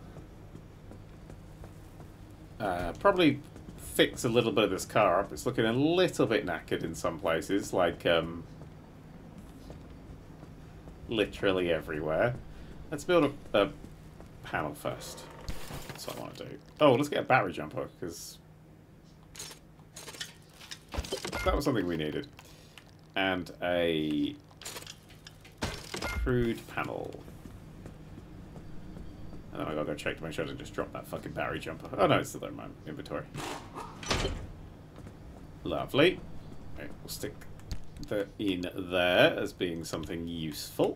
uh, probably fix a little bit of this car up. It's looking a little bit knackered in some places, like um, literally everywhere. Let's build a, a panel first. That's what I want to do. Oh, let's get a battery jumper, because that was something we needed. And a crude panel. And then I gotta go check to make sure I didn't just drop that fucking battery jumper. Oh no, it's still in my inventory. Lovely. Okay, we'll stick that in there as being something useful.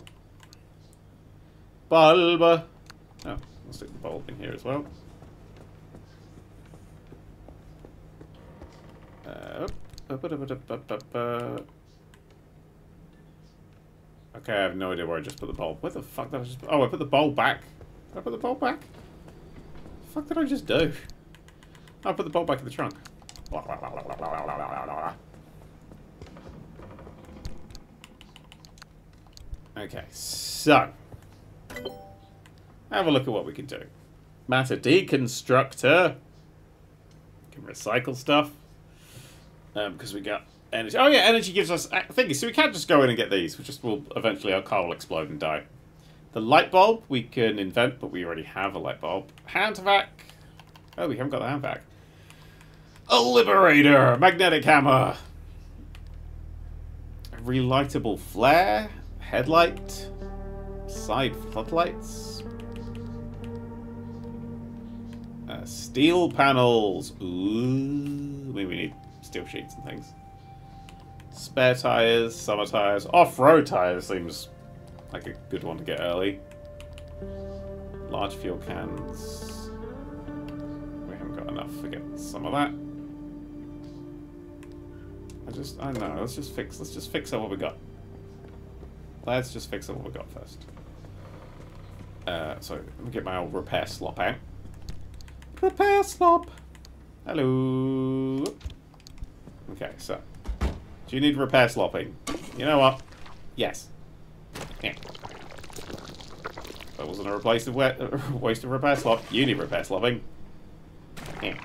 Bulb! Oh, we'll stick the bulb in here as well. Uh. Okay, I have no idea where I just put the bulb. Where the fuck did I just... Oh, I put the bulb back. Did I put the bulb back? The fuck did I just do? I put the bulb back in the trunk. Okay, so... Have a look at what we can do. Matter deconstructor. Can recycle stuff. Um, because we got energy. Oh yeah, energy gives us things. So we can't just go in and get these. We just will eventually our car will explode and die. The light bulb we can invent, but we already have a light bulb. Hand vac. Oh, we haven't got the hand vac. A liberator, magnetic hammer, relightable flare, headlight, side floodlights, uh, steel panels. Ooh, maybe we need steel sheets and things. Spare tires, summer tires, off-road tires seems like a good one to get early. Large fuel cans. We haven't got enough to get some of that. I just, I don't know. Let's just fix. Let's just fix up what we got. Let's just fix up what we got first. Uh, so let me get my old repair slop out. Repair slop. Hello. Okay, so do you need repair slopping? You know what? Yes. Yeah. That wasn't a replace of waste of repair slot. You need repair slopping. Yeah.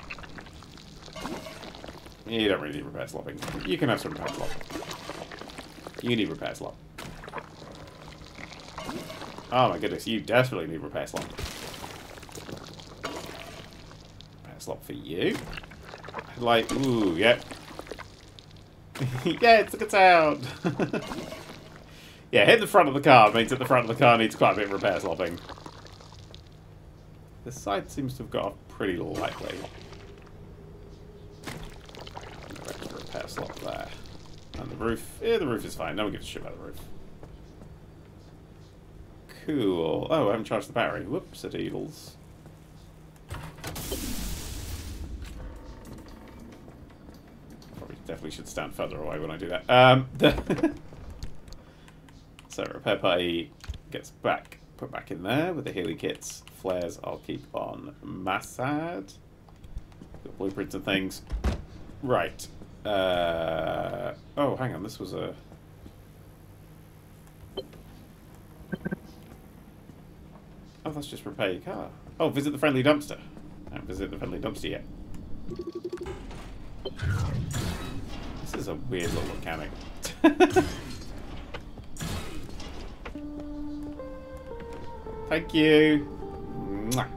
You don't really need repair slopping. You can have some repair slop. You need repair slop. Oh my goodness, you desperately need repair slop. Repair slop for you. Like, ooh, yeah. yeah, it's a good sound. yeah, hit the front of the car means that the front of the car needs quite a bit of repair slopping. This side seems to have got off pretty lightly. No extra repair slot there. And the roof, yeah, the roof is fine. No one gives a shit about the roof. Cool. Oh, I haven't charged the battery. Whoops, it deedles. Probably definitely should stand further away when I do that. Um, so repair putty gets back, put back in there with the healing kits. Flares I'll keep on Massad. Got blueprints and things. Right. Uh, oh, hang on. This was a. Oh, that's just repair your car. Oh, visit the friendly dumpster. I haven't visited the friendly dumpster yet. This is a weird little mechanic. Thank you. Mwah.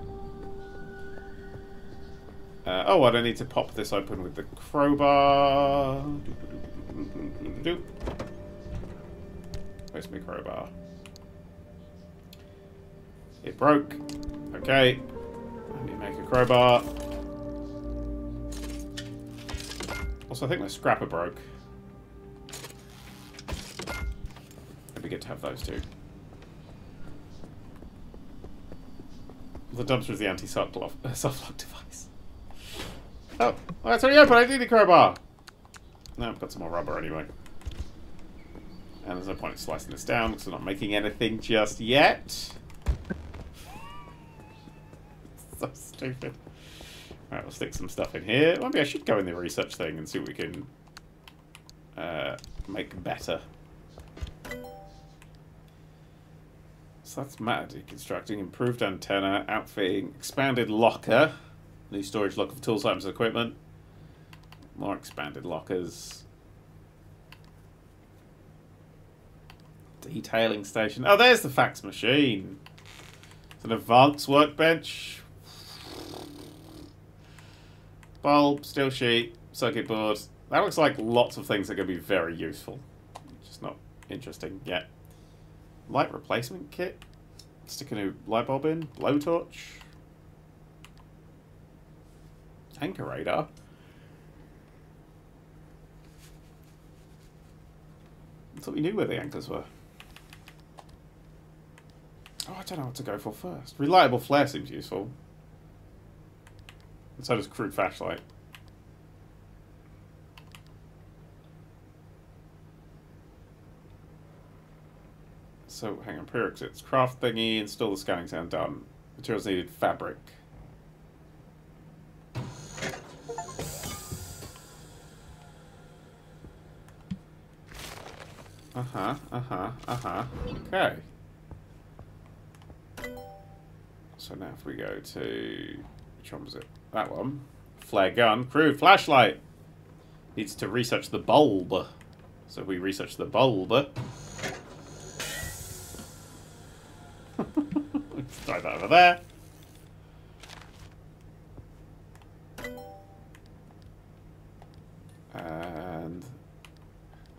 Uh, oh, I don't need to pop this open with the crowbar. Where's my crowbar? It broke. Okay. Let me make a crowbar. Also, I think my scrapper broke. It'd be good to have those two. The dumpster is the anti-soft lock, device. Oh, well, it's already open. I need a crowbar. No, I've got some more rubber anyway. And there's no point in slicing this down because we're not making anything just yet. so stupid. Alright, we'll stick some stuff in here. Maybe I should go in the research thing and see what we can uh, make better. So that's matter deconstructing, improved antenna, outfitting, expanded locker, new storage locker for tools, items, and equipment, more expanded lockers, detailing station. Oh, there's the fax machine. It's an advanced workbench. Bulb, steel sheet, circuit board. That looks like lots of things that to be very useful. Just not interesting yet. Light replacement kit. Stick a new light bulb in. Blowtorch. Anchor radar. I thought we knew where the anchors were. Oh, I don't know what to go for first. Relightable flare seems useful. And so does crude flashlight. So, hang on, prerequisites. Craft thingy, install the scanning sound, done. Materials needed, fabric. Uh-huh, uh-huh, uh-huh. Okay. So now if we go to... Which one was it? That one. Flare gun. Crude flashlight. Needs to research the bulb. So we research the bulb. Throw that over there.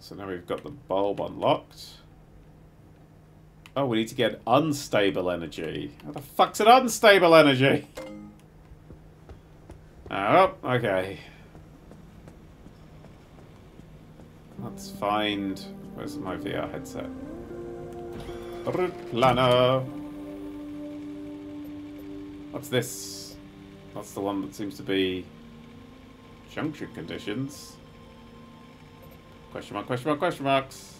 So now we've got the bulb unlocked. Oh, we need to get unstable energy. What the fuck's an unstable energy? Oh, okay. Let's find... Where's my VR headset? Planner. What's this? That's the one that seems to be junction conditions. Question mark, question mark, question marks.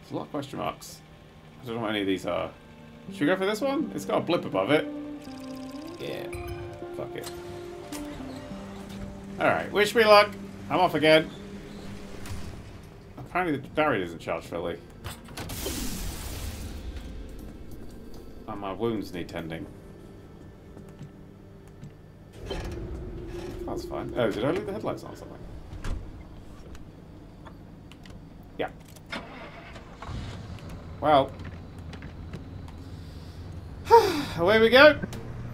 There's a lot of question marks. I don't know what any of these are. Should we go for this one? It's got a blip above it. Yeah. Fuck it. Alright, wish me luck. I'm off again. apparently the barrier doesn't charge fully. And my wounds need tending. That's fine. Oh, did I leave the headlights on or something? Yeah. Well. Away we go.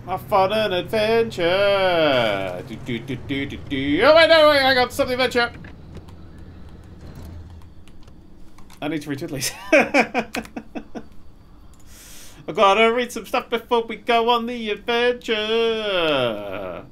Off on an adventure. Do, do, do, do, do, do. Oh, wait, no, wait, I got something adventure. I need to read Twiddlies. I gotta read some stuff before we go on the adventure.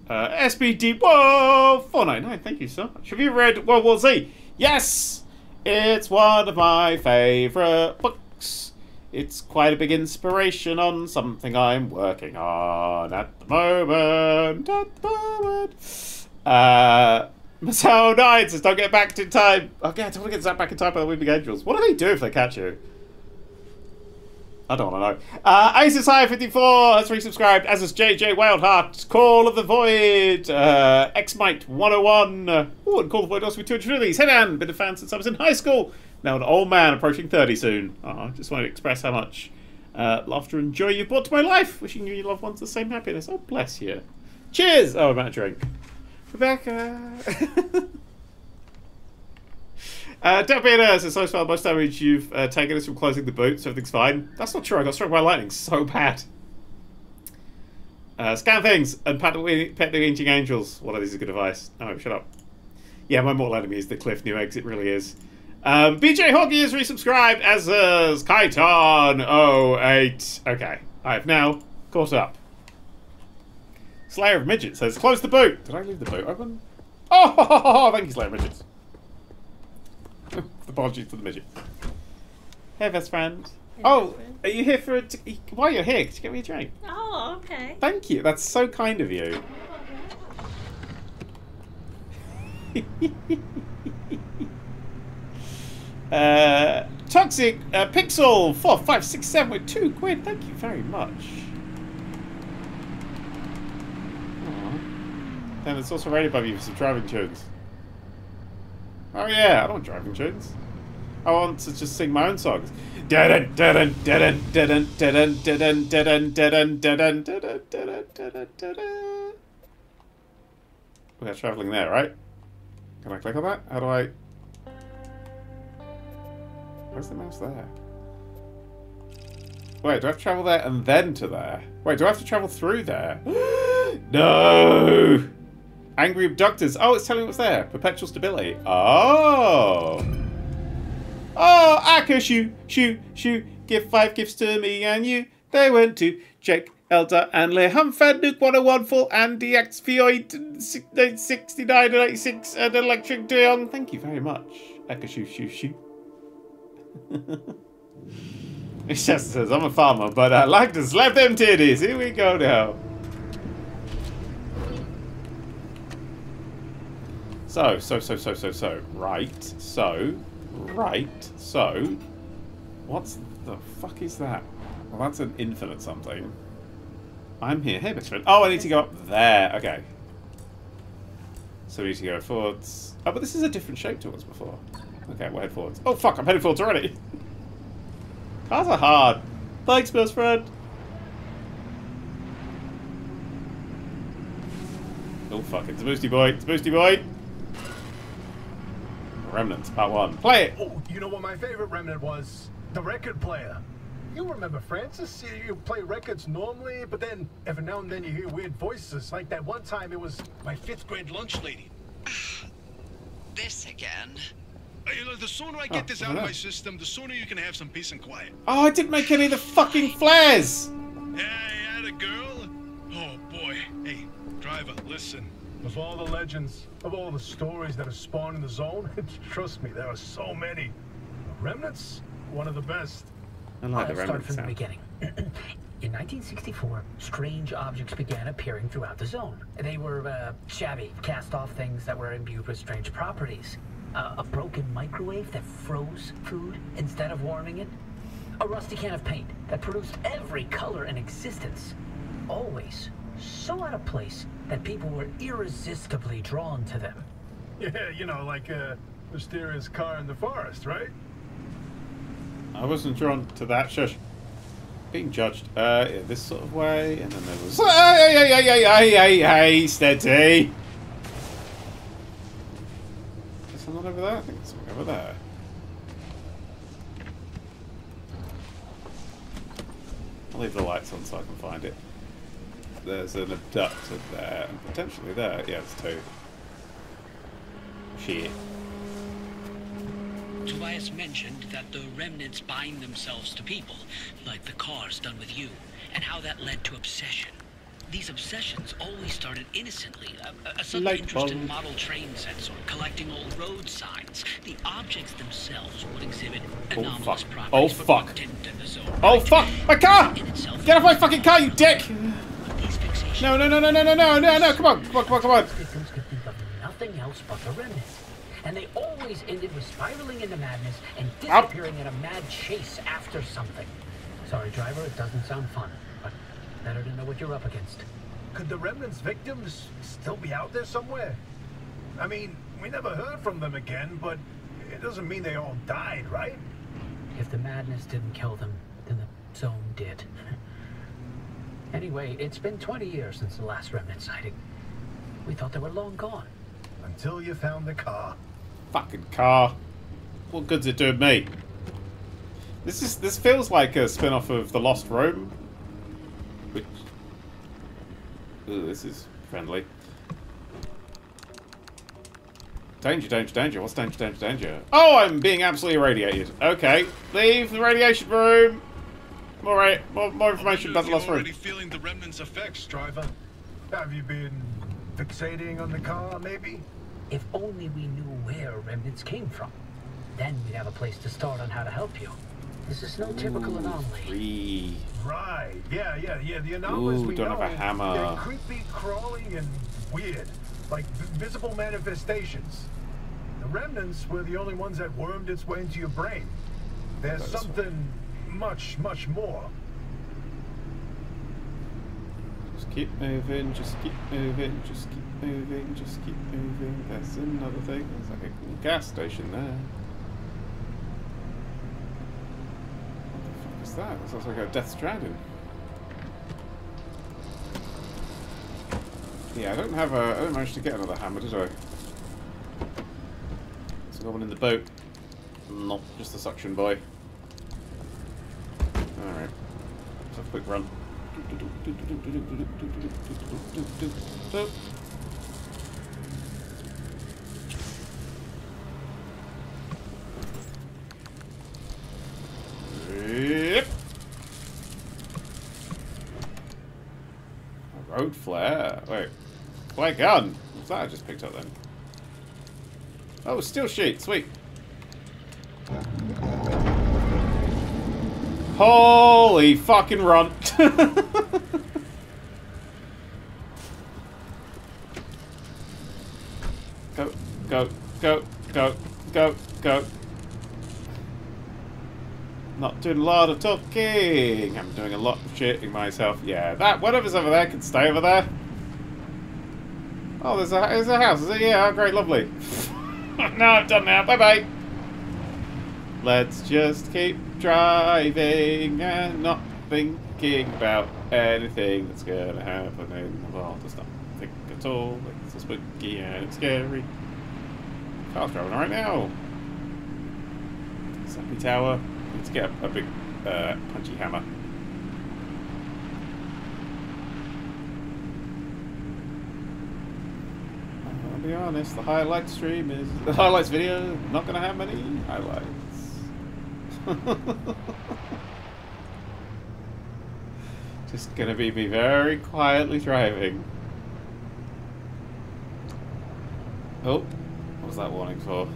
Uh, SBD, whoa, 499, thank you so much. Have you read World War Z? Yes! It's one of my favourite books. It's quite a big inspiration on something I'm working on at the moment. At the moment. Uh, Masao 9 says, don't get back in time. Okay, I don't want to get back in time by the Weeping Angels. What do they do if they catch you? I don't want to know. Uh, Isis High 54 has resubscribed, as is JJ Wildheart. Call of the Void. Uh, Xmite 101. Uh, oh, and Call of the Void also with 200 release. Hey man, been a fan since I was in high school. Now an old man approaching 30 soon. Oh, just want to express how much uh, laughter and joy you've brought to my life. Wishing you and your loved ones the same happiness. Oh, bless you. Cheers. Oh, I'm out of drink. Rebecca. Uh, Delpina says, so far, most damage you've uh, taken is from closing the boot, so everything's fine. That's not true, I got struck by lightning so bad. Uh, scan things and pet the, pet the Ancient Angels. One of these is good advice. Oh, shut up. Yeah, my mortal enemy is the cliff new exit, really is. Um, BJ Hoggy is resubscribed, as is Kaiton08. Okay, I have now caught up. Slayer of Midget says, close the boot. Did I leave the boot open? Oh, thank you, Slayer of Midgets. Apologies for the midget. Hey, best friend. Oh, are you here for a... T- while you're here, could you get me a drink? Oh, okay. Thank you. That's so kind of you. uh, Toxic uh, Pixel 4567 with two quid. Thank you very much. Aww. And it's also rated above you for some driving tunes. Oh yeah, I don't driving tunes. I want to just sing my own songs. We're traveling there, right? Can I click on that? How do I... Where's the mouse there? Wait, do I have to travel there and then to there? Wait, do I have to travel through there? no! Angry abductors. Oh, it's telling me what's there. Perpetual stability. Oh! Oh, I can shoot, shoot, shoot. Give five gifts to me and you. They went to Jake, Elder, and Leham Fed Nuke 101 full and Fioid 69 and 86 and Electric Deong. Thank you very much. Eka shoot, shoot, shoot. It just says, I'm a farmer, but I like to slap them titties. Here we go now. So, so, so, so, so, so. Right. So, right. So, what's the fuck is that? Well, that's an infinite something. I'm here. Hey, best friend. Oh, I need to go up there. Okay. So we need to go forwards. Oh, but this is a different shape to what's before. Okay, we'll head forwards. Oh, fuck, I'm heading forwards already. Cars are hard. Thanks, best friend. Oh, fuck, it's a boosty boy. It's a boosty boy. Remnants, part one. Play it! Oh, you know what my favorite remnant was? The record player. You remember Francis? You, you play records normally, but then every now and then you hear weird voices. Like that one time it was my fifth grade lunch lady. This again. Uh, You know, the sooner I Oh, get this out of my system, the sooner you can have some peace and quiet. Oh, I didn't make any of the fucking flares! Yeah, had a girl. Oh boy. Hey, driver, listen. Of all the legends, of all the stories that have spawned in the zone, trust me, there are so many. Remnants, one of the best. I like the Let's start remnant from the beginning. In 1964, strange objects began appearing throughout the zone. They were uh, shabby, cast-off things that were imbued with strange properties. Uh, a broken microwave that froze food instead of warming it. A rusty can of paint that produced every color in existence. Always so out of place that people were irresistibly drawn to them. Yeah, you know, like a mysterious car in the forest, right? I wasn't drawn to that. Shush. Being judged. Uh, yeah, this sort of way, and then there was. Hey, hey, hey, hey, hey, hey, hey, steady. Is someone over there? I think there's someone over there. I'll leave the lights on so I can find it. There's an abductor there, and potentially there. Yeah, there's two. Shit. Tobias mentioned that the remnants bind themselves to people, like the cars done with you, and how that led to obsession. These obsessions always started innocently. A, a sudden Light interest in bulb. model train sets or collecting old road signs. The objects themselves would exhibit Oh, anomalous fuck. properties, Oh, fuck. one didn't in the zone, Oh fuck! My car! Get off my fucking car, you dick! But No, no, no, no, no, no, no, no, no! Come on, come on, come on, come on! Victims could think of nothing else but the remnants. And they always ended with spiraling into madness and disappearing in a mad chase after something. Sorry, driver, it doesn't sound fun, but better to know what you're up against. Could the remnants' victims still be out there somewhere? I mean, we never heard from them again, but it doesn't mean they all died, right? If the madness didn't kill them, then the zone did. anyway, it's been 20 years since the last remnant sighting. We thought they were long gone. Until you found the car. Fucking car. What good's it doing me? This is this feels like a spin-off of The Lost Room. Which Ooh, this is friendly. Danger, danger, danger. What's danger, danger, danger? Oh, I'm being absolutely irradiated. Okay. Leave the radiation room. More, ra- more, more information about the You're Lost Room. already feeling the remnants' effects, Driver, have you been fixating on the car, maybe? If only we knew where remnants came from. Then we'd have a place to start on how to help you. This is no typical anomaly. Three. Right. Yeah, yeah, yeah. The anomalies Ooh, we don't know, have a hammer. they're creepy, crawling, and weird. Like visible manifestations. The remnants were the only ones that wormed its way into your brain. There's That's- something much, much more. Just keep moving, just keep moving, just keep moving, just keep moving. That's another thing. There's like a gas station there. What the fuck is that? That sounds like a Death Stranding. Yeah, I don't have a. I don't manage to get another hammer, did I? Is there one in the boat? Nope, just the suction boy. Alright. Let's have a quick run. A road flare. Wait. Flare gun. What's that I just picked up then? Oh, steel sheet. Sweet. Holy fucking run. go, go, go, go, go, go. Not doing a lot of talking. I'm doing a lot of shitting myself. Yeah, that whatever's over there can stay over there. Oh, there's a there's a house. Yeah, oh, great, lovely. no, I'm done now. Bye bye. Let's just keep driving and not thinking about anything that's gonna happen in the world. Just not think at all. It's so spooky and scary. Car's driving right now. Sappy Tower. Let's get a, big uh, punchy hammer. I'll be honest, the highlight stream is the highlights video not gonna have many highlights. Just gonna be me very quietly driving. Oh, what was that warning for?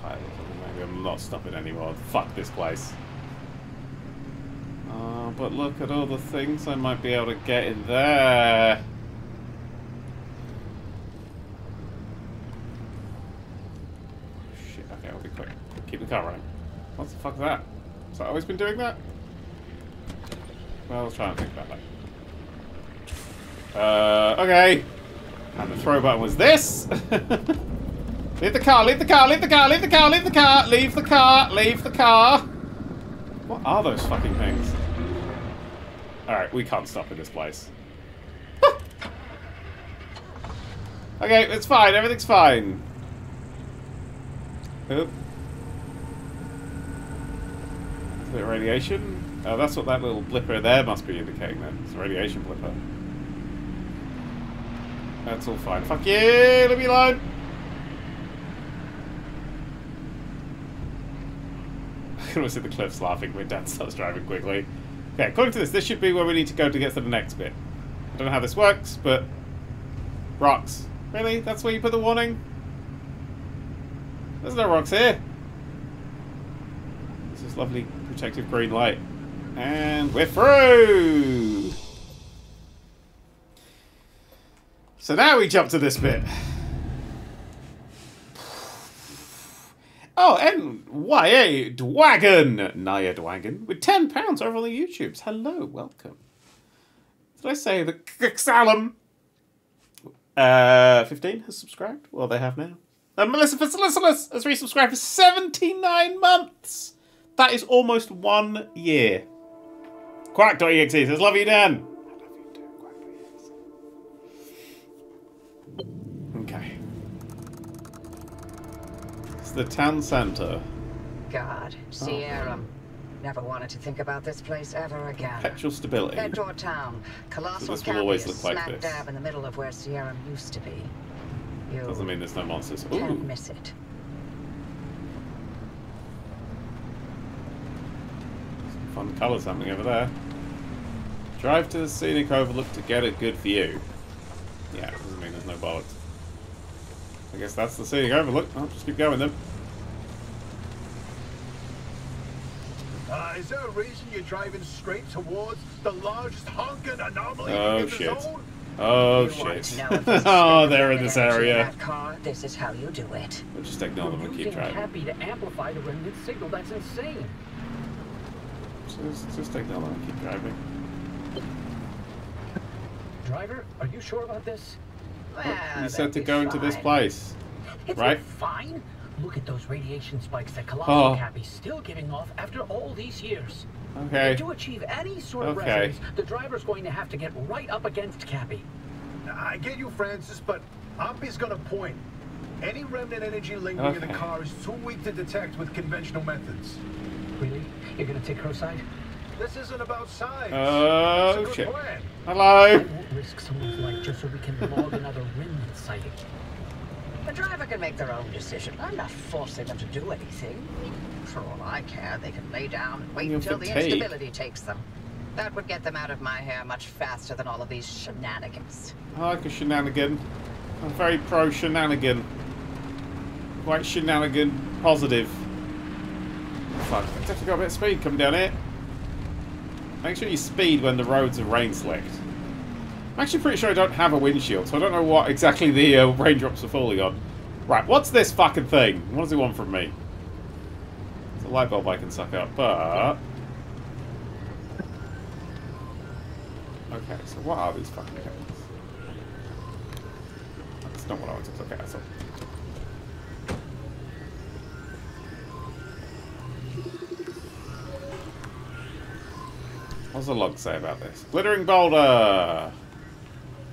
Tired or something, maybe I'm not stopping anymore. Fuck this place. Oh, but look at all the things I might be able to get in there. Shit, okay, I'll be quick. Keep the car running. What the fuck is that? Has that always been doing that? Well, I'll try and think about that. Uh, okay. And the throw button was this. leave the car, leave the car, leave the car, leave the car, leave the car, leave the car, leave the car. What are those fucking things? Alright, we can't stop in this place. okay, it's fine, everything's fine. Oop. Is it radiation? Oh, that's what that little blipper there must be indicating then. It's a radiation blipper. That's all fine. Fuck you! Leave me alone! I can always see the cliffs laughing when Dad starts driving quickly. Okay, according to this, this should be where we need to go to get to the next bit. I don't know how this works, but... Rocks. Really? That's where you put the warning? There's no rocks here. This is lovely protective green light. And we're through! So now we jump to this bit. Oh, and YA Dwagon, Naya Dwagon, with £10 over on the YouTubes. Hello, welcome. Did I say the Salem? Uh, 15 has subscribed? Well, they have now. And Melissa Facilissalis has resubscribed for 79 months. That is almost one year. Quack.exe says, love you, Dan. Love you too, Okay. It's the town centre. God, Sierra. Never wanted to think about this place ever again. Perpetual stability. Beddoor Town. Colossal this will always look like smack this. dab in the middle of where Sierra used to be. You Doesn't mean there's no monsters. can't miss it. Fun colours happening over there. Drive to the scenic overlook to get a good view. Yeah, doesn't mean there's no bollocks. I guess that's the scenic overlook. I'll just keep going then. Uh, is there a reason you're driving straight towards the largest honking anomaly Oh, in the shit. zone? Oh You want shit. to know if there's a oh, they're in this area. car, this is how you do it. We'll just ignore them and keep Using driving. happy to amplify the remnant signal. That's insane. Just, just ignore them and keep driving. Driver, are you sure about this? Well, You said to be go into this place. It's Right. fine. Look at those radiation spikes that Colossal Oh. Cappy's still giving off after all these years. Okay. To achieve any sort of Okay. resonance, the driver's going to have to get right up against Cappy. I get you, Francis, but Oppy's got a point. Any remnant energy lingering in the car is too weak to detect with conventional methods. Really? You're gonna take her side? This isn't about sides. Oh, uh, it's a good shit. plan. I Hello. won't risk someone's life just so we can log another remnant sighting. The driver can make their own decision. I'm not forcing them to do anything. For all I care, they can lay down and wait until the fatigued. instability takes them. That would get them out of my hair much faster than all of these shenanigans. I like a shenanigan. I'm very pro shenanigan. Quite shenanigan positive. Fuck, I definitely got a bit of speed coming down here. Make sure you speed when the roads are rain slicked. I'm actually pretty sure I don't have a windshield, so I don't know what exactly the uh, raindrops are falling on. Right, what's this fucking thing? What does it want from me? It's a light bulb I can suck up, but... Okay, so what are these fucking things? That's not what I wanted. So. What does the log say about this? Glittering boulder!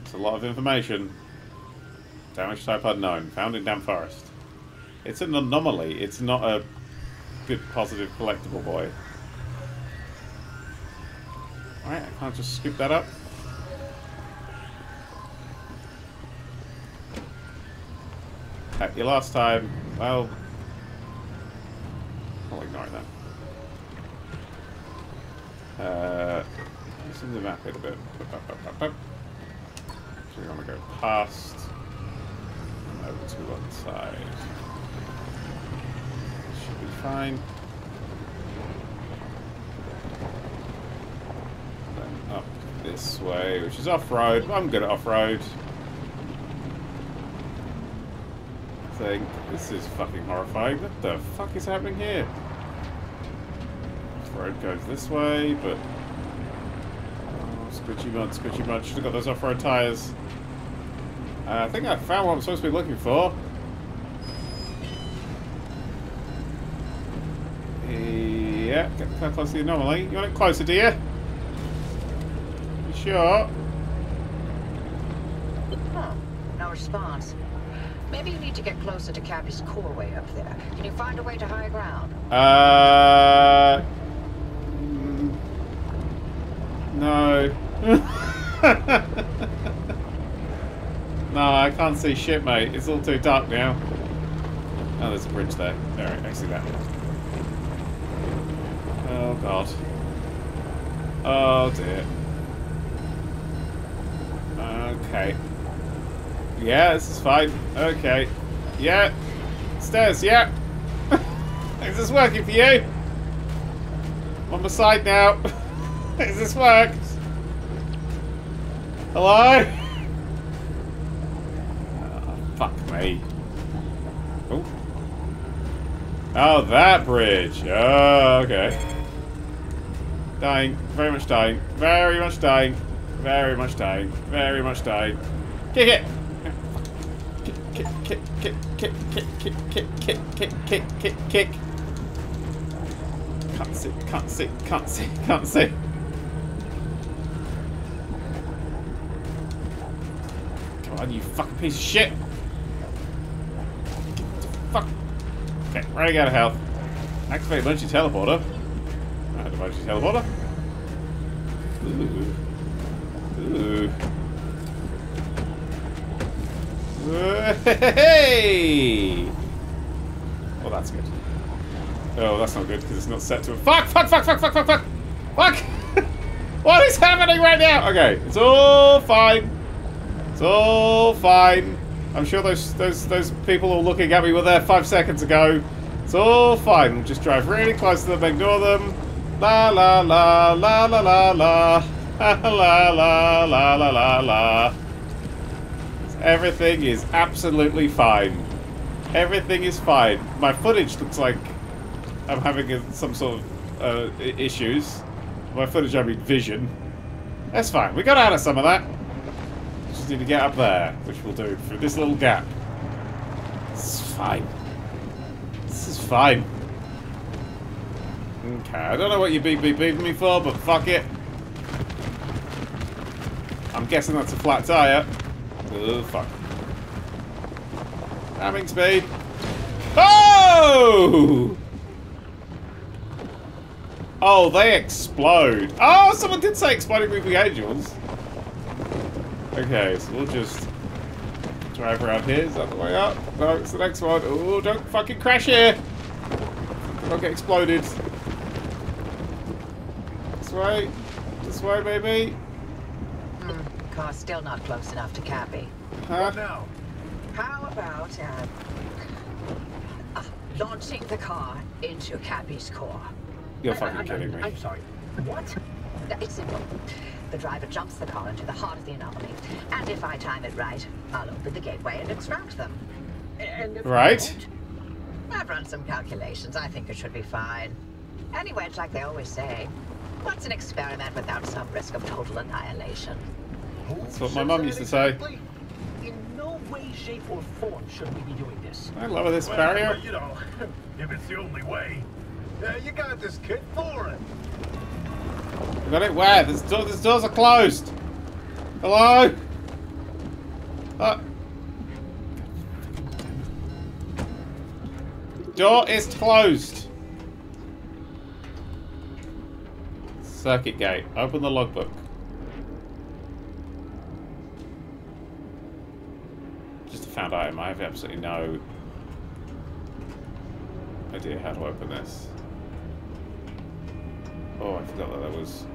It's a lot of information. Damage type unknown. Found in damp forest. It's an anomaly. It's not a good positive collectible boy. Alright, I can't just scoop that up. Your last time, well, I'll ignore that. Uh, in the map a little bit. So we want to go past and over to one side. Should be fine. Then up this way, which is off-road. I'm good at off-road. I think this is fucking horrifying. What the fuck is happening here? Road goes this way, but oh, squishy mud, squishy mud. Should have got those off-road tires. Uh, I think I found what I'm supposed to be looking for. Yeah, get close to the anomaly. You want it closer, do you? You sure? Huh. No response. Maybe you need to get closer to Cappy's core way up there. Can you find a way to high ground? Uh. No. no, I can't see shit, mate. It's all too dark now. Oh, there's a bridge there. Alright, I see that. Oh, God. Oh, dear. Okay. Yeah, this is fine. Okay. Yeah. Stairs, yeah. Is this working for you? I'm on my side now. Is this worked? Hello? Oh, fuck me. Oh. Oh, that bridge. Oh, okay. Dying. Very much dying. Very much dying. Very much dying. Very much dying. Kick it! Kick, kick, kick, kick, kick, kick, kick, kick, kick, kick, kick, kick. Can't see, can't see, can't see, can't see. On, you fucking piece of shit. Fuck. Okay, running out of health. Activate emergency teleporter. Add emergency teleporter. Ooh. Ooh. Hey! Well, that's good. Oh, that's not good because it's not set to a fuck, fuck, fuck, fuck, fuck, fuck, fuck. what is happening right now? Okay, it's all fine. It's all fine. I'm sure those those those people were looking at me were there five seconds ago. It's all fine. We'll just drive really close to them, ignore them. La la la la la la la la la la la la la. Everything is absolutely fine. Everything is fine. My footage looks like I'm having some sort of uh, issues. By footage, I mean vision. That's fine. We got out of some of that. Need to get up there, which we'll do through this little gap. This is fine. This is fine. Okay, I don't know what you beep beep beeping me for, but fuck it. I'm guessing that's a flat tire. Oh, fuck. Having speed. Oh! Oh, they explode. Oh, someone did say exploding moving angels. Okay, so we'll just drive around here. Is that the way up? No, it's the next one. Oh, don't fucking crash here. Don't get exploded. This way. This way, maybe. Hmm. Car's still not close enough to Cappy. Huh? Now, How about uh, uh, launching the car into Cappy's core? You're fucking I- kidding me. I'm sorry. What? It's simple. The driver jumps the car into the heart of the anomaly, and if I time it right, I'll open the gateway and extract them. And if Right. don't? I've run some calculations. I think it should be fine. Anyway, it's like they always say. What's an experiment without some risk of total annihilation? That's what my says mum used to say. In no way, shape, or form should we be doing this. I love this Well, barrier. You know, if it's the only way. Yeah, you got this kid for it. I got it where? This door, this doors are closed. Hello? Uh. Door is closed. Circuit gate. Open the logbook. Just a found item. I have absolutely no idea how to open this. Oh, I forgot that that was.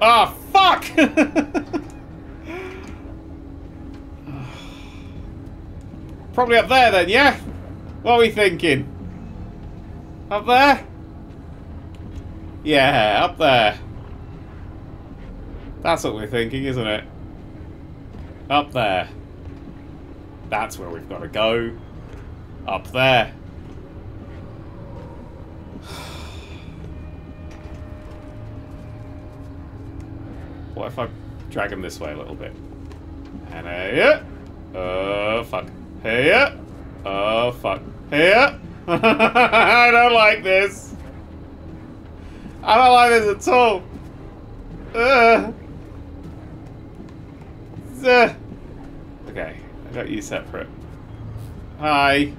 Ah, fuck! Probably up there then, yeah? What are we thinking? Up there? Yeah, up there. That's what we're thinking, isn't it? Up there. That's where we've got to go. Up there. What if I drag him this way a little bit? And uh, yeah. Oh, fuck. Here. Oh, fuck. Here. I don't like this. I don't like this at all. Uh. Uh. Okay, I got you separate. Hi.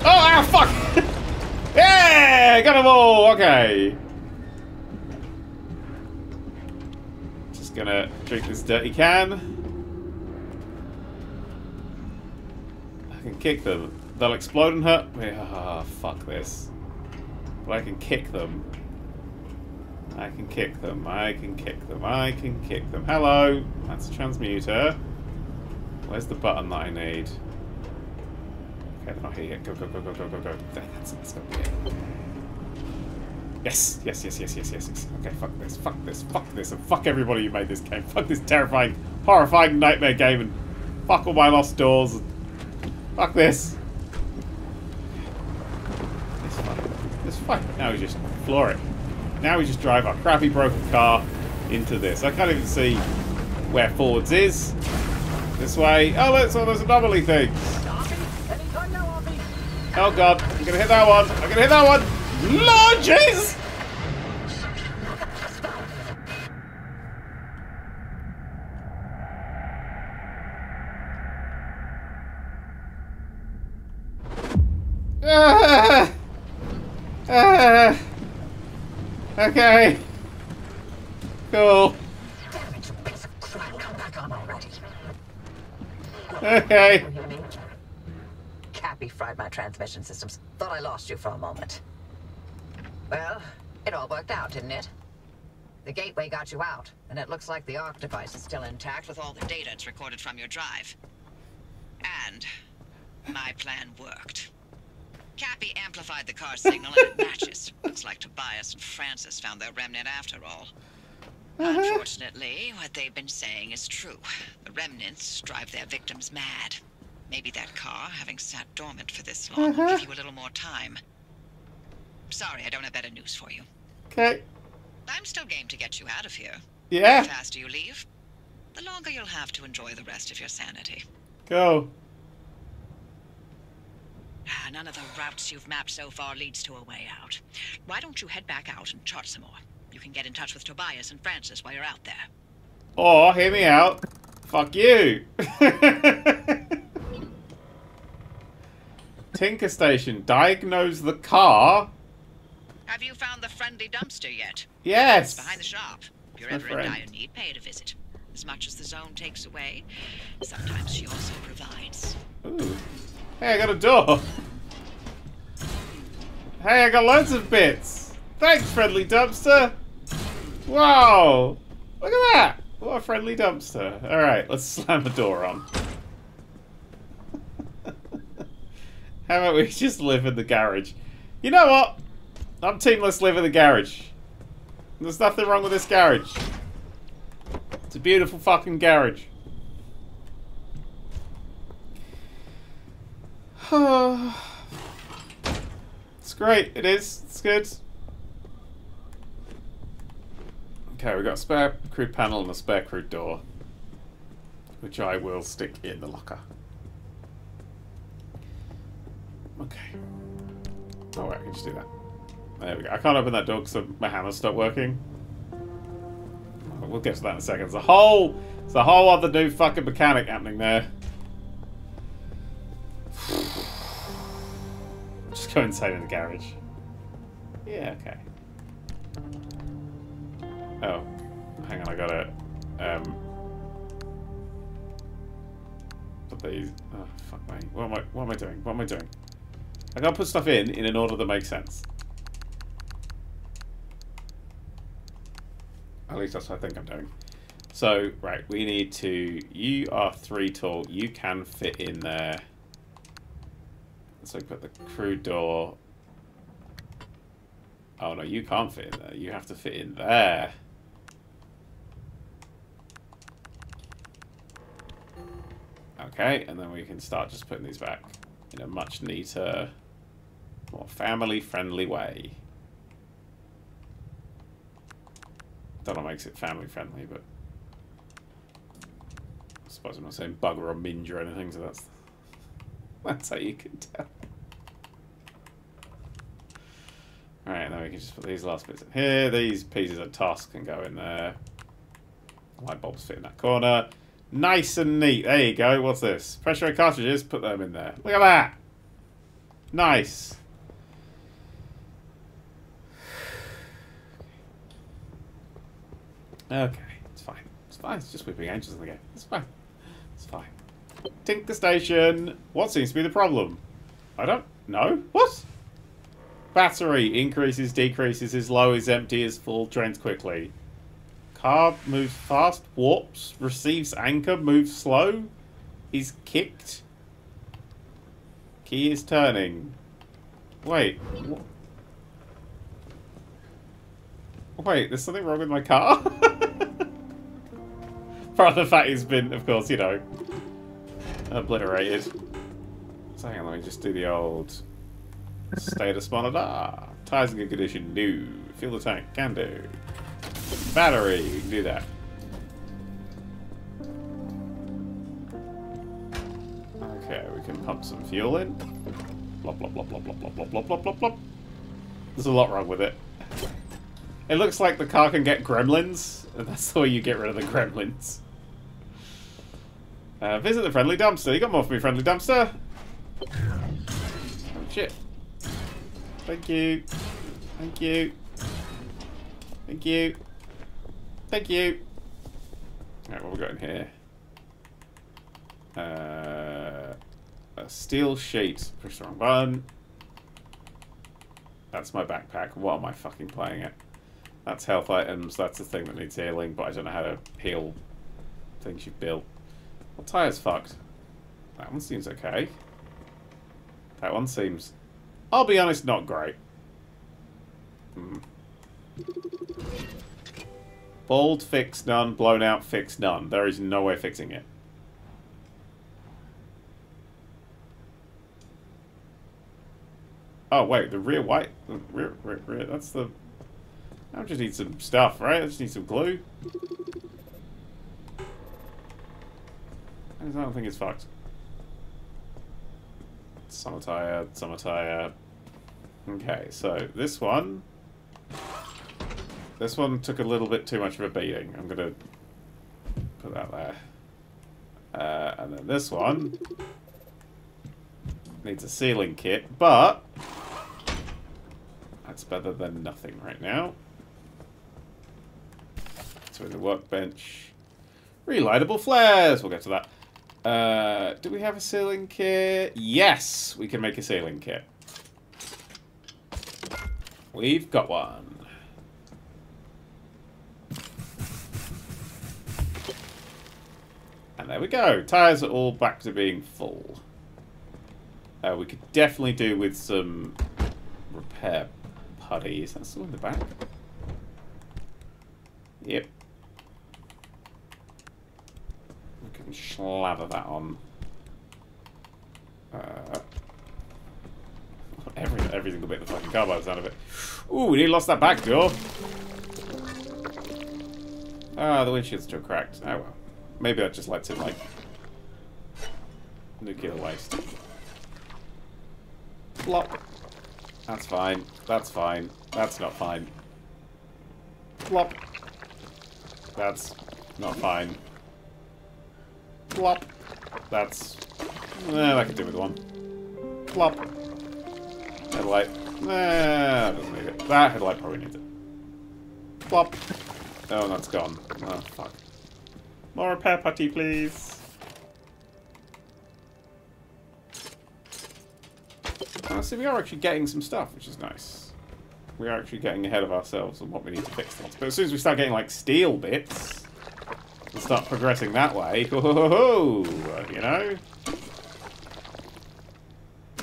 Oh, ah, fuck! yeah, got them all. Okay. Gonna drink this dirty can. I can kick them. They'll explode and hurt me. Ah, fuck this. But I can kick them. I can kick them. I can kick them. I can kick them. Hello. That's a transmuter. Where's the button that I need? Okay, they're not here yet. Go, go, go, go, go, go, go. That's, that's gonna be it. Yes, yes, yes, yes, yes, yes, yes. Okay, fuck this, fuck this, fuck this, and fuck everybody who made this game. Fuck this terrifying, horrifying nightmare game, and fuck all my lost doors. And fuck this. It's fine. Now we just floor it. Now we just drive our crappy broken car into this. I can't even see where forwards is. This way. Oh, look, so there's anomaly thing. Oh god, I'm gonna hit that one. I'm gonna hit that one. Lord jeez! Ah! Ah! Okay. Cool. Okay. Cappy fried my transmission systems. Thought I lost you for a moment. Well, it all worked out, didn't it? The gateway got you out, and it looks like the ARC device is still intact with all the data it's recorded from your drive. And my plan worked. Cappy amplified the car signal and it matches. Looks like Tobias and Francis found their remnant after all. Mm-hmm. Unfortunately, what they've been saying is true. The remnants drive their victims mad. Maybe that car, having sat dormant for this long, will give mm-hmm. you a little more time. Sorry, I don't have better news for you. Okay. I'm still game to get you out of here. Yeah. The faster you leave, the longer you'll have to enjoy the rest of your sanity. Go. Ah, None of the routes you've mapped so far leads to a way out. Why don't you head back out and chart some more? You can get in touch with Tobias and Francis while you're out there. Or, hear me out. Fuck you. Tinker Station. Diagnose the car. Have you found the friendly dumpster yet? Yes. It's behind the shop. If you're ever in dire need, pay it a visit. As much as the zone takes away, sometimes she also provides. Ooh. Hey, I got a door. Hey, I got loads of bits. Thanks, friendly dumpster. Wow. Look at that. What a friendly dumpster. Alright, let's slam the door on. How about we just live in the garage? You know what? I'm team let's live in the garage. There's nothing wrong with this garage. It's a beautiful fucking garage. it's great. It is. It's good. Okay, we've got a spare crude panel and a spare crude door. Which I will stick in the locker. Okay. Oh, wait, I can just do that. There we go. I can't open that door because my hammer stopped working. We'll get to that in a second. There's a whole, there's a whole other new fucking mechanic happening there. Just go inside in the garage. Yeah, okay. Oh, hang on, I got it. um, put these, oh, fuck me. What am I, what am I doing? What am I doing? I gotta put stuff in, in an order that makes sense. At least that's what I think I'm doing. So, right, we need to... You are three tall. You can fit in there. So put the crude door... Oh, no, you can't fit in there. You have to fit in there. Okay, and then we can start just putting these back in a much neater, more family-friendly way. Don't know makes it family friendly, but I suppose I'm not saying bugger or minge or anything, so that's that's how you can tell. Alright, now we can just put these last bits in here. These pieces of task can go in there. Light bulbs fit in that corner. Nice and neat. There you go. What's this? Pressurized cartridges. Put them in there. Look at that. Nice. Okay, it's fine. It's fine. It's just weeping angels in the game. It's fine. It's fine. Tinker Station. What seems to be the problem? I don't know. What? Battery increases, decreases, is low, is empty, is full, drains quickly. Car moves fast, warps, receives anchor, moves slow, is kicked. Key is turning. Wait. Wait, there's something wrong with my car? Part of the fact it's been, of course, you know, obliterated. So hang on, let me just do the old status monitor. Tires in good condition, new. Fuel the tank, can do. Battery, we can do that. Okay, we can pump some fuel in. Blop, blop, blop, blop, blop, blop, blop, blop, blop, blop. There's a lot wrong with it. It looks like the car can get gremlins, that's the way you get rid of the gremlins. Uh, visit the friendly dumpster. You got more for me, friendly dumpster? Shit. Thank you. Thank you. Thank you. Thank you. Alright, what we got in here? Uh, a steel sheet. Push the wrong button. That's my backpack. What am I fucking playing at? That's health items. That's the thing that needs healing, but I don't know how to heal things you've built. What tire's fucked? That one seems okay. That one seems, I'll be honest, not great. Hmm. Bald, fix none. Blown out, fix none. There is no way fixing it. Oh, wait, the rear white... The rear, rear, rear, that's the... I just need some stuff, right? I just need some glue. I don't think it's fucked. Summer tire, summer tire. Okay, so this one... This one took a little bit too much of a beating. I'm gonna put that there. Uh, and then this one needs a sealing kit, but that's better than nothing right now. So in the workbench, relightable flares. We'll get to that. Uh, do we have a sealing kit? Yes, we can make a sealing kit. We've got one. And there we go. Tires are all back to being full. Uh, we could definitely do with some repair putty. Is that still in the back? Yep. We can slather that on. Uh, every, every single bit of the fucking car by the sound of it. Ooh, we nearly lost that back door. Ah, the windshield's still cracked. Oh well. Maybe that just lets it, like, nuclear waste. Flop. That's fine. That's fine. That's not fine. Flop. That's not fine. Flop. That's... Eh, I could do with one. Flop. Headlight. Eh, that doesn't need it. That headlight probably needs it. Flop. Oh, that's gone. Oh, fuck. More repair putty, please. Uh, see, we are actually getting some stuff, which is nice. We are actually getting ahead of ourselves on what we need to fix things. But as soon as we start getting, like, steel bits, start progressing that way, ho ho ho ho, you know?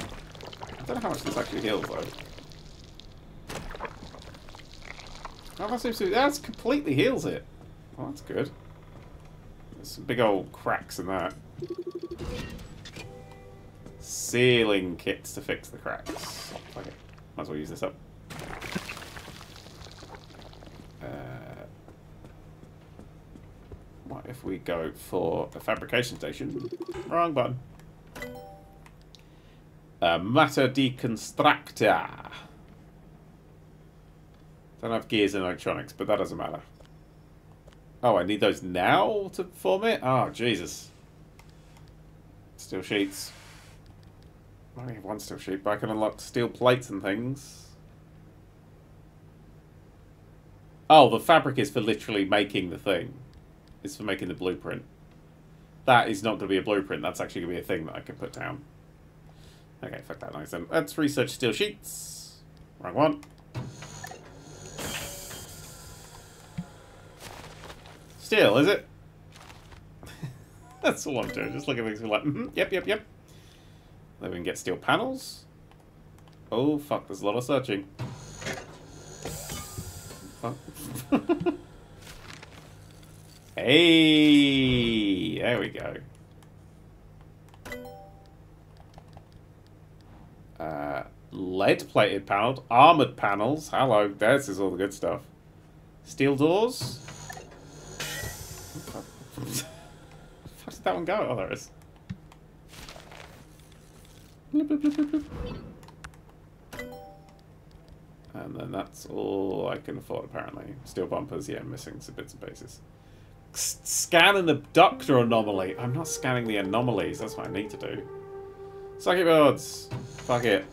I don't know how much this actually heals, though. Oh, that seems to... That completely heals it. Oh, that's good. There's some big old cracks in that. Sealing kits to fix the cracks. It. Might as well use this up. Uh, what if we go for a fabrication station. Wrong button. A matter deconstructor. Don't have gears and electronics, but that doesn't matter. Oh, I need those now to form it? Oh, Jesus. Steel sheets. I only have one steel sheet, but I can unlock steel plates and things. Oh, the fabric is for literally making the thing. It's for making the blueprint. That is not going to be a blueprint. That's actually going to be a thing that I can put down. Okay, fuck that noise then. Let's research steel sheets. Wrong one. Steel, is it? That's all I'm doing. Just looking at things and like, mm -hmm, yep, yep, yep. Then we can get steel panels. Oh, fuck, there's a lot of searching. hey, there we go. Uh, lead-plated panels, armored panels. Hello, this is all the good stuff. Steel doors. How did that one go? Oh, there it is. Bloop, bloop, bloop, and then that's all I can afford, apparently. Steel bumpers, yeah, missing some bits and pieces. S scanning the doctor anomaly. I'm not scanning the anomalies. That's what I need to do. Circuit boards. Fuck it.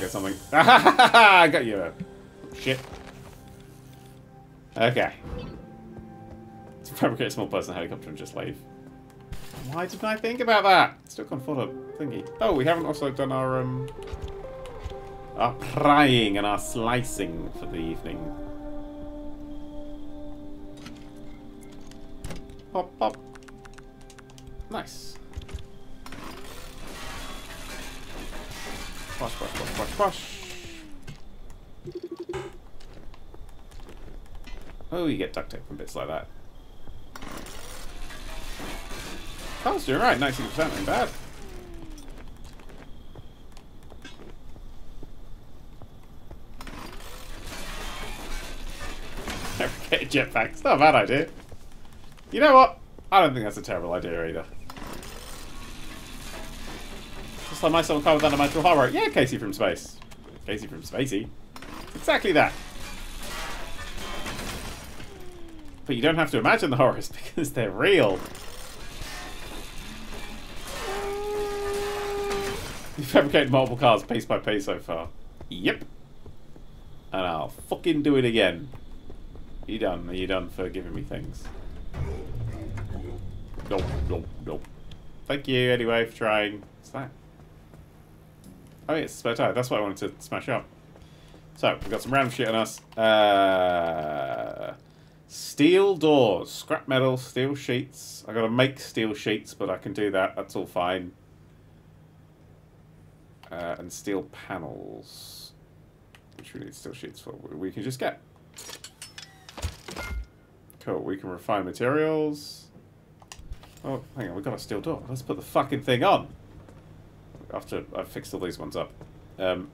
Get something. I got you. Shit. Okay. Let's fabricate a small person helicopter and just leave. Why didn't I think about that? Still can't afford thingy. Oh, we haven't also done our um our prying and our slicing for the evening. Pop, pop. Nice. Wash, wash, wash, wash, wash. Oh, you get duct tape and bits like that. Oh, so you're right, 90% ain't bad. Jetpack. It's not a bad idea. You know what? I don't think that's a terrible idea either. Just like myself car with Animational Horror. Yeah, Casey from Space. Casey from Spacey. Exactly that. But you don't have to imagine the horrors because they're real. You fabricated multiple cars piece by piece so far. Yep. And I'll fucking do it again. You done? Are you done for giving me things? Nope, nope, nope. Thank you anyway for trying. What's that? Oh, yeah, it's spare tire. That's what I wanted to smash up. So, we've got some random shit on us. Uh, steel doors, scrap metal, steel sheets. i got to make steel sheets, but I can do that. That's all fine. Uh, and steel panels, which we need steel sheets for. We can just get. Cool, we can refine materials. Oh, hang on, we've got a steel door. Let's put the fucking thing on. After I've fixed all these ones up. Um,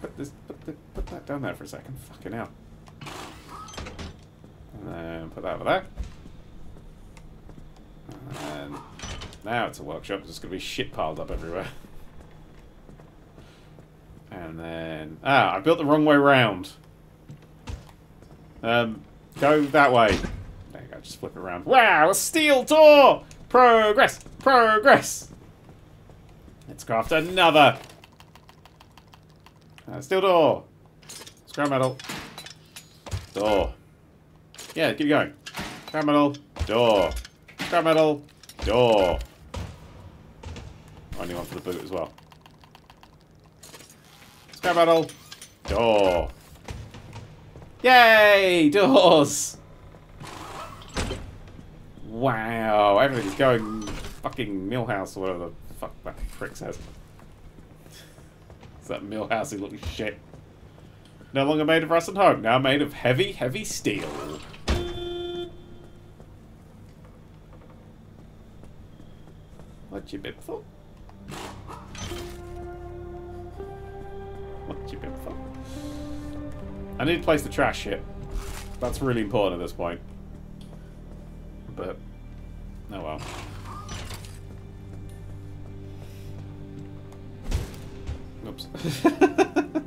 put, this, put, the, put that down there for a second. Fucking hell. And then put that over there. And now it's a workshop. There's going to be shit piled up everywhere. And then... Ah, I built the wrong way round. Um, Go that way. There you go, just flip it around. Wow, a steel door! Progress! Progress! Let's craft another. Uh, steel door. Scrap metal. Door. Yeah, keep going. Scrap metal. Door. Scrap metal. Door. Only one for the boot as well. Scrap metal. Door. Yay! Doors! Wow, everything's going fucking Milhouse or whatever the fuck that prick says. It's that Millhousey looking shit. No longer made of rust and hope, now made of heavy, heavy steel. What you been for? What you for? I need to place the trash here. That's really important at this point. But, oh well. Oops.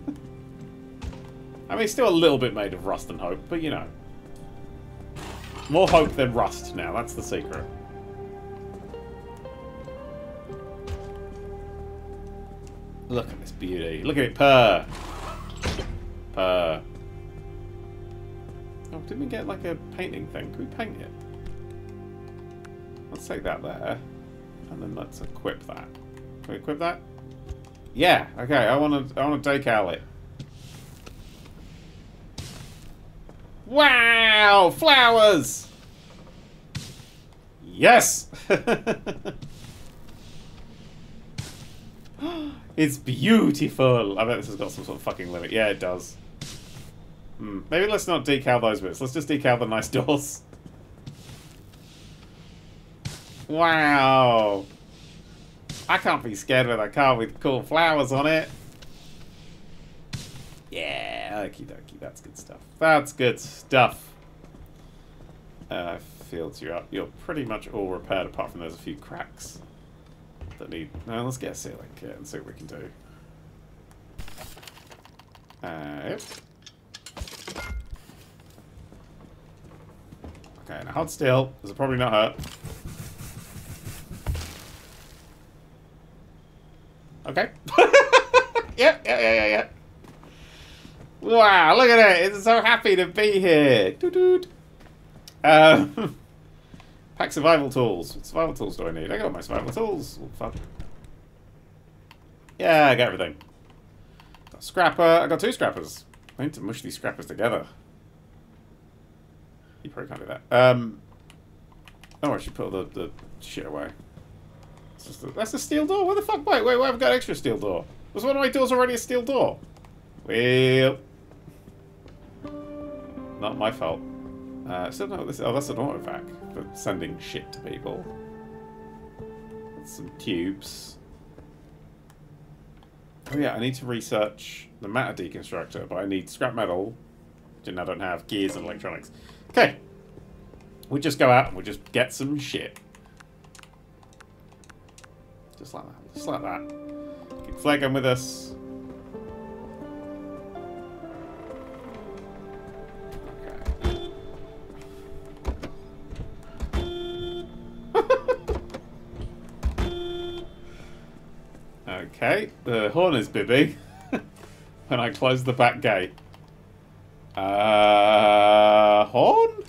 I mean, still a little bit made of rust and hope, but you know. More hope than rust now, that's the secret. Look at this beauty. Look at it purr. Purr. Oh, didn't we get like a painting thing? Can we paint it? Let's take that there. And then let's equip that. Can we equip that? Yeah, okay, I wanna I wanna decal it. Wow! Flowers! Yes! it's beautiful! I bet this has got some sort of fucking limit. Yeah, it does. Hmm. Maybe let's not decal those bits. Let's just decal the nice doors. Wow! I can't be scared with a car with cool flowers on it. Yeah, okie dokie, that's good stuff. That's good stuff. Uh, fields you up. You're pretty much all repaired apart from there's a few cracks that need... No, let's get a sealing kit and see what we can do. Uh, yep. Okay, now hold still. This will probably not hurt. Okay. yep, yeah, yeah, yeah, yeah. Wow, look at it. It's so happy to be here. Doot doot. Um, pack survival tools. What survival tools do I need? I got my survival tools. Oh, fuck. Yeah, I got everything. Got scrapper. I got two scrappers. I need to mush these scrappers together. You probably can't do that. Um, oh, I should put the, the shit away. A, that's a steel door? Where the fuck? Wait, wait, why have I got extra steel door? Was one of my doors already a steel door? Well... Not my fault. Uh, so no, this, oh, that's an autovac for sending shit to people. Some tubes. Oh yeah, I need to research the matter deconstructor, but I need scrap metal, which I don't have, gears and electronics. Okay. We'll just go out and we'll just get some shit. Just like that. Just like that. Keep flagging with us. Okay, the horn is bibbing when I close the back gate. Uh, horn?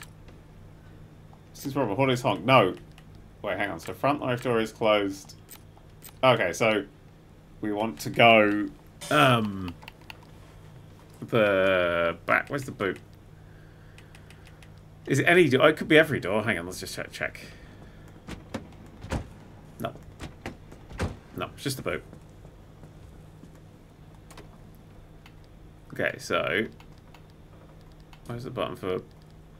This is a horn is honk. No. Wait, hang on. So front life door is closed. Okay, so we want to go um the back. Where's the boot? Is it any door? It could be every door. Hang on, let's just check. check. No. No, it's just the boot. Okay, so where's the button for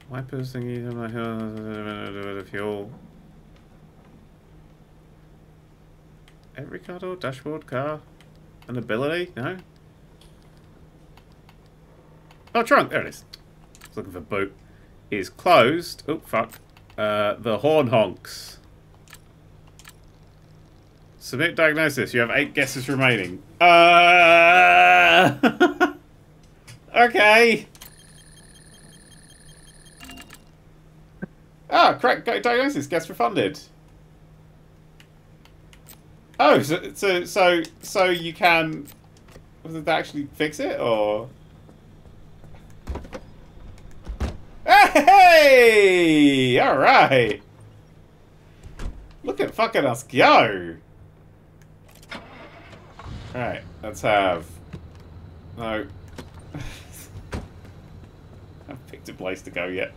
wipers thingy? Fuel. Every car door, dashboard, car, an ability? No. Oh, trunk. There it is. I looking for boot. Is closed. Oh fuck. Uh, the horn honks. Submit diagnosis. You have eight guesses remaining. Uh. Okay. Ah, correct diagnosis gets refunded. Oh, so so so, so you can did that actually fix it or Hey! All right. Look at fucking us go. All right, let's have no a place to go yet.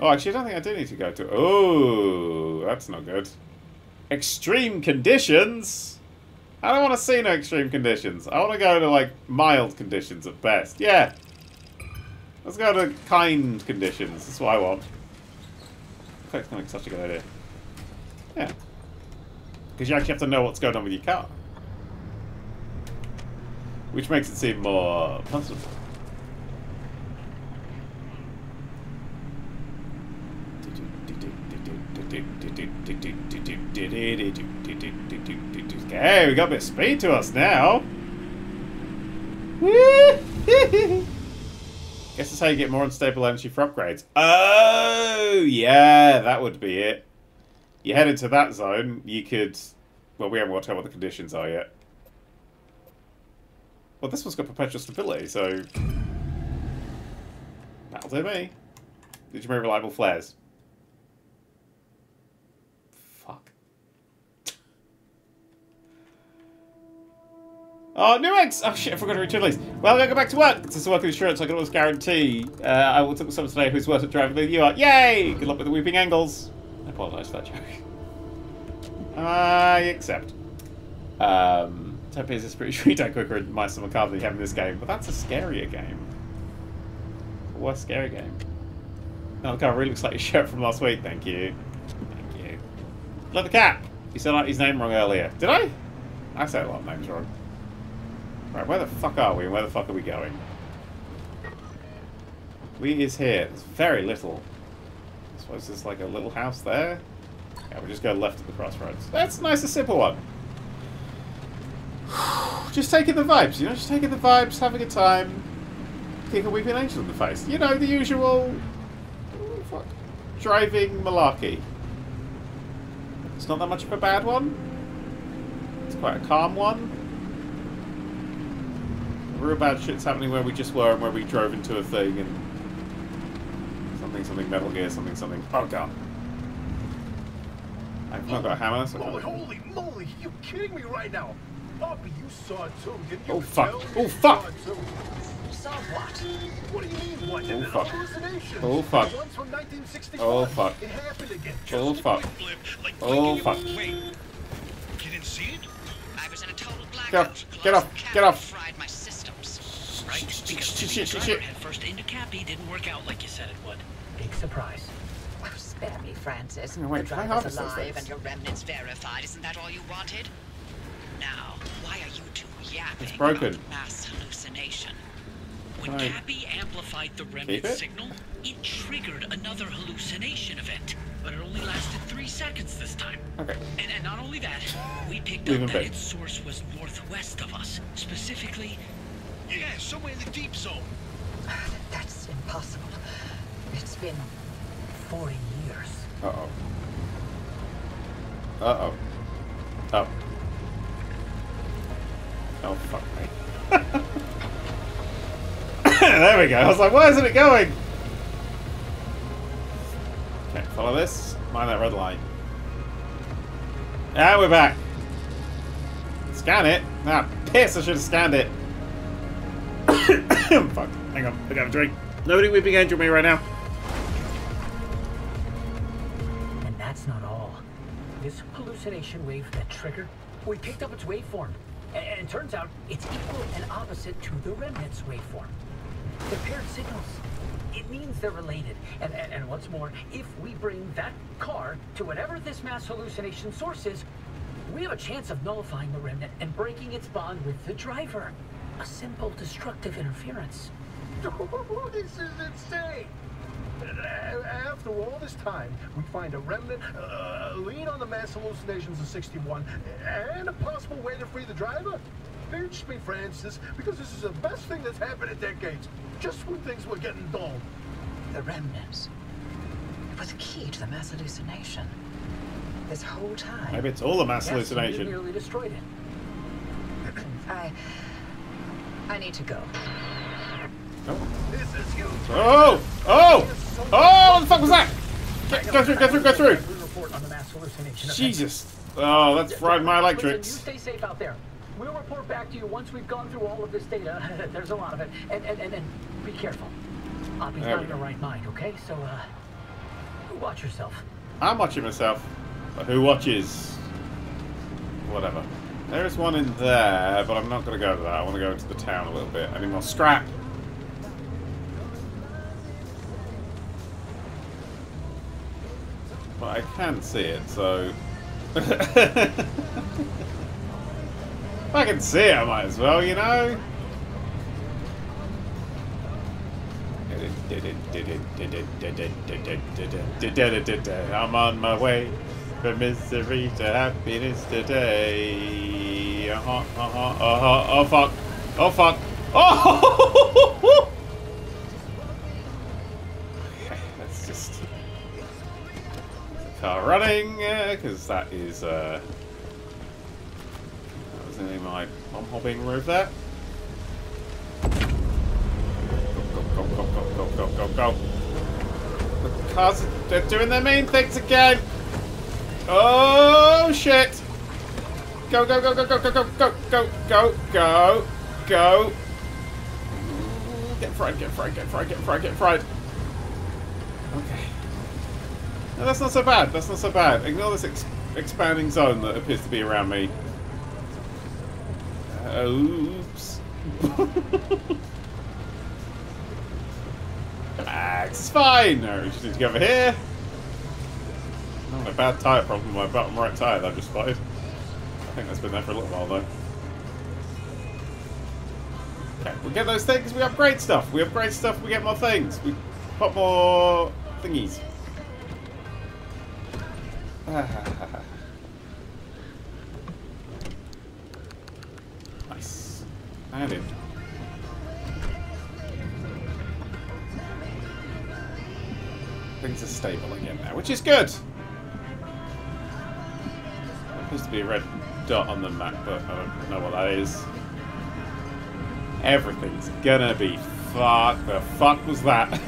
Oh, actually, I don't think I do need to go to... Oh, that's not good. Extreme conditions? I don't want to see no extreme conditions. I want to go to, like, mild conditions at best. Yeah. Let's go to kind conditions. That's what I want. That's like such a good idea. Yeah. Because you actually have to know what's going on with your car. Which makes it seem more possible. Okay, we got a bit of speed to us now. Guess that's how you get more unstable energy for upgrades. Oh, yeah, that would be it. You head into that zone, you could... Well, we haven't worked out what the conditions are yet. Well, this one's got perpetual stability, so... That'll do me. Did you make relightable flares? Fuck. Oh, new eggs! Oh shit, I forgot to return these. Well, to go back to work. Since I work in insurance, I can always guarantee uh, I will talk to someone today who's worse at driving than you are. Yay! Good luck with the weeping angles. I apologise for that joke. I accept. Um, Tempe is pretty sure you die quicker in Mice and Macabre than you have in this game, but that's a scarier game. A worse scary game. Oh, the cover really looks like your shirt from last week. Thank you. Thank you. Look, the cat. You said his name wrong earlier. Did I? I said a lot of names wrong. Right, where the fuck are we and where the fuck are we going? We is here. There's very little. I suppose there's like a little house there. Yeah, we just go left at the crossroads. That's nice and simple one. just taking the vibes, you know, just taking the vibes, having a time, kick a weeping angel in the face. You know, the usual fuck, driving malarkey. It's not that much of a bad one. It's quite a calm one. Real bad shit's happening where we just were and where we drove into a thing and something, something, Metal Gear, something, something. Oh god. I've not got a hammer, so Holy, holy moly, you kidding me right now? Bobby, you saw it too, didn't you? Oh, fuck. Oh, you fuck. saw. Saw what? What do you mean, what? Oh, fuck. Oh, fuck. The ones from 1965. Oh, fuck. It happened again. Oh fuck. Oh, fuck. Wait, you didn't see it? I was in a total blackout. Get off, get Lost off, get camera, off. Fried. Right? Shh, Because shh, tipping shh, the driver head first into Cappy didn't work out like you said it would. Big surprise. Oh, spare me, Francis. No, wait, the can driver's alive and your Remnants verified. Isn't that all you wanted? Now, why are you two yapping It's broken. about mass hallucination? When Right. Cappy amplified the remnant it? signal, it triggered another hallucination event. But it only lasted three seconds this time. Okay. And, and not only that, we picked Leave up that be. its source was northwest of us. Specifically, Yeah, somewhere in the deep zone. That's impossible. It's been 40 years. Uh-oh. Uh-oh. Oh. Oh, fuck me. there we go. I was like, where isn't it going? Okay, follow this. Mind that red light. Ah, we're back. Scan it. Ah, piss, I should have scanned it. Fuck. Hang on, I got a drink. Nobody weeping angel me right now. And that's not all. This hallucination wave that triggered, we picked up its waveform. And, and turns out it's equal and opposite to the remnant's waveform. They're paired signals. It means they're related. And, and, and what's more, if we bring that car to whatever this mass hallucination source is, we have a chance of nullifying the remnant and breaking its bond with the driver. A simple destructive interference. this is insane. After all this time, we find a remnant, uh, a lead on the mass hallucinations of 61, and a possible way to free the driver? Pinch me, Francis, because this is the best thing that's happened in decades. Just when things were getting dull. the remnants. It was a key to the mass hallucination. This whole time. Maybe it's all a mass Yes, we hallucination. nearly destroyed it. I. I need to go. Oh. This is huge. Oh! Oh! Oh! What the fuck was that? Get, go through, go through, go through! We report on the mass hallucination. Jesus. Oh, that's fried my electrics. Listen, you stay safe out there. We'll report back to you once we've gone through all of this data. There's a lot of it. And, and, and, and be careful. Oppy's not in her right mind, okay? So, uh, watch yourself. I'm watching myself. But who watches? Whatever. There is one in there, but I'm not going to go to that. I want to go into the town a little bit. Need more scrap. But I can see it, so... if I can see it, I might as well, you know? I'm on my way. From misery to happiness today. Uh-huh, uh-huh, uh-huh. Oh, fuck. Oh, fuck. Oh! okay, let's just... Car running, because that is, uh... That was only my bomb hopping remove that. Go, go, go, go, go, go, go, go. The cars, they're doing their main things again. Oh, shit. Go, go, go, go, go, go, go, go, go, go, go, go. Get fried, get fried, get fried, get fried, get fried. Okay. No, that's not so bad. That's not so bad. Ignore this ex expanding zone that appears to be around me. Uh, oops. Relax, it's fine. No, we just need to go over here. A bad tyre problem with my bottom right tyre that I just spotted. I think that's been there for a little while though. Okay, we get those things, we upgrade stuff. We upgrade stuff, we get more things. We put more thingies. nice. And in. Things are stable again now, which is good. Appears to be a red dot on the map, but I don't know what that is. Everything's gonna be fuck. The fuck was that?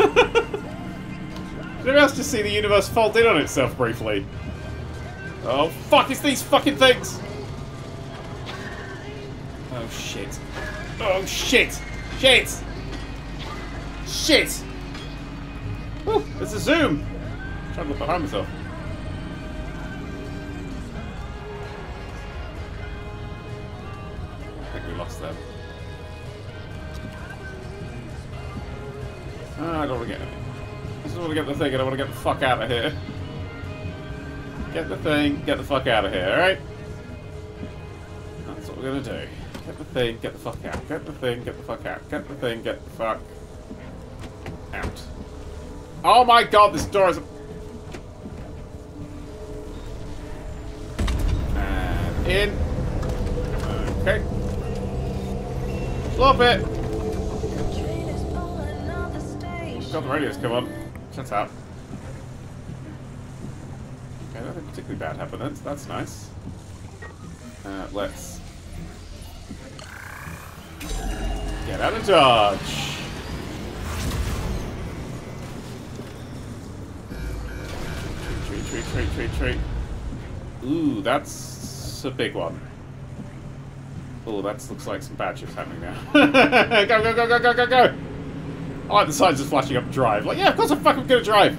Did anyone just see the universe fold in on itself briefly? Oh fuck, it's these fucking things! Oh shit. Oh shit! Shit! Shit! Woo, it's a zoom! I'm trying to look behind myself. Want get. I just want to get the thing and I want to get the fuck out of here. Get the thing, get the fuck out of here, alright? That's what we're gonna do. Get the thing, get the fuck out. Get the thing, get the fuck out. Get the thing, get the fuck out. Oh my god, this door is... And in. Okay. Slop it. God, the radio's come on. Shut up. Okay, nothing particularly bad happened. That's, that's nice. Uh, let's get out of dodge. Treat, treat, treat, treat. Ooh, that's a big one. Oh, that looks like some bad shit's happening now. go, go, go, go, go, go, go! I the signs just flashing up drive. Like, yeah, of course I'm fucking gonna drive.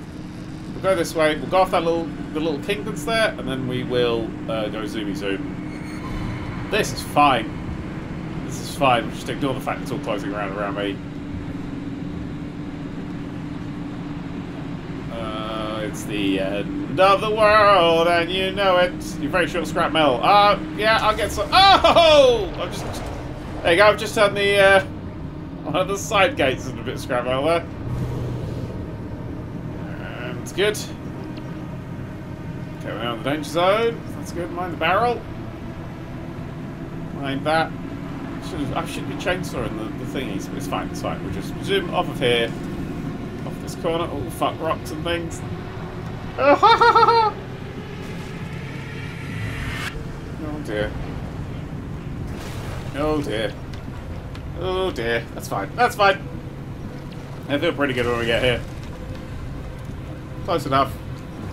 We'll go this way. We'll go off that little the little kink that's there, and then we will uh, go zoomy zoom. This is fine. This is fine. We'll just ignore the fact it's all closing around around me. Uh, it's the end of the world, and you know it. You're very short scrap metal. Uh, yeah, I'll get some. Oh! I've just. There you go. I've just done the. Uh, one of the side gates and a bit of scrap metal there. It's good. Okay, we're on the danger zone. That's good. Mind the barrel. Mind that. Should I should be chainsawing the, the thingies, but it's fine, it's fine. We'll just zoom off of here. Off this corner. Oh, fuck rocks and things. Oh, ha, ha, ha. oh dear. Oh dear. Oh dear. That's fine. That's fine. I feel pretty good when we get here. Close enough.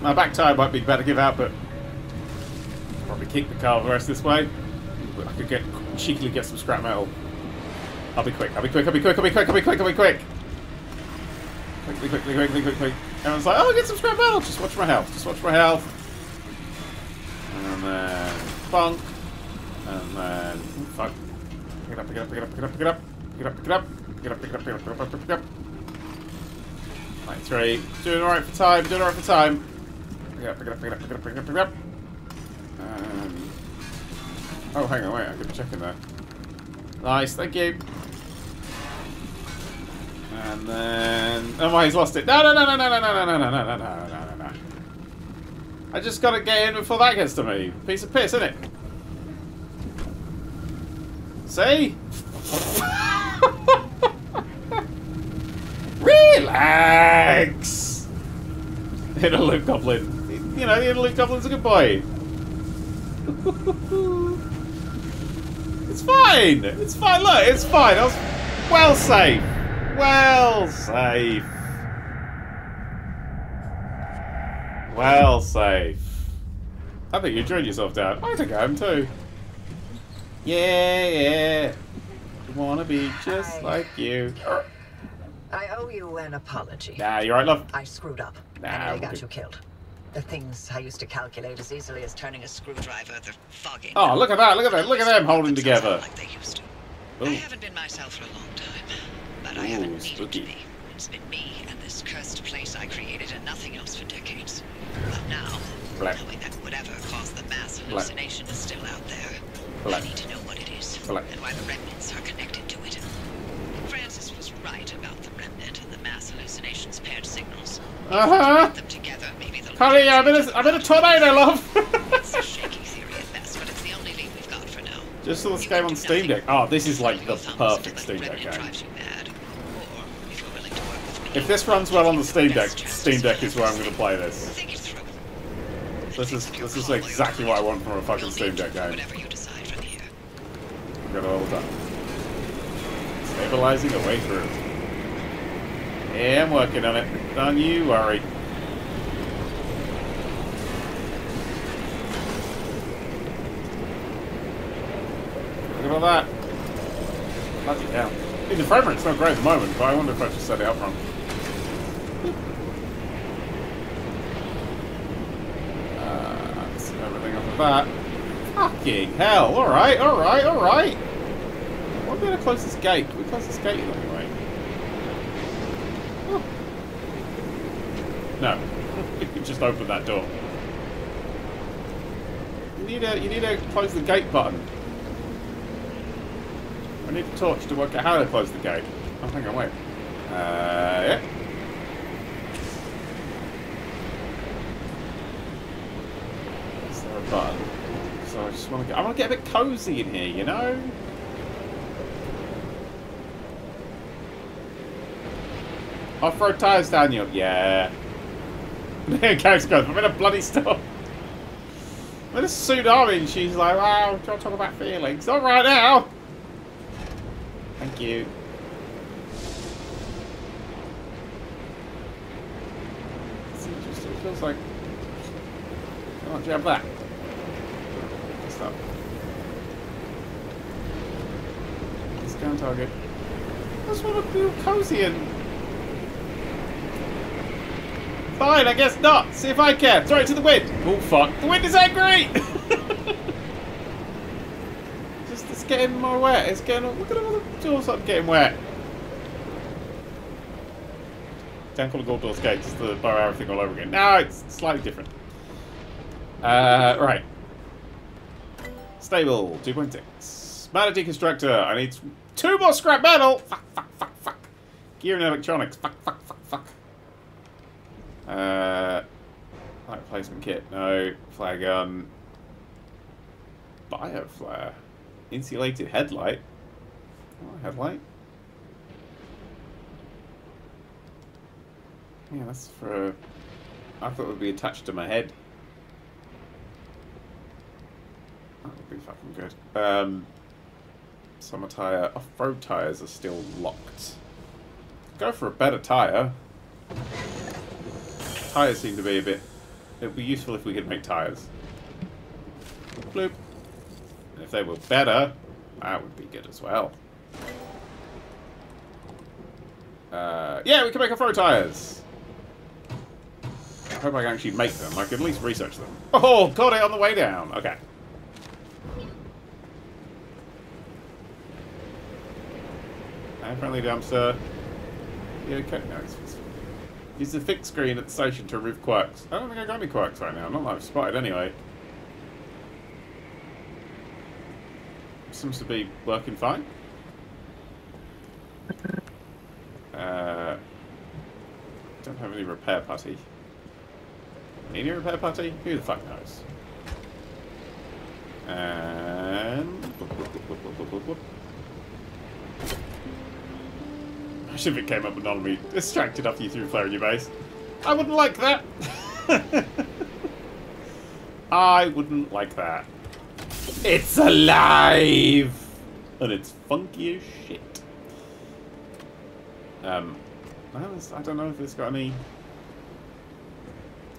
My back tire might be better give out, but probably keep the car the rest this way. I could get cheekily get some scrap metal. I'll be quick. I'll be quick. I'll be quick. I'll be quick. I'll be quick. I'll be quick. Quickly, quickly, quickly, quickly. Everyone's like, oh, get some scrap metal. Just watch my health. Just watch my health. And then funk. And then. Pick it up. Pick it up. Pick it up. Pick it up. Pick it up. Pick it up. Pick it up. Pick it up. Pick it up. Pick it up. Pick it up. Pick it up. Right, three. Doing alright for time. Doing alright for time. Pick it up. Pick it up. Pick it up. Pick it up. Pick it up. Pick it up. Um, oh, hang on. Wait. I could check in there. Nice. Thank you. And then... Oh, my, he's lost it. No, no, no, no, no, no, no, no, no, no, no, no, no, no, no. I just gotta get in before that gets to me. Piece of piss, isn't it? See? Relax! Interlude Goblin. You know, the Interlude Goblin's a good boy. it's fine! It's fine, look, it's fine. I was well safe. Well safe. Well safe. I think you enjoyed yourself, Dad. I think I am too. Yeah, yeah. Wanna be just Hi. like you. I owe you an apology. Nah, you're right, love? I screwed up. Nah, and I got good. you killed. The things I used to calculate as easily as turning a. Screwdriver, they're fogging. Oh, look at that, look at that, look at them holding together. Like they used to. Ooh. I haven't been myself for a long time, but I haven't needed spooky. to be. It's been me and this cursed place I created and nothing else for decades. But now, Black. knowing that whatever caused the mass hallucination is still out there, Black. I need to know what it is Black. and why the remnants are connected to it. Francis was right about the remnant and the mass hallucinations paired signals. Uh-huh. Put them together, maybe they'll Honey, I'm in a, I'm in a tornado, love! It's a shaky theory at best, but it's the only lead we've got for now. Just saw this You game on Steam. Deck. Oh, this is like the perfect Steam Deck game. drives you mad, if you're willing to work with me, If this runs well on the Steam Deck, Steam Deck is where I'm going to play this. Think it through. This is this is exactly what I want from a fucking Steam Deck game. Whatever you decide from here. Got it all done. Stabilizing the way through. Yeah, I'm working on it. Don't you worry. Look at all that. Bloody hell. I mean, the frame rate's not great at the moment, but I wonder if I should set it up wrong. Uh, everything that. Fucking hell. Alright, alright, alright. Why be able to close this gate? Can we close this gate anyway? Oh. No. You just open that door. You need a you need to close the gate button. I need a torch to work out how to close the gate. Oh, hang on, wait. Uh, yeah. Is there a button? So I just want to get. I want to get a bit cozy in here, you know. Off-road tires, Daniel. Yeah. Carrick's goes. I'm in a bloody storm. In a tsunami, and she's like, "Wow, do you to talk about feelings?" Not right now. Thank you. It's interesting. It feels like. Oh, Why don't you have that? Good stuff. Scan target. I just want to feel cozy and. Fine, I guess not. See if I can. Throw it to the wind. Oh fuck! The wind is angry. just it's getting more wet. It's getting. Look at all the doors up getting wet. Don't call it Gold Doors Gates. It's the bow arrow thing all over again. Now it's slightly different. Uh, right. Stable, 2.6. Matter deconstructor. I need two more scrap metal. Fuck, fuck, fuck, fuck. Gear and electronics. Fuck, fuck, fuck, fuck. Uh, light replacement kit. No. Flare gun. Bioflare. Insulated headlight. Oh, headlight. Yeah, that's for. I thought it would be attached to my head. That would be fucking good. Um, summer tire. Off-road tires are still locked. Go for a better tire. Tires seem to be a bit. It would be useful if we could make tires. Bloop. And if they were better, that would be good as well. Uh, yeah, we can make off-road tires. I hope I can actually make them. I can at least research them. Oh, got it on the way down. Okay. And friendly dumpster. Yeah, okay. No, it's, it's, use the fixed screen at the station to remove quirks. I don't think I got any quirks right now. Not that I've spotted anyway. Seems to be working fine. Uh, don't have any repair putty. Maybe a repair party? Who the fuck knows? And... it came up and on me, Distracted after you threw flare in your base. I wouldn't like that. I wouldn't like that. It's alive! And it's funky as shit. Um, I don't- know if it's got any... I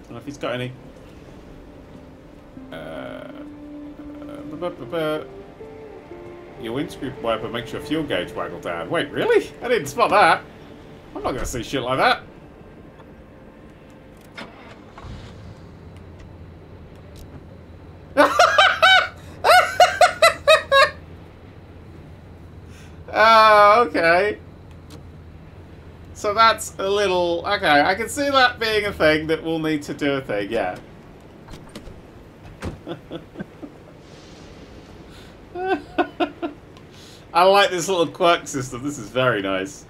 don't know if he's got any. Uh, bu- bu- bu- bu- your windscreen wiper makes your fuel gauge waggle down. Wait, really? I didn't spot that. I'm not going to see shit like that. Oh, okay. So that's a little... Okay, I can see that being a thing that we'll need to do a thing, yeah. I like this little quirk system. This is very nice.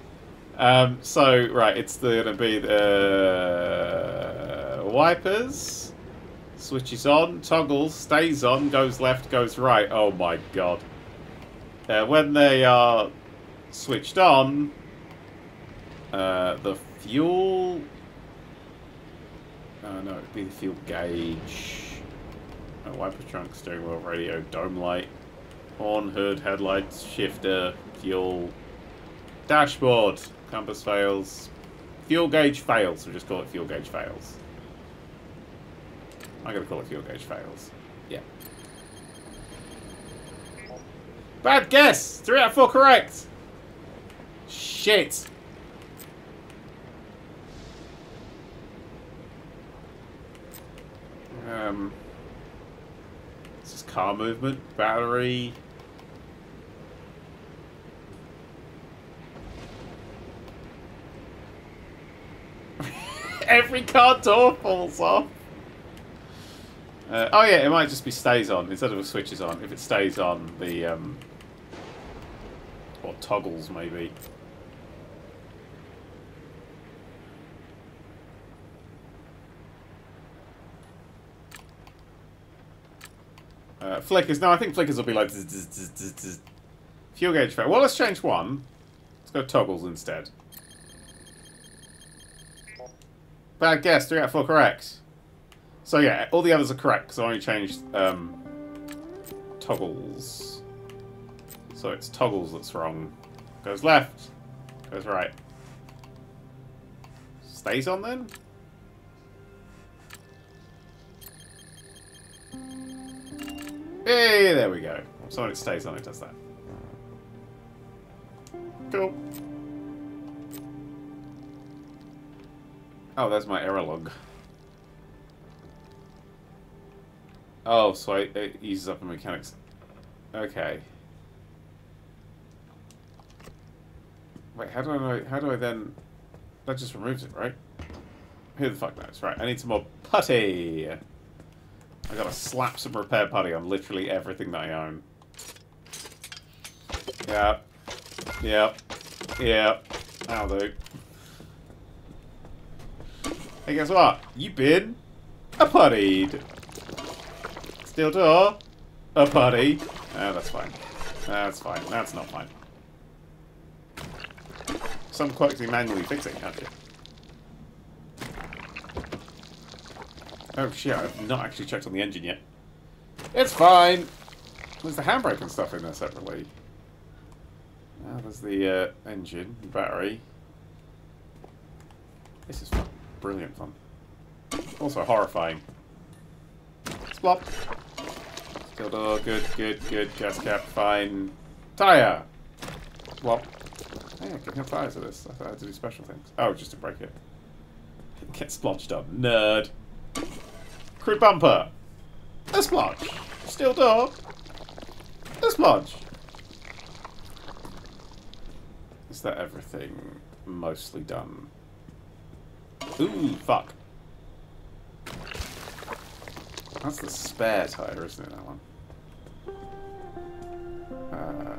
Um, so, right, it's going to be the wipers. Switches on, toggles, stays on, goes left, goes right. Oh my god. Uh, when they are switched on, uh, the fuel... Oh no, it'd be the fuel gauge. Uh, wiper trunk, steering wheel, radio, dome light, horn, hood, headlights, shifter, fuel, dashboard, compass fails, fuel gauge fails. We'll just call it fuel gauge fails. I'm gonna call it fuel gauge fails. Yeah. Bad guess! Three out of four correct! Shit! Um, this is car movement, battery. Every car door falls off. Uh, oh yeah, it might just be stays on instead of a switches on. If it stays on, the um, or toggles maybe. Uh, flickers. No, I think flickers will be like fuel gauge fair. Well, let's change one. Let's go toggles instead. Bad guess. Three out of four correct. So yeah, all the others are correct because I only changed um, toggles. So it's toggles that's wrong. Goes left. Goes right. Stays on then? Hey, there we go. So it stays on, it does that. Cool. Oh, there's my error log. Oh, so I, it uses up the mechanics. Okay. Wait, how do I know? How do I then? That just removes it, right? Who the fuck knows? Right, I need some more putty. I gotta slap some repair putty on literally everything that I own. Yep. Yep. Yep. That'll do. Hey, guess what? You've been a puttied. Steel door. A putty. Ah, that's fine. That's fine. That's not fine. Some quirks you manually fixing, can't you? Oh shit, I've not actually checked on the engine yet. It's fine! There's the handbrake and stuff in there separately. Now there's the uh, engine, battery. This is fun. Brilliant fun. Also horrifying. Splop. Steel door, good, good, good. Gas cap, fine. Tire! Swap. Hey, I can have tires of this. I thought I had to do special things. Oh, just to break it. Get splotched up. Nerd. Crude bumper. A splotch. Steel door. A splotch. Is that everything mostly done? Ooh, fuck. That's the spare tire, isn't it, that one? Uh,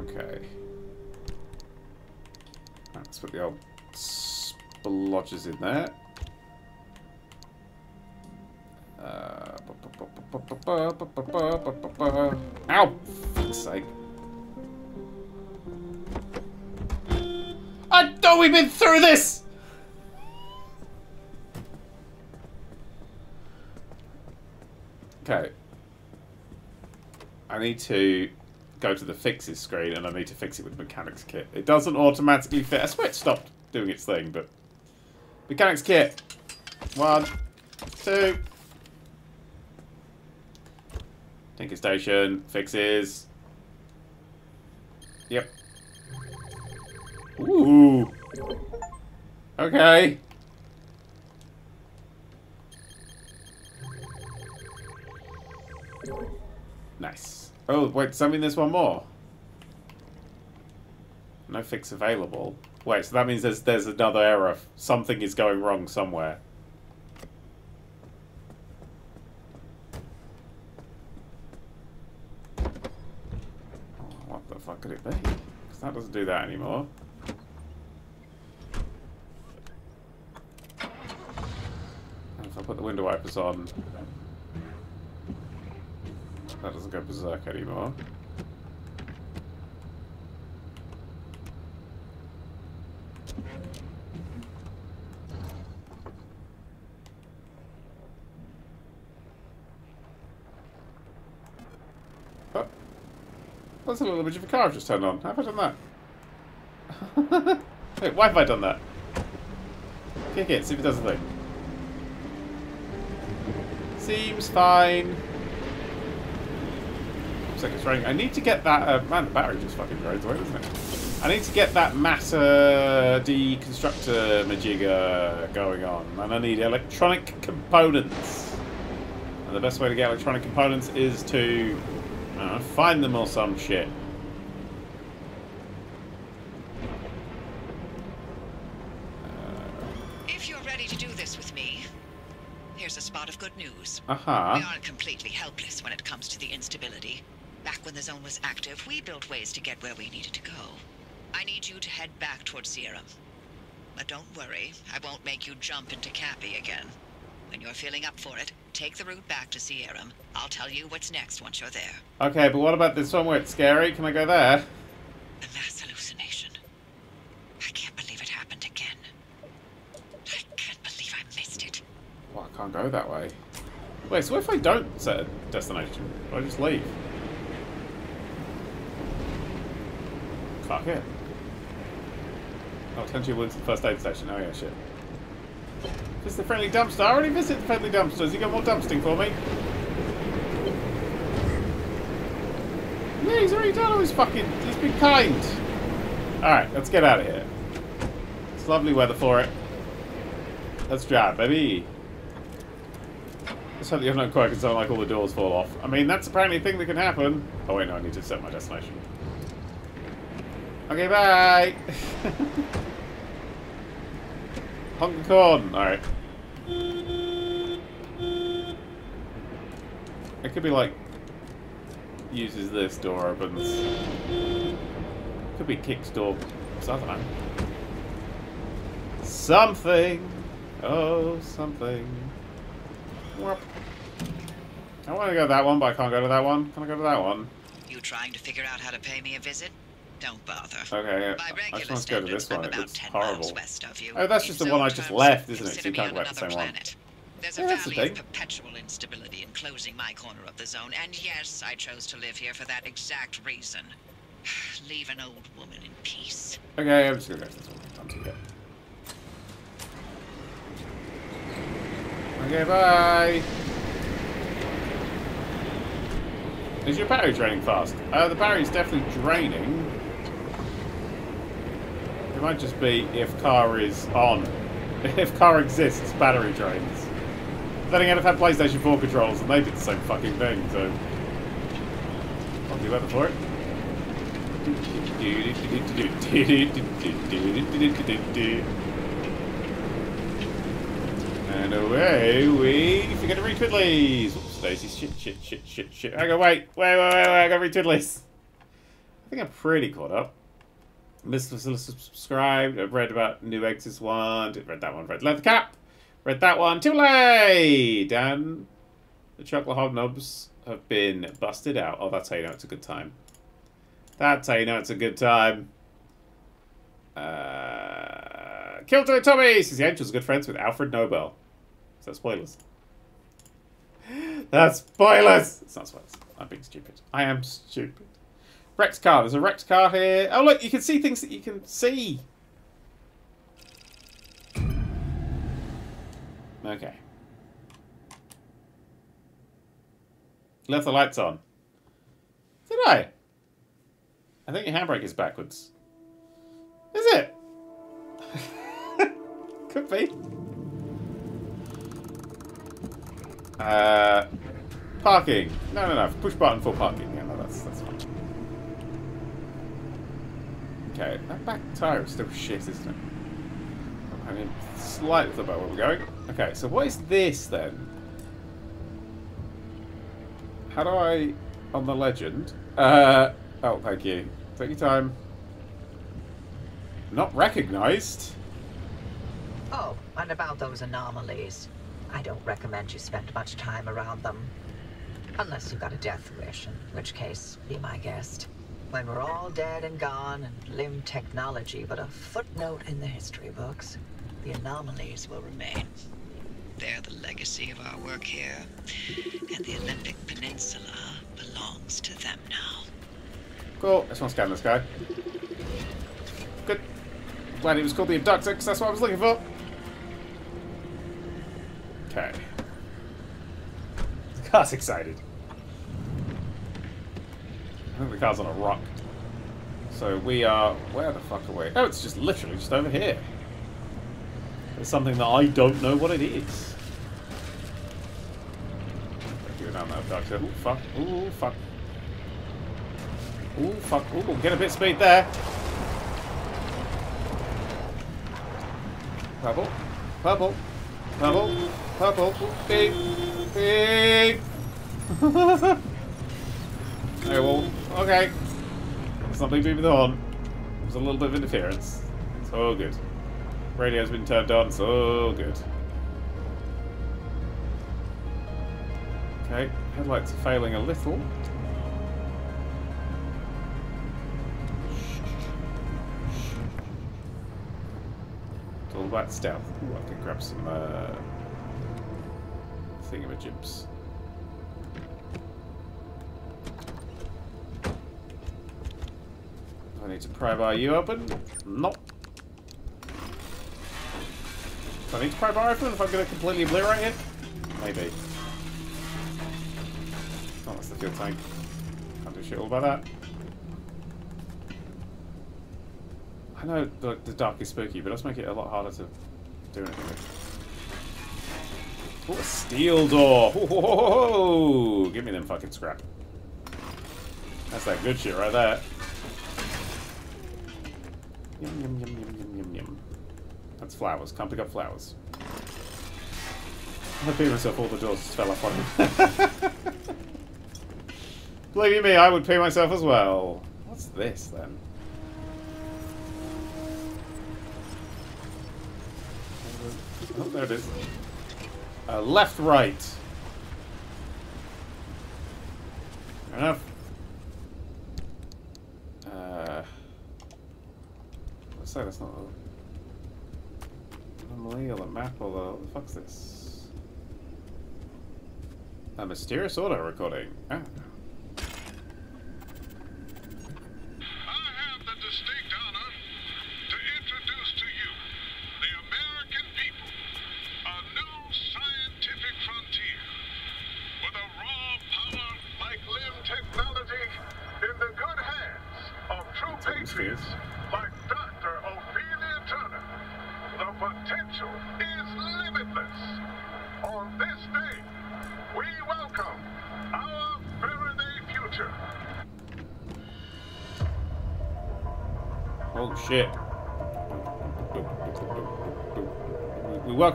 okay. Let's put the old splodges in there. Uh, Ow! Fuck's sake. I know we've been through this! Okay. I need to go to the fixes screen and I need to fix it with mechanics kit. It doesn't automatically fit. I swear it stopped doing its thing, but mechanics kit. One, two. Tinker station, fixes. Yep. Ooh. Okay. Nice. Oh, wait, does that mean there's one more? No fix available. Wait, so that means there's there's another error. Something is going wrong somewhere. What the fuck could it be? Because that doesn't do that anymore. And if I put the window wipers on, that doesn't go berserk anymore. Oh. That's a little image of a car I've just turned on. How have I done that? Wait, why have I done that? Kick it, see if it does the thing. Seems fine. Looks like it's raining. I need to get that... Uh, man, the battery just fucking drains away, doesn't it? I need to get that matter deconstructor majigger going on. And I need electronic components. And the best way to get electronic components is to uh, find them or some shit. If you're ready to do this with me, here's a spot of good news. Uh-huh. We aren't completely helpless when it comes to the instability. Back when the zone was active, we built ways to get where we needed to go. I need you to head back towards Sierra. But don't worry, I won't make you jump into Cappy again. When you're feeling up for it, take the route back to Sierra. I'll tell you what's next once you're there. Okay, but what about this one where it's scary? Can I go there? A mass hallucination. I can't believe it happened again. I can't believe I missed it. Well, I can't go that way. Wait, so if I don't set a destination, I just leave? Fuck it. Oh, potentially wins the first aid station. Oh yeah, shit. Visit the friendly dumpster. I already visited the friendly dumpster. Has he got more dumpsting for me? Yeah, he's already done all his fucking... He's been kind. Alright, let's get out of here. It's lovely weather for it. Let's drive, baby. Let's hope the unknown quirk and like all the doors fall off. I mean, that's apparently a thing that can happen. Oh wait, no, I need to set my destination. Okay, bye! Honk the corn! Alright. It could be like... Uses this, door opens. Could be kicks door. Something. Something! Oh, something. I want to go to that one, but I can't go to that one. Can I go to that one? You trying to figure out how to pay me a visit? Don't bother. Okay, By I just want to go to this one. It looks horrible. west of you. Oh, that's In just the one I just left, isn't it? So you can't go back to the same one. There's a Yeah, that's the valley of perpetual instability enclosing my corner of the zone, and yes, I chose to live here for that exact reason. Leave an old woman in peace. Okay, I'm just gonna go to this one. I'm too good. Okay, bye. Is your battery draining fast? Uh, the battery's definitely draining. It might just be if car is on. If car exists, battery drains. Then again, I've had PlayStation 4 controls and they did the same fucking thing, so... I'll do better for it. And away we forget to read Twiddlies. Whoops, Daisy. Shit, shit, shit, shit, shit. I go, wait, wait, wait, wait, wait, I gotta read Twiddlies. I think I'm pretty caught up. Subscribed. I've read about New Exodus 1. Did read that one. Read Leather Cap. Read that one. Too late! Dan. The Chocolate Hobnobs. have been busted out. Oh, that's how you know it's a good time. That's how you know it's a good time. Uh, Killjoy Tommy says the Angel's good friends with Alfred Nobel. Is that spoilers? That's spoilers! It's not spoilers. I'm being stupid. I am stupid. Wrecked car. There's a wrecked car here. Oh, look, you can see things that you can see. Okay. Left the lights on. Did I? I think your handbrake is backwards. Is it? Could be. Uh, parking. No, no, no. Push button for parking. Yeah, no, that's that's Okay, that back tire is still shit, isn't it? I mean, slightly about where we're going. Okay, so what is this then? How do I, on the legend? Uh, oh, thank you. Take your time. Not recognised. Oh, and about those anomalies. I don't recommend you spend much time around them. Unless you've got a death wish, in which case, be my guest. When we're all dead and gone, and LIM technology but a footnote in the history books, the anomalies will remain. They're the legacy of our work here, and the Olympic Peninsula belongs to them now. Cool. I just want to scan this guy. Good. Glad he was called the abductor, because that's what I was looking for. Okay. The car's excited. I think the car's on a rock. So we are... Where the fuck are we? Oh, it's just literally just over here. There's something that I don't know what it is. Go down that abductor. Ooh, fuck. Ooh, fuck. Ooh, fuck. Ooh, get a bit of speed there. Purple. Purple. Purple. Purple. Big. Big. okay, well, okay. Something beeping the horn. There's a little bit of interference. It's all good. Radio's been turned on, so good. Okay, headlights are failing a little. It's all about stealth. Ooh, I can grab some uh, thingamajibs. I need to pry bar you open. Nope. Do I need to pry bar open if I'm to completely obliterate it? Maybe. Oh, that's the fuel tank. Can't do shit all about that. I know the, the dark is spooky, but does make it a lot harder to do anything with. A steel door! Ho, ho, ho, ho, Give me them fucking scrap. That's that good shit right there. Yum, yum, yum, yum, yum, yum, yum. That's flowers. Can't pick up flowers. I beat myself all the doors just fell off on me. Believe me, I would pee myself as well. What's this then? Oh, there it is. Uh, left, right. Fair enough. Uh, say that's not the anomaly or the map or the, what the fuck's this? A mysterious auto recording. Ah.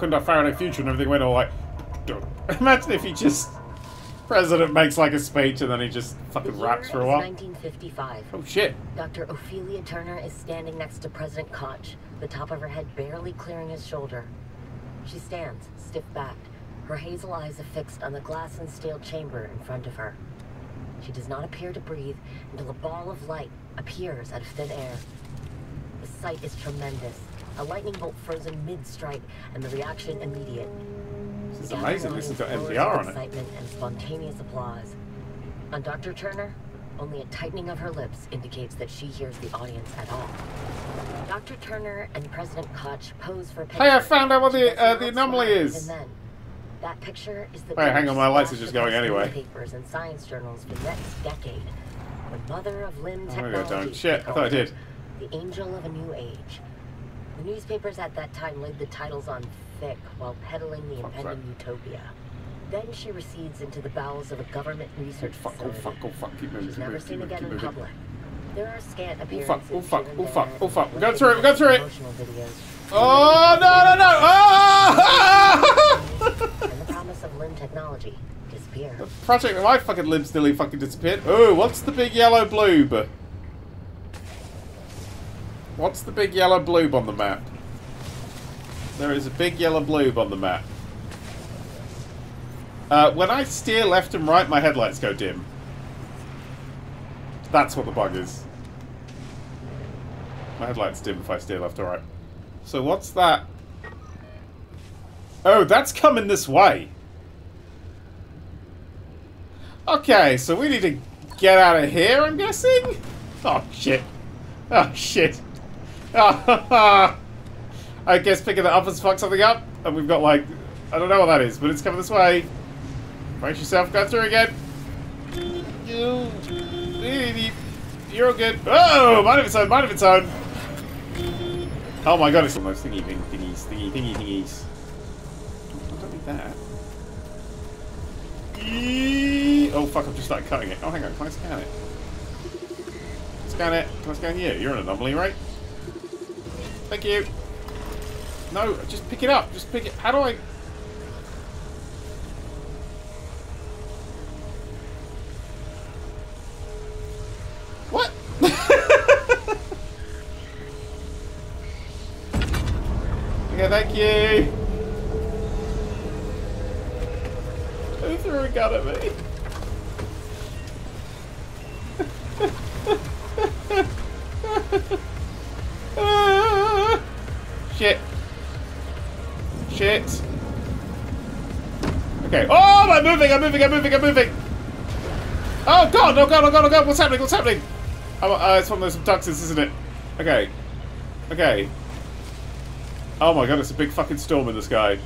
We welcomed our Faraday future and everything went all like. Imagine if he just. President makes like a speech and then he just fucking raps for a while. 1955. Oh shit. Dr. Ophelia Turner is standing next to President Koch, the top of her head barely clearing his shoulder. She stands, stiff backed, her hazel eyes affixed on the glass and steel chamber in front of her. She does not appear to breathe until a ball of light appears out of thin air. The sight is tremendous. A lightning bolt frozen mid-strike, and the reaction immediate. This is amazing. Listen This has got audience roars NPR on it. Excitement and spontaneous applause. On Dr. Turner, only a tightening of her lips indicates that she hears the audience at all. Dr. Turner and President Koch pose for a picture. Hey, I found out what the uh, the anomaly is. even then. That picture is the Wait, hang on, my lights are just going anyway. Papers and science journals for the next decade. The mother of LIM technology. Oh, maybe I technology. don't. Shit, I thought I did. The angel of a new age. The newspapers at that time laid the titles on thick while peddling the impending utopia. Then she recedes into the bowels of a government research fuck, oh, facility. fuck, oh, fuck, keep moving, She's never moving, seen keep again in moving. public. There are scant Oh fuck, oh fuck, oh fuck, oh fuck. Going like through it, we're going through it. Oh, no, no, no. Ah! and the promise of LIM technology disappear. Project my fucking limbs nearly fucking disappeared. Oh, what's the big yellow bloob? What's the big yellow bloob on the map? There is a big yellow bloob on the map. Uh, when I steer left and right, my headlights go dim. That's what the bug is. My headlights dim if I steer left or right. So what's that? Oh, that's coming this way. Okay, so we need to get out of here, I'm guessing? Oh, shit. Oh, shit. I guess picking that up fucked something up, and we've got, like, I don't know what that is, but it's coming this way. Brace yourself, go through again. You- You're all good. Oh, mind of its own, mind of its own. Oh my god, it's one of those thingy thing, thingies, thingy, thingy, thingies. I don't need that. Oh fuck, I've just started cutting it. Oh, hang on, can I scan it? Scan it. Can I scan you? You're an anomaly, right? Thank you. No, just pick it up. Just pick it. How do I... What? thank you. Who threw a gun at me? Ah! Shit. Shit. Okay. Oh, I'm moving, I'm moving, I'm moving, I'm moving. Oh god, oh god, oh god, oh god, what's happening, what's happening? Oh, uh, it's one of those abductors, isn't it? Okay. Okay. Oh my god, it's a big fucking storm in the sky.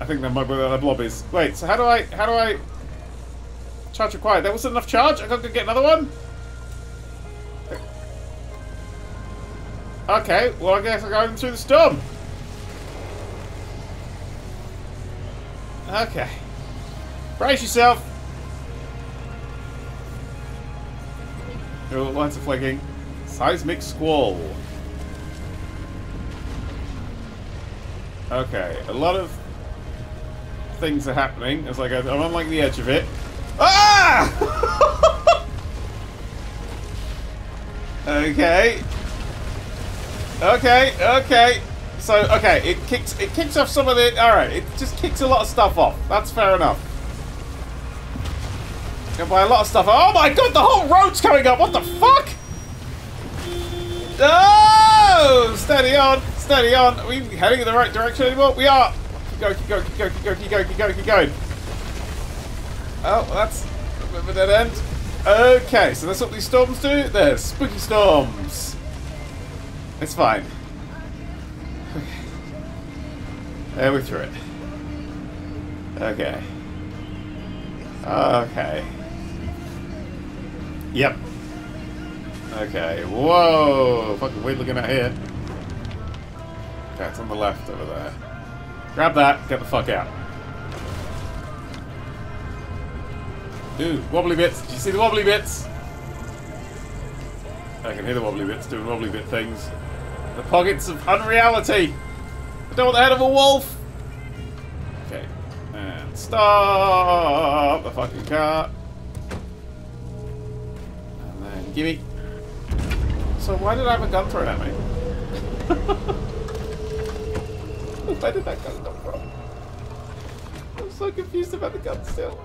I think that might be where the blob is. Wait, so how do I, how do I... Charge required. There wasn't enough charge? I gotta go get another one? Okay, well I guess I'm going through the storm. Okay. Brace yourself. Oh, lights are flicking. Seismic squall. Okay, a lot of things are happening as I go. I'm on like the edge of it. Ah! okay. Okay, okay. So, okay, it kicks it kicks off some of the alright, it just kicks a lot of stuff off. That's fair enough. And by a lot of stuff oh my god, the whole road's coming up, what the fuck? Oh steady on, steady on. Are we heading in the right direction anymore? We are. Keep going, keep going, keep going, keep going, keep going, keep going. Oh, that's a bit of end. Okay, so that's what these storms do. There's spooky storms. It's fine. There, we're through it. Okay. Okay. Yep. Okay. Whoa! Fucking weird looking out here. Okay, it's on the left over there. Grab that, get the fuck out. Ooh, wobbly bits. Did you see the wobbly bits? I can hear the wobbly bits doing wobbly bit things. The pockets of unreality. I don't want the head of a wolf. Okay. And stop the fucking car. And then gimme. So why did I have a gun thrown at me? Where did that gun come from? I'm so confused about the gun still.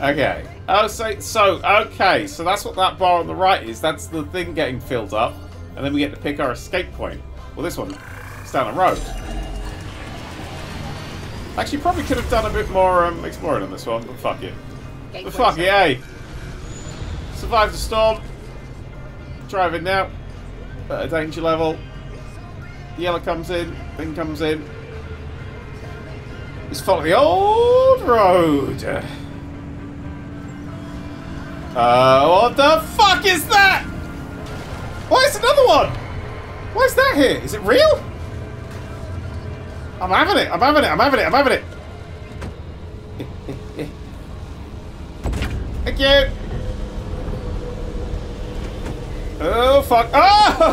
Okay. Oh, so, so, okay. So that's what that bar on the right is. That's the thing getting filled up. And then we get to pick our escape point. Well, this one is down the road. Actually, probably could have done a bit more um, exploring on this one, but fuck it. But fuck it, hey. Survived the storm. Driving now. At a danger level. Yellow comes in. Thing comes in. Let's follow the old road. Uh, what the fuck is that? Why is another one? Why is that here? Is it real? I'm having it. I'm having it. I'm having it. I'm having it. Thank you. Oh, fuck. Oh! Whoa,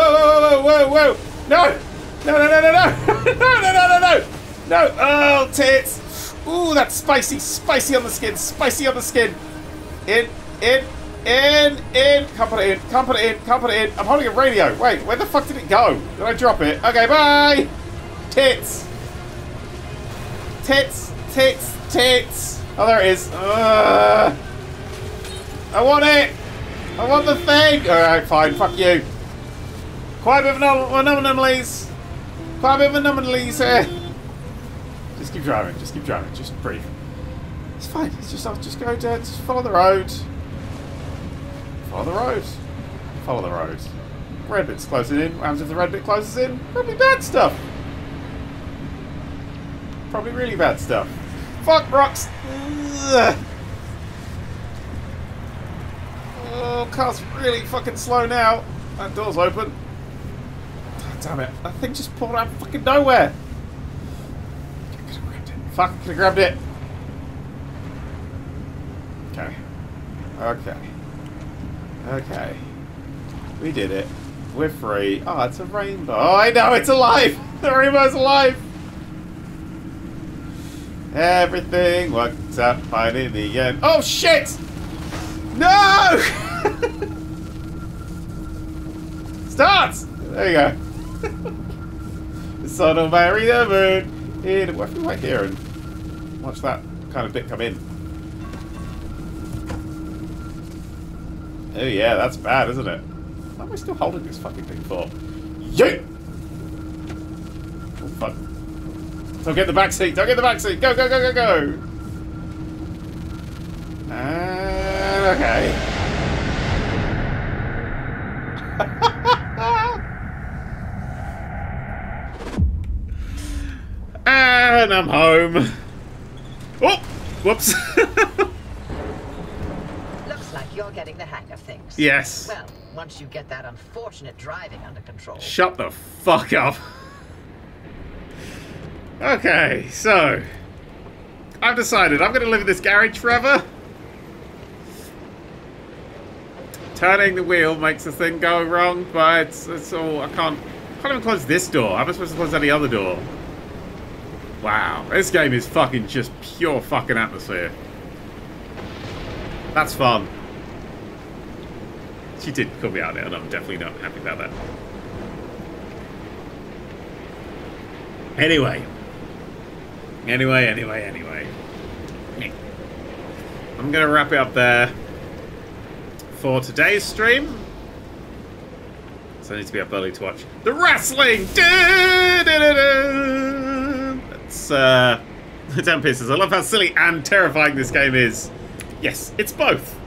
whoa, whoa, whoa, whoa! No, no, no, no, no! no, no, no, no, no! No! Oh, tits! Ooh, that's spicy. Spicy on the skin. Spicy on the skin. In, in, in, in. Can't put it in. Can't put it in. Can't put it in. I'm holding a radio. Wait, where the fuck did it go? Did I drop it? Okay, bye! Tits! Tits, tits, tits! Oh, there it is. Uh, I want it! I want the thing! Alright, fine, fuck you. Quite a bit of anom anomalies. Quite a bit of anomalies here. Just keep driving, just keep driving, just breathe. It's fine, it's just, I'll just go to, just follow the road. Follow the road. Follow the road. Red bit's closing in. Happens if the red bit closes in? Probably bad stuff. Probably really bad stuff. Fuck rocks! Ugh. Oh, car's really fucking slow now. That door's open. Damn it. That thing just pulled out fucking nowhere. Could have grabbed it. Fuck, I could have grabbed it. Okay. Okay. Okay. We did it. We're free. Oh, it's a rainbow. Oh, I know, it's alive! The rainbow's alive! Everything works out fine in the end. Oh, shit! No! Start! There you go. the sun will marry the moon. In, what if we wait here and watch that kind of bit come in? Oh yeah, that's bad, isn't it? Why am I still holding this fucking thing for? Yeet! Oh, fuck. Don't get the back seat. Don't get the back seat. Go, go, go, go, go. And okay. and I'm home. Oh, whoops. Looks like you're getting the. Yes. Well, once you get that unfortunate driving under control. Shut the fuck up. Okay, so I've decided I'm going to live in this garage forever. Turning the wheel makes the thing go wrong, but it's, it's all I can't. I can't even close this door. How am I supposed to close any other door? Wow, this game is fucking just pure fucking atmosphere. That's fun. She did call me out there, and I'm definitely not happy about that. Anyway. Anyway, anyway, anyway. I'm going to wrap it up there for today's stream. So I need to be up early to watch the wrestling. It's, uh, Dan Pierces. I love how silly and terrifying this game is. Yes, it's both.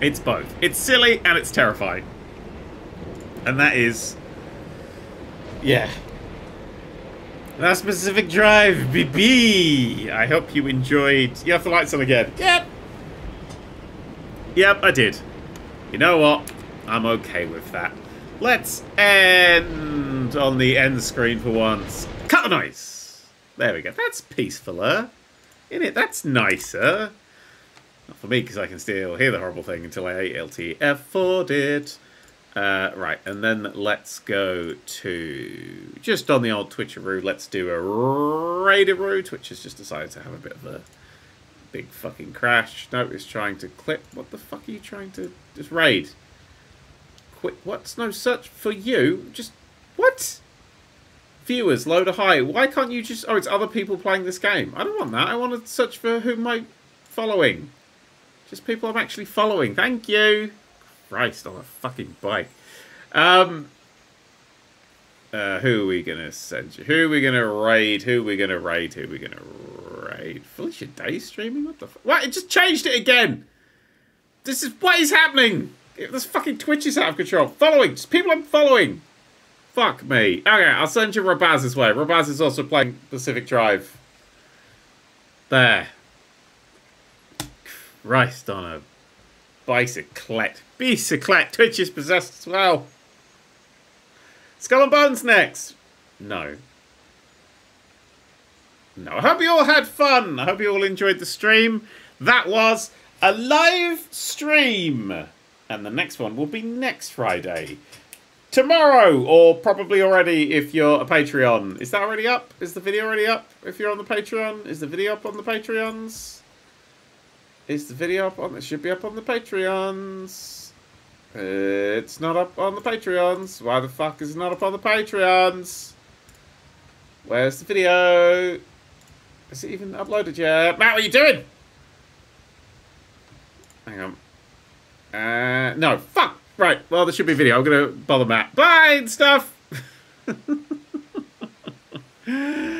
It's both. It's silly and it's terrifying. And that is... Yeah. That specific drive, BB. I hope you enjoyed... You have the lights on again. Yep. Yep, I did. You know what? I'm okay with that. Let's end on the end screen for once. Cut the noise. There we go. That's peacefuler. Isn't it? That's nicer. Not for me, because I can still hear the horrible thing until I ALTF4'd it. Uh, right, and then let's go to, just on the old Twitcheroo, let's do a Raideroo. Twitch has just decided to have a bit of a big fucking crash. No, it's trying to clip. What the fuck are you trying to, just raid? Quit, what's no search for you? Just, what? viewers, low to high. Why can't you just... Oh, it's other people playing this game. I don't want that. I want to search for who I following. Just people I'm actually following. Thank you. Christ, on a fucking bike. Um, uh, who are we going to send you? Who are we going to raid? Who are we going to raid? Who are we going to raid? Felicia Day streaming? What the fuck? What? It just changed it again. This is... What is happening? This fucking Twitch is out of control. Following. Just people I'm following. Fuck me. Okay, I'll send you Rabaz's way. Rabaz is also playing Pacific Drive. There. Christ on a bicyclette. Bicyclette. Twitch is possessed as well. Skull and Bones next. No. No. I hope you all had fun. I hope you all enjoyed the stream. That was a live stream. And the next one will be next Friday. Tomorrow, or probably already if you're a Patreon. Is that already up? Is the video already up if you're on the Patreon? Is the video up on the Patreons? Is the video up on... It should be up on the Patreons. It's not up on the Patreons. Why the fuck is it not up on the Patreons? Where's the video? Is it even uploaded yet? Matt, what are you doing? Hang on. Uh, no, fuck. Right, well, there should be a video. I'm going to bother Matt. Bye stuff.